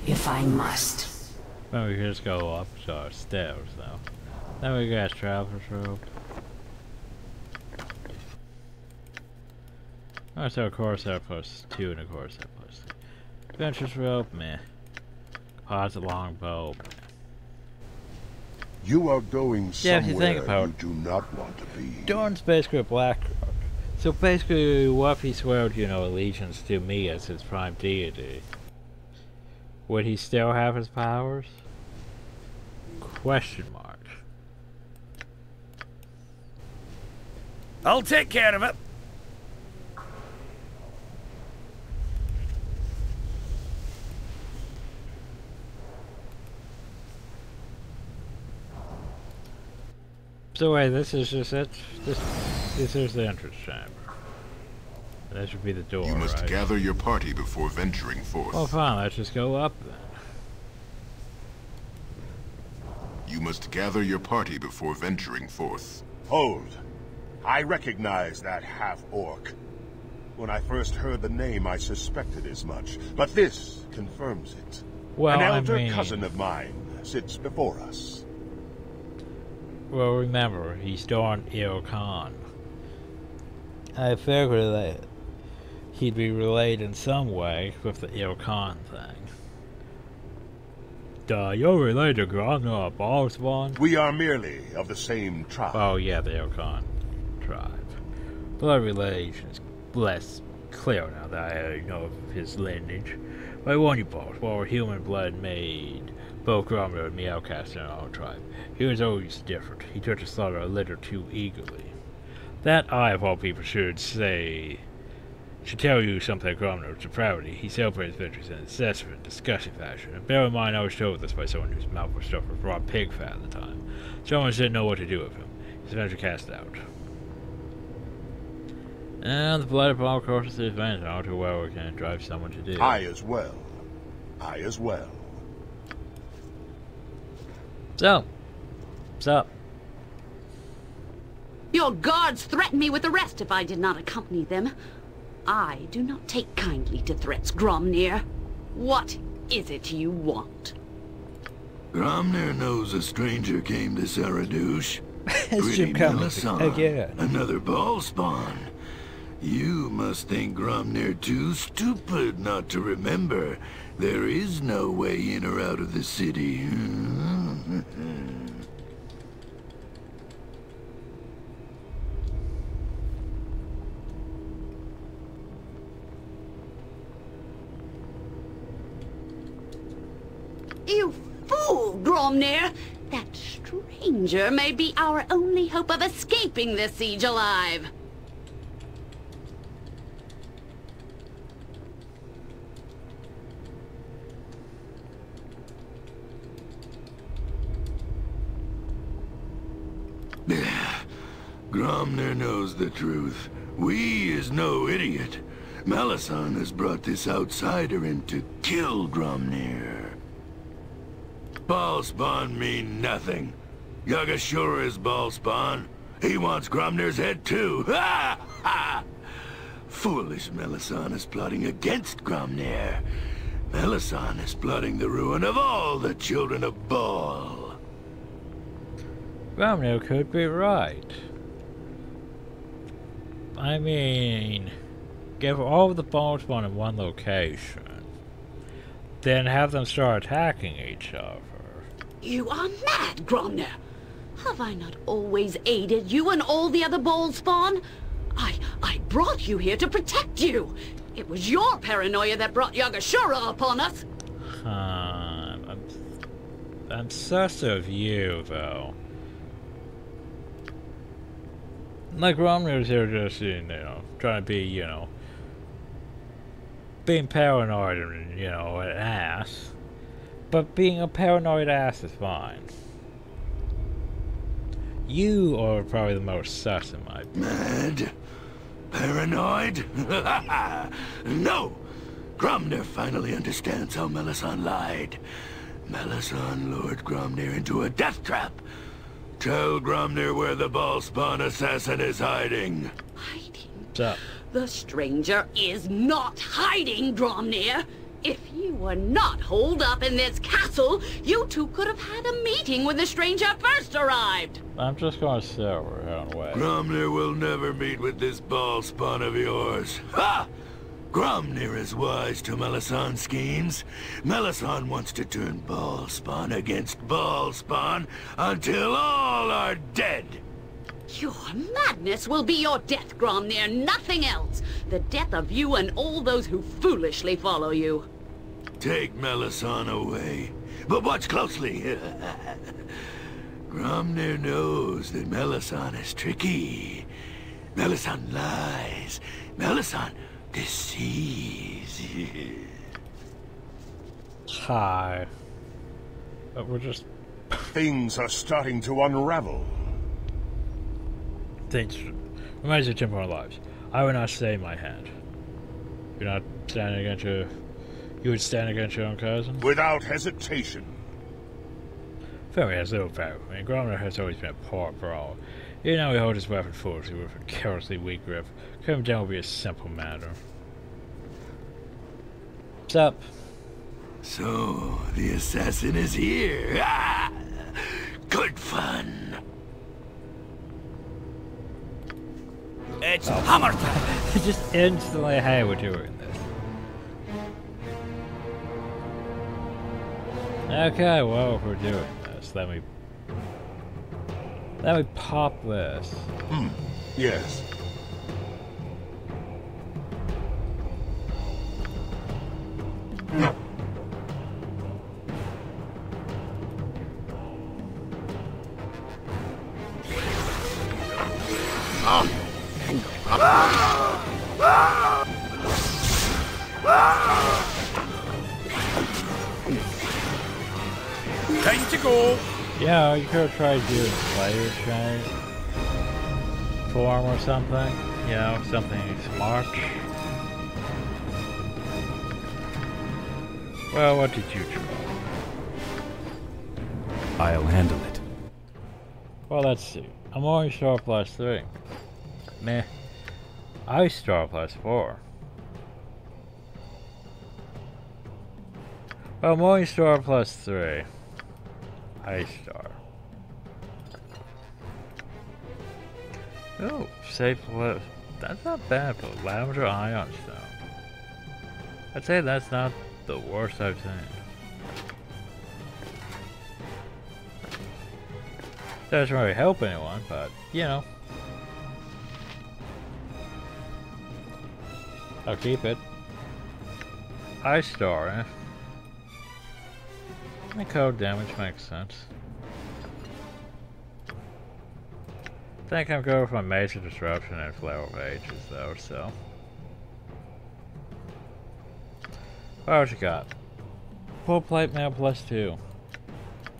If I must. Well, we can just go up to our stairs now. Then we got traveler's rope. Oh, so a Corsair plus two and a Corsair plus three. Adventurous rope, meh. Composite longbow, meh. You are going Yeah, somewhere if you think about you do not want to be. Dorn's basically a black rock. So basically, if swore, you know, allegiance to me as his prime deity? Would he still have his powers? Question mark. I'll take care of it. So wait, this is just it? This, this is the entrance chamber. That should be the door, You must right? gather your party before venturing forth. Well, fine, let's just go up then. You must gather your party before venturing forth. Hold. I recognize that half-orc. When I first heard the name, I suspected as much. But this confirms it. Well, An I elder mean- cousin of mine sits before us. Well, remember, he's Dorn Il Khan. I figured that he'd be related in some way with the Il Khan thing. Duh, you're related to Gromnir Bhaalspawn? We are merely of the same tribe. Oh, yeah, the Il Khan tribe. Blood relation is less clear now that I know of his lineage. But I warn you both, while human blood made both Gromnir and me outcasts in our tribe, he was always different. He took to slaughter a little too eagerly. That I, of all people, should say, should tell you something of Gromnir's depravity. He celebrates victories in a excessive and disgusting fashion. And bear in mind, I was told this by someone whose mouth was stuffed with raw pig fat at the time. Someone didn't know what to do with him. He's eventually cast out. And the blood of all courses to advantage all too well we can drive someone to do. I as well. I as well. So, what's up? Your guards threatened me with arrest if I did not accompany them. I do not take kindly to threats, Gromnir. What is it you want? Gromnir knows a stranger came to Saradush. It's Jim Cummings Melissan, again. Another Bhaal spawn. You must think Gromnir too stupid not to remember. There is no way in or out of the city. You fool, Gromnir! That stranger may be our only hope of escaping this siege alive. Gromnir knows the truth. We is no idiot. Melissan has brought this outsider in to kill Gromnir. Gromnir. Bhaalspawn mean nothing. Yaga-Shura is Bhaalspawn. He wants Gromnir's head too. Ha ha! Foolish Melissan is plotting against Gromnir. Melissan is plotting the ruin of all the children of Bhaal. Gromnir could be right. I mean, give all the Bhaalspawn in one location. Then have them start attacking each other. You are mad, Gromnir! Have I not always aided you and all the other Bhaalspawn? I, I brought you here to protect you! It was your paranoia that brought Yaga-Shura upon us! Huh, I'm, of you, though. Like Romner's here just, you know, trying to be, you know, being paranoid and, you know, an ass. But being a paranoid ass is fine. You are probably the most sus in my Mad? Paranoid? no! Gromnir finally understands how Melissan lied. Melissan lured Gromnir into a death trap. Tell Gromnir where the Bhaalspawn assassin is hiding. Hiding? The stranger is not hiding, Gromnir. If you were not holed up in this castle, you two could have had a meeting when the stranger first arrived. I'm just gonna sit over here and wait. Gromnir will never meet with this ball Bhaalspawn of yours. Ha! Gromnir is wise to Melissan's schemes. Melissan wants to turn Bhaalspawn against Bhaalspawn until all are dead. Your madness will be your death, Gromnir, nothing else. The death of you and all those who foolishly follow you. Take Melissan away, but watch closely. Gromnir knows that Melissan is tricky. Melissan lies. Melissan deceives. Hi. But we're just... Things are starting to unravel. Things... Reminds me of Temple Lives. I would not stay my hand. You're not standing against your... You would stand against your own cousin? Without hesitation. Family has little value. I mean, Gromnir has always been a poor brawl. You know he holds his weapon foolishly with a carelessly weak grip. Cut him down would be a simple matter. What's up? So, the assassin is here. Ah! Good fun. It's hammer time. Just instantly, hey, we're doing Okay, well, we're doing this, let me... Let me pop this. Hmm. Yes. Yeah, you could have tried doing player change form or something. You know, something smart. Well, what did you try? I'll handle it. Well, let's see. I'm only star plus three. Meh. I star plus four. Well, Morning Star plus three. Ice Star. Oh, safe plus. That's not bad for Lavender Ion Stone. I'd say that's not the worst I've seen. Doesn't really help anyone, but, you know. I'll keep it. Ice Star, eh? The code damage makes sense. Think I'm going for major disruption and flow of ages though, so. What you got? Full plate mail plus two.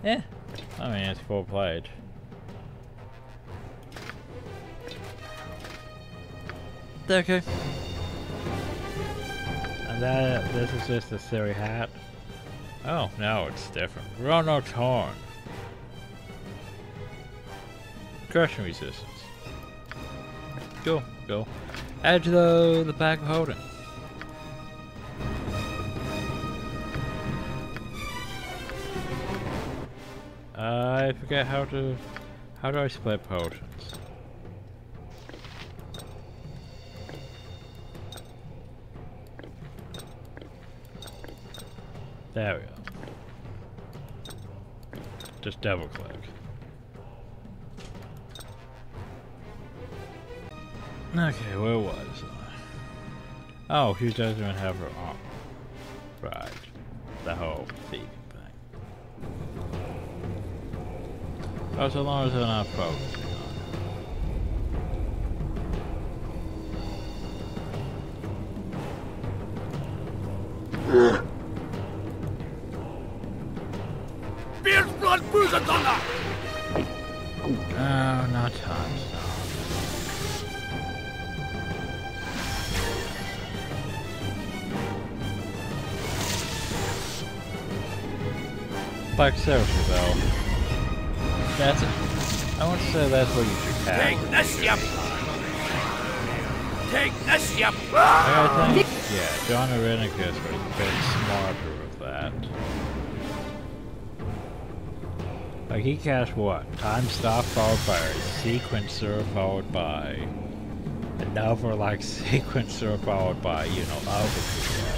Eh. I mean it's full plate. Okay. And that this is just a silly hat. Oh no, it's different. Ronald Torn. Crushing resistance. Go, go. Add to the the pack of holding. I forget how to how do I split potions? There we go. Just double click. Okay, where was I? Oh, he doesn't even have her arm. Right. The whole thieving thing. Oh, so long as they're not focusing on. Fierce blood bruiser thunder! Oh, not time Like seriously though. That's it. I want to say that's what you should have. Take this, yep! Take this, yep! I think, yeah, Jon Irenicus was a bit smarter with that. Like he cast what? Time stop followed by a sequencer followed by another like sequencer followed by, you know, other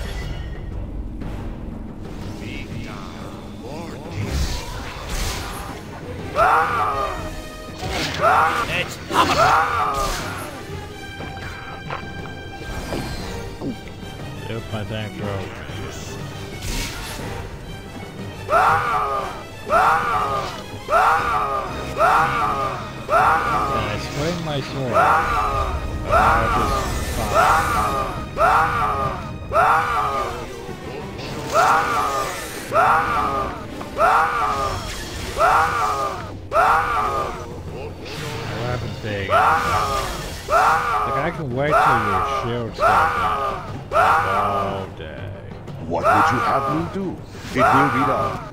It's Yep, my open. I swing my sword? Or I just Weapon thing. Like I can wait till your shield starts all day. What would you have me do? It will be done.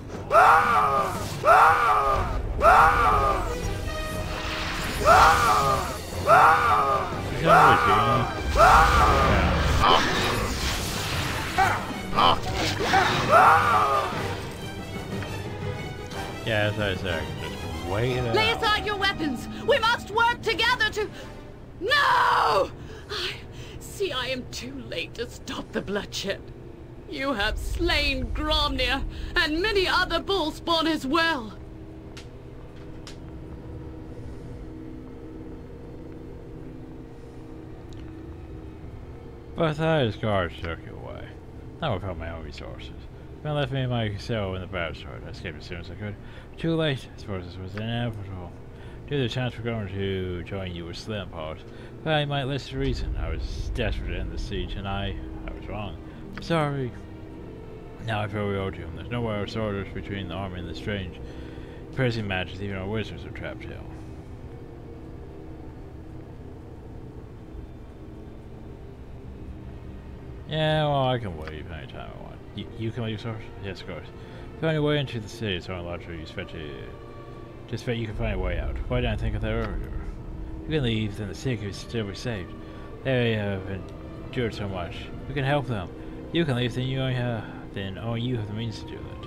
Know what, Genie? Yeah, as I said, I just wait it Lay out. aside your weapons! We must work together to... No! I see I am too late to stop the bloodshed. You have slain Gromnir and many other Bhaalspawn as well. But Thai's guards took you away. Not without my own resources. Then left me in my cell in the battle sword. I escaped as soon as I could. Too late. I suppose this was inevitable. Due to the chance for going to join you with slim paws. But I might list the reason. I was desperate to end the siege, and I... I was wrong. Sorry. Now I feel we owed you. There's no else orders between the army and the strange. Pressing matches, even our wizards are trapped here. Yeah, well, I can wait anytime I want. You, you can leave source? Yes, of course. Find a way into the city, so unlogical you expect to... Just bet you can find a way out. Why didn't I think of that earlier? You can leave, then the city can still be saved. They have endured so much. We can help them. You can leave, then you only have... Then only you have the means to do that.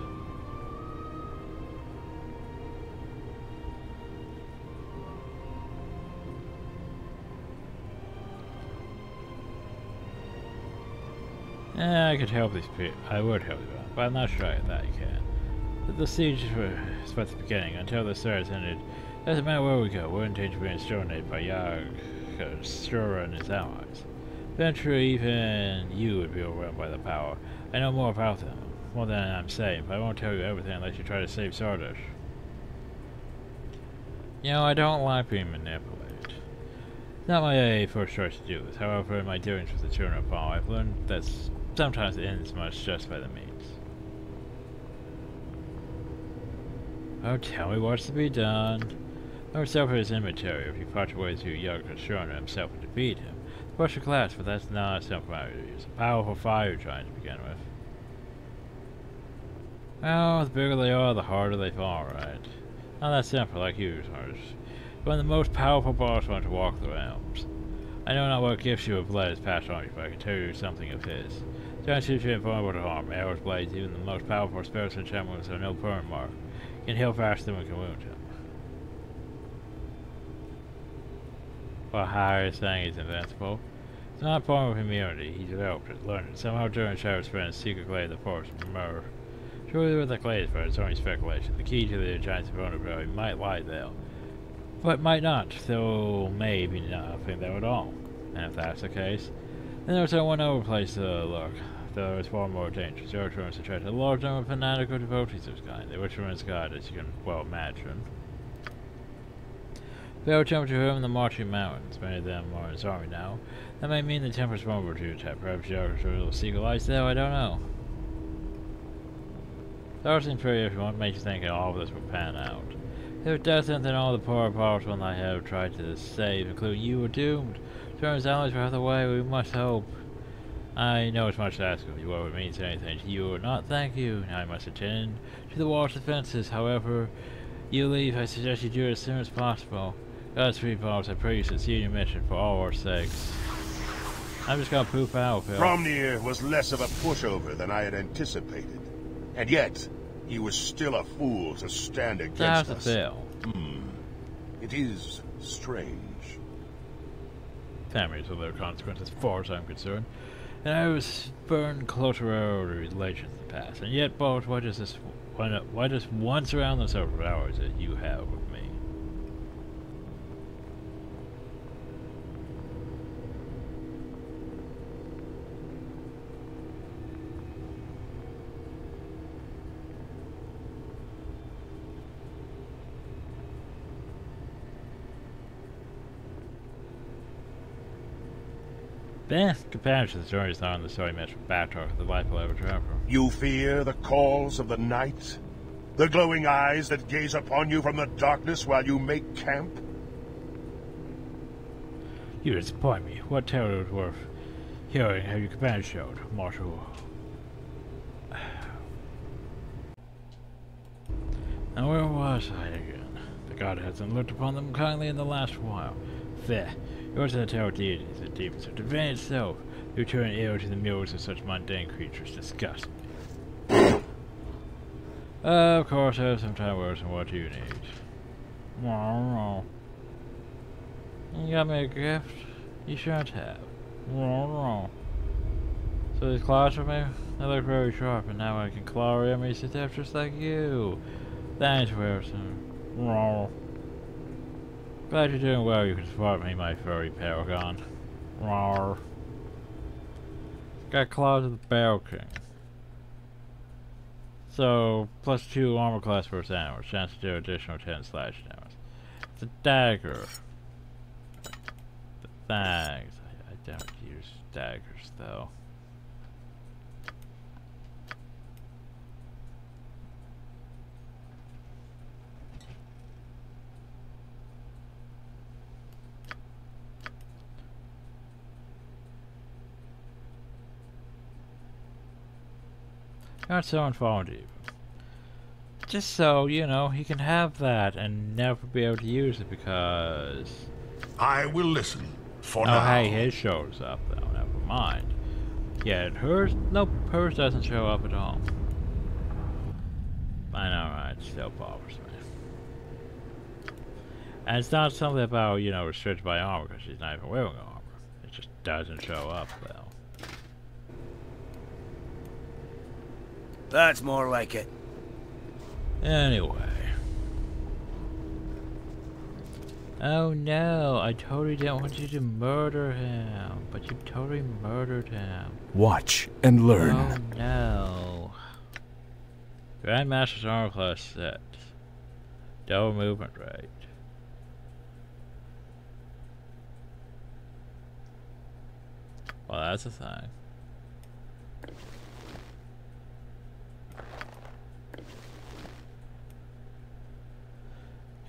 Eh, I could help these people. I would help you, but I'm not sure that you can. The, siege is but the beginning. Until the start is ended, doesn't matter where we go. We're in danger of being exterminated by Yaga-Shura, and his allies. Eventually, even you would be overwhelmed by the power. I know more about them, more than I'm saying, but I won't tell you everything unless you try to save Saradush. You know, I don't like being manipulated. Not my first choice to do this. However, in my dealings with the children of I've learned that sometimes the ends must justify the means. Oh, tell me what's to be done. Lord Selfer is immaterial. If you fought your way through Yagg Shurna himself and defeat him, Special class, but that's not simple matter to use. A powerful fire giant to begin with. Well, the bigger they are, the harder they fall, right? Not that simple, like you, Sarge. One of the most powerful boss want to walk the realms. I know not what gifts you have blood is passed on you, but I can tell you something of his. Giant shoots you invulnerable to harm, arrows, blades, even the most powerful spirits and enchantments are no permanent mark. Can heal faster than we can wound him. While Harry is saying he's invincible, it's not a form of immunity. He developed it, learned it. Somehow during Shadow's friend's secret glade of the forest from Mir. Surely with the glade for it's only speculation. The key to the giant's vulnerability might lie there. But might not, though maybe nothing there at all. And if that's the case, then there's only one other place to look. Though it's far more dangerous. Your turns attract a large number of fanatical devotees of kind. The Witcherman's God, as you can well imagine. They'll jump to him in the Marching Mountains. Many of them are in his army now. That may mean the Templar's vulnerable to attack. Perhaps the Jarvis will seek lights there, I don't know. Stars in Fury, if you want, makes you think all of this will pan out. If it doesn't, then all the poor powerful I have tried to save, including you, are doomed. Turns out of the way, we must hope. I know it's much to ask of you, what it means anything to you or not, thank you. Now I must attend to the wall's defenses. However, you leave, I suggest you do it as soon as possible. Godspeed, Boss, I pray you succeed in your mission for all our sakes. I'm just gonna poop out, Phil. Gromnir was less of a pushover than I had anticipated. And yet, he was still a fool to stand against That's us. a fail. Hmm. It is strange. Families with their consequences, as far as I'm concerned. And I was burned to relations in the past. And yet, boss, why does this, why, not, why does one surround themselves with hours that you have with me? Ben, compared to the stories not on the story match battle the life will ever travel. You fear the calls of the night? The glowing eyes that gaze upon you from the darkness while you make camp? You disappoint me. What terror is worth hearing have your command showed, Marshal? Now where was I again? The god hasn't looked upon them kindly in the last while. There, yours are the terror deities, the demons of divinity itself, who turn ill to the mules of such mundane creatures. Disgust me. of course, I have some time worse than what you need. You got me a gift? You shouldn't have. So these claws for me? They look very sharp, and now I can claw enemies to death just like you. Thanks, Wilson. Glad you're doing well. You can support me, my furry paragon. Rawr. Got claws of the Barrel King. So, plus 2 armor class per damage. Chance to do additional 10 slash damage. A dagger. Thanks. I, I don't use daggers, though. Not so informed even. Just so, you know, he can have that and never be able to use it because... I will listen, for oh, now. hey, his shows up though, never mind. Yeah, hers, nope, hers doesn't show up at all. I know, right, still bothers me. And it's not something about, you know, restricted by armor because she's not even wearing armor. It just doesn't show up though. That's more like it. Anyway. Oh no, I totally didn't want you to murder him, but you totally murdered him. Watch and learn. Oh no. Grandmaster's armor class set. Double movement rate. Well, that's a thing.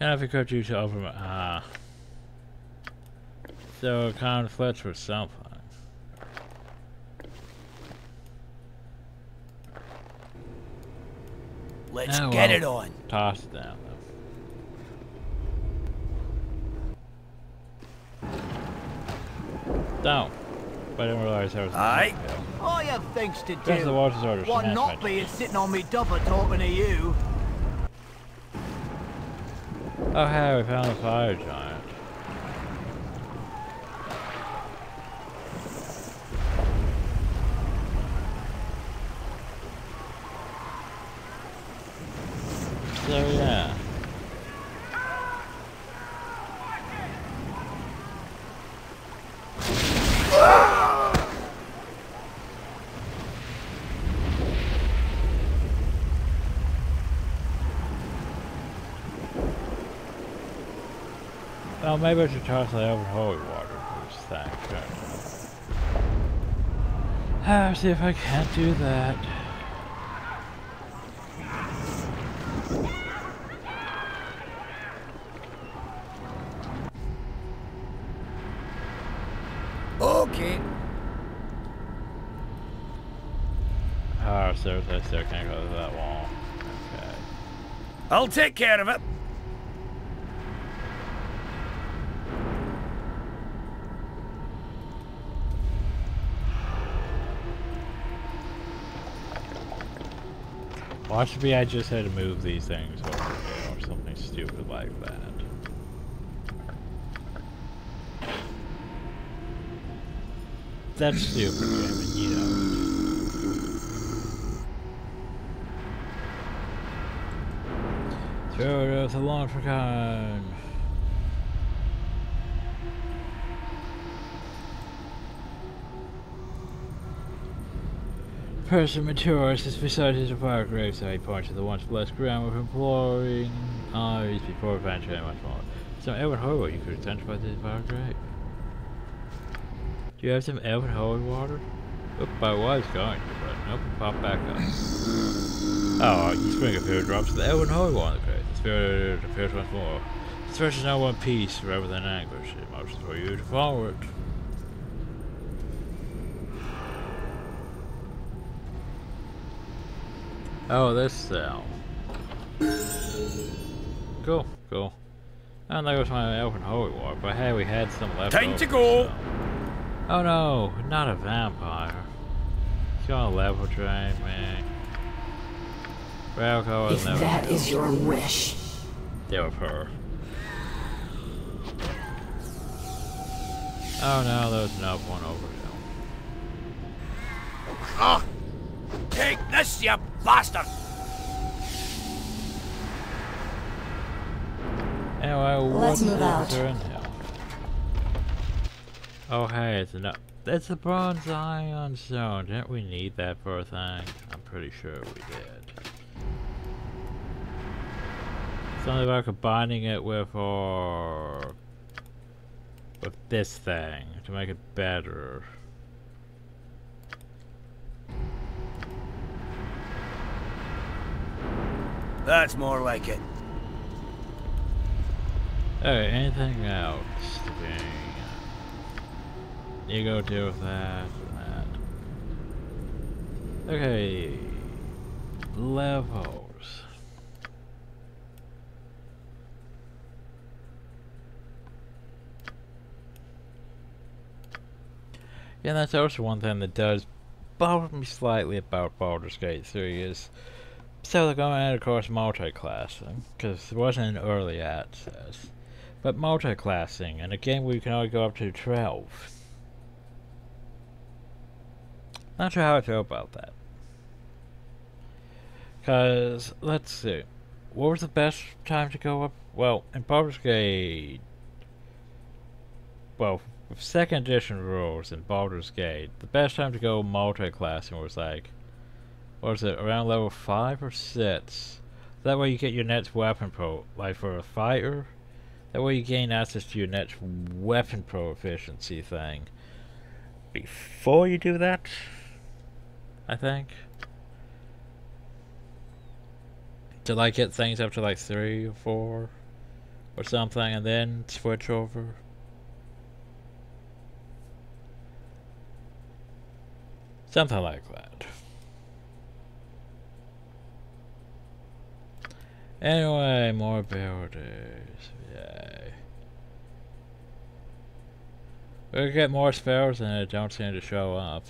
Can I could you to over ah. So it conflicts with something. Let's Oh, get well. it on. Toss it down though. Don't. But I didn't realize there was. Aye. I have things to There's do. the water orders. What not be sitting on me dubber talking to you. Oh hey, we found a fire giant. So yeah. Maybe I should toss that over holy water for this thing. Ah, see if I can't do that. Okay. Ah, seriously, I still can't go to that wall. Okay. I'll take care of it. Watch me, I just had to move these things over or something stupid like that. That's stupid, Jamie, you know. Throw it out the lawn for kind. Person matures is beside his fire grave, so he points to the once blessed ground with imploring eyes before venturing much more. Some elven holy you could identify this fire grave. Do you have some elven holy water? Oop, I was going to, but nope, popped back up. Oh, you spring a few drops of the elven holy water in the grave. The spirit appears once more. The spirit is now one piece rather than anguish. It motions for you to follow Oh, this cell. Cool, cool. And there goes my elven holy water, but hey, we had some left Time to go. so- Oh no, not a vampire. He's on a level drain, man. Valko If that is your wish. Deal with her. Oh no, there's another one over there. Ah! Take this, you bastard! Anyway, Let's move out. is there in here? Oh hey, it's enough. It's a bronze ioun stone. Didn't we need that for a thing? I'm pretty sure we did. Something about combining it with or with this thing to make it better. That's more like it. Okay, anything else to be... Uh, you go deal with that and that. Okay. Levels. Yeah, that's also one thing that does bother me slightly about Baldur's Gate 3 is so they're going at of course multi-classing, because it wasn't an early access. But multi-classing, in a game where you can only go up to 12. Not sure how I feel about that. Cause, let's see. What was the best time to go up? Well, in Baldur's Gate... Well, with second edition rules in Baldur's Gate, the best time to go multi-classing was like what is it, around level 5 or 6. That way you get your next weapon pro. Like for a fighter, that way you gain access to your next weapon pro efficiency thing. Before you do that, I think. To like get things up to like 3 or 4 or something and then switch over. Something like that. Anyway, more builders. Yay. We get more spells and it don't seem to show up.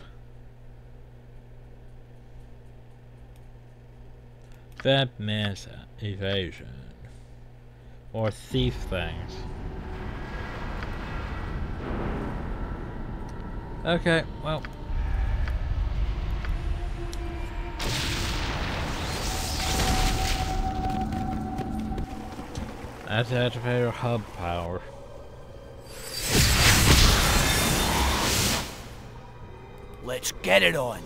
That miss evasion. Or thief things. Okay, well. That's activator hub power. Let's get it on.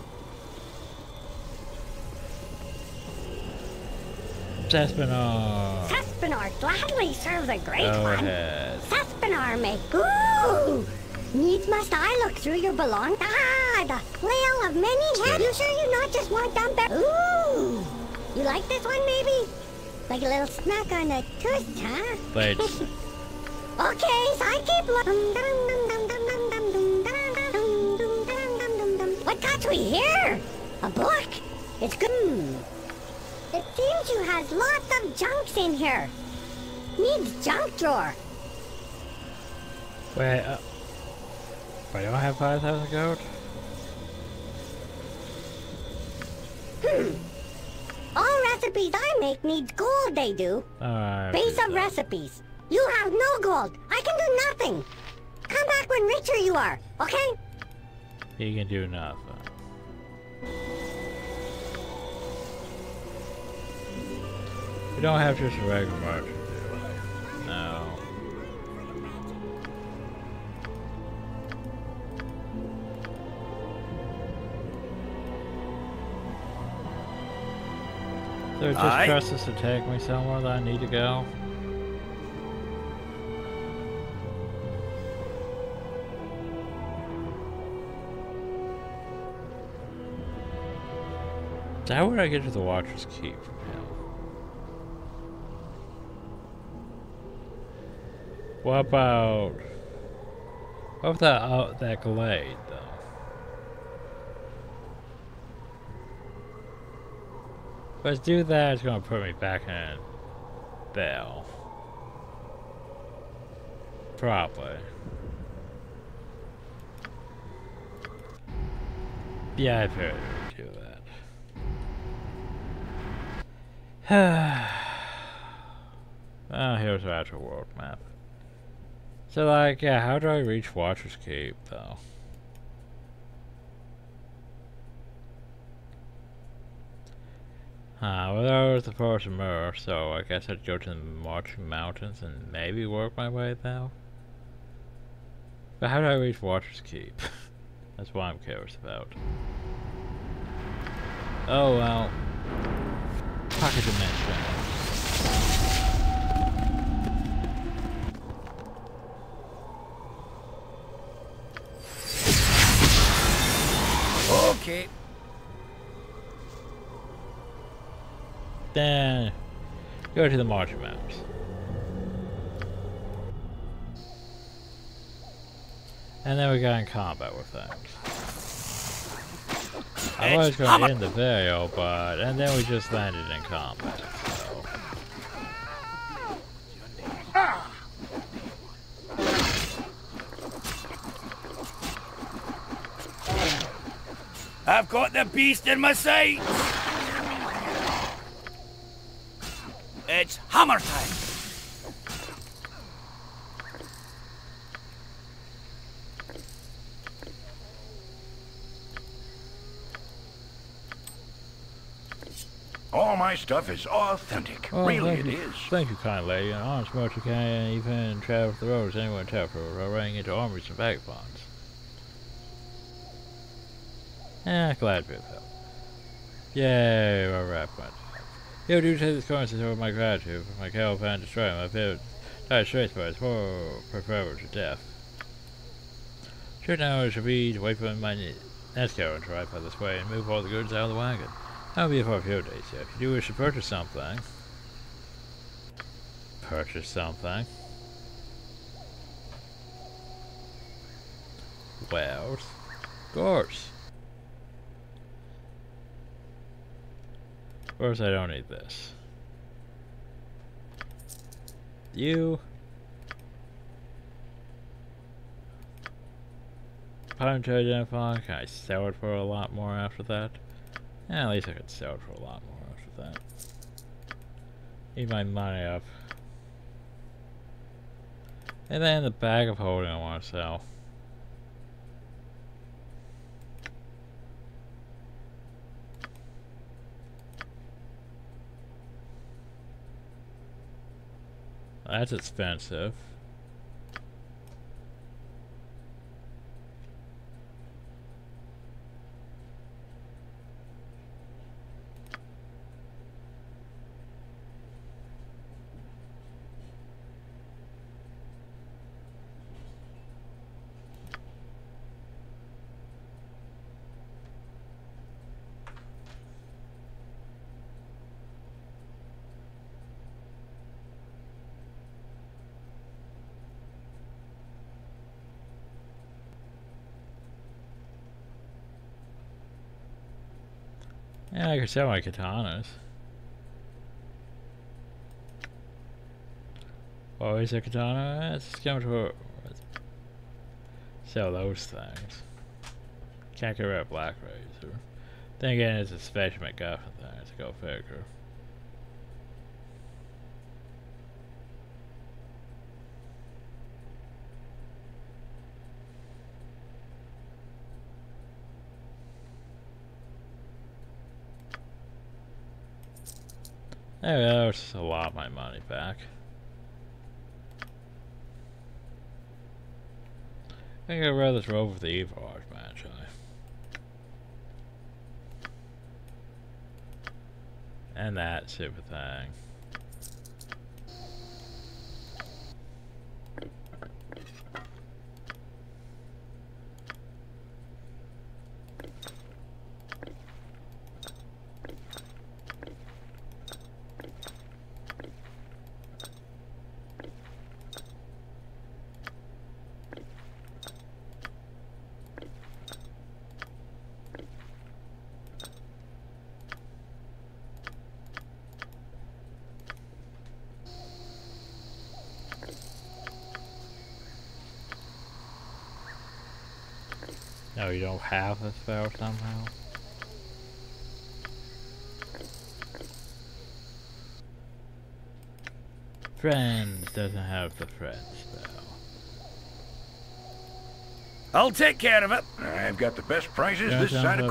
Cespenar. Cespenar gladly serve the great Go one. ahead. Cespenar make ooh. Needs must I look through your belongings. Ah, the flail of many heads. You sure you not just want dump it? Ooh. You like this one maybe? Like a little snack on the toast, huh? Wait. okay, so I keep looking. What got we here? A book? It's good. Hmm. It seems you has lots of junks in here. Needs junk drawer. Wait, uh, wait, do I have 5,000 gold? Hmm. All recipes I make need gold, they do. Alright. Base of recipes. You have no gold. I can do nothing. Come back when richer you are, okay? You can do nothing. We don't have just a regular merchant, do? No. It just us to take me somewhere that I need to go? How would I get to the Watcher's Keep from him? What about... What about that, uh, that glade, though? If I do that, it's gonna put me back in Bell. Probably. Yeah, I better do that. oh, here's the actual world map. So, like, yeah, how do I reach Watcher's Keep, though? Uh, well, that was the first mirror, so I guess I'd go to the March Mountains and maybe work my way there. But how do I reach Watcher's Keep? That's what I'm curious about. Oh, well. Pocket Dimension. Okay. Then go to the March maps. And then we got in combat with things. I was going to end the video, but and then we just landed in combat. So. I've got the beast in my sights. It's hammer time. All my stuff is authentic. Well, really, thank it you, is. Thank you, kind lady. An honest merchant can't even travel the roads anyone travel for, running into armies and vagabonds. Eh, glad to be of help. Yay, we're wrapped. You do take this coin to show my gratitude for my caravan destroying my field. Died straight by his poor preferred to death. Sure now I should be to wait for my next caravan to arrive by this way and move all the goods out of the wagon. That'll be for a few days yet. If you do wish to purchase something, purchase something. Well, of course. Of course, I don't need this. You. Pattern to identify. Can I sell it for a lot more after that? Yeah, at least I could sell it for a lot more after that. Need my money up. And then the bag of holding I want to sell. That's expensive. Yeah, I could sell my katanas. Oh, is a katana? Let's go to sell those things. Can't get rid of Blackrazor. Then again, it's a special MacGuffin thing, It's a go figure. There we go, just a lot of my money back. I think I'd rather throw over the Evil Archmagi. And that super thing. Have a spell somehow? Friends doesn't have the friend spell. I'll take care of it. I've got the best prices this side of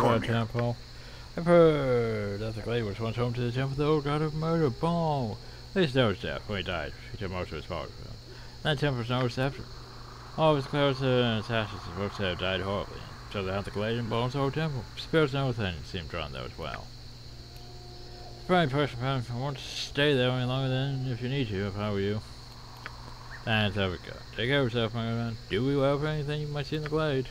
I've heard that the glade was once home to the temple of the old god of murder, Bhaal. They knows death when he died. He took most of his father's from him. That temple was no reception. All of his clothes and his ashes and books have died horribly. So the glade and bones whole temple. Spirits and everything seem drawn there as well. Probably person want to stay there any longer than if you need to, if I were you. That's how we go. Take care of yourself, my man. Do we well for anything you might see in the glade.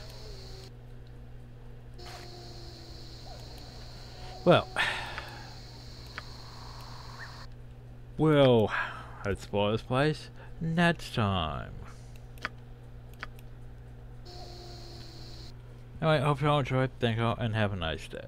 Well, we'll explore this place next time. Anyway, hope you all enjoyed. Thank you all, and have a nice day.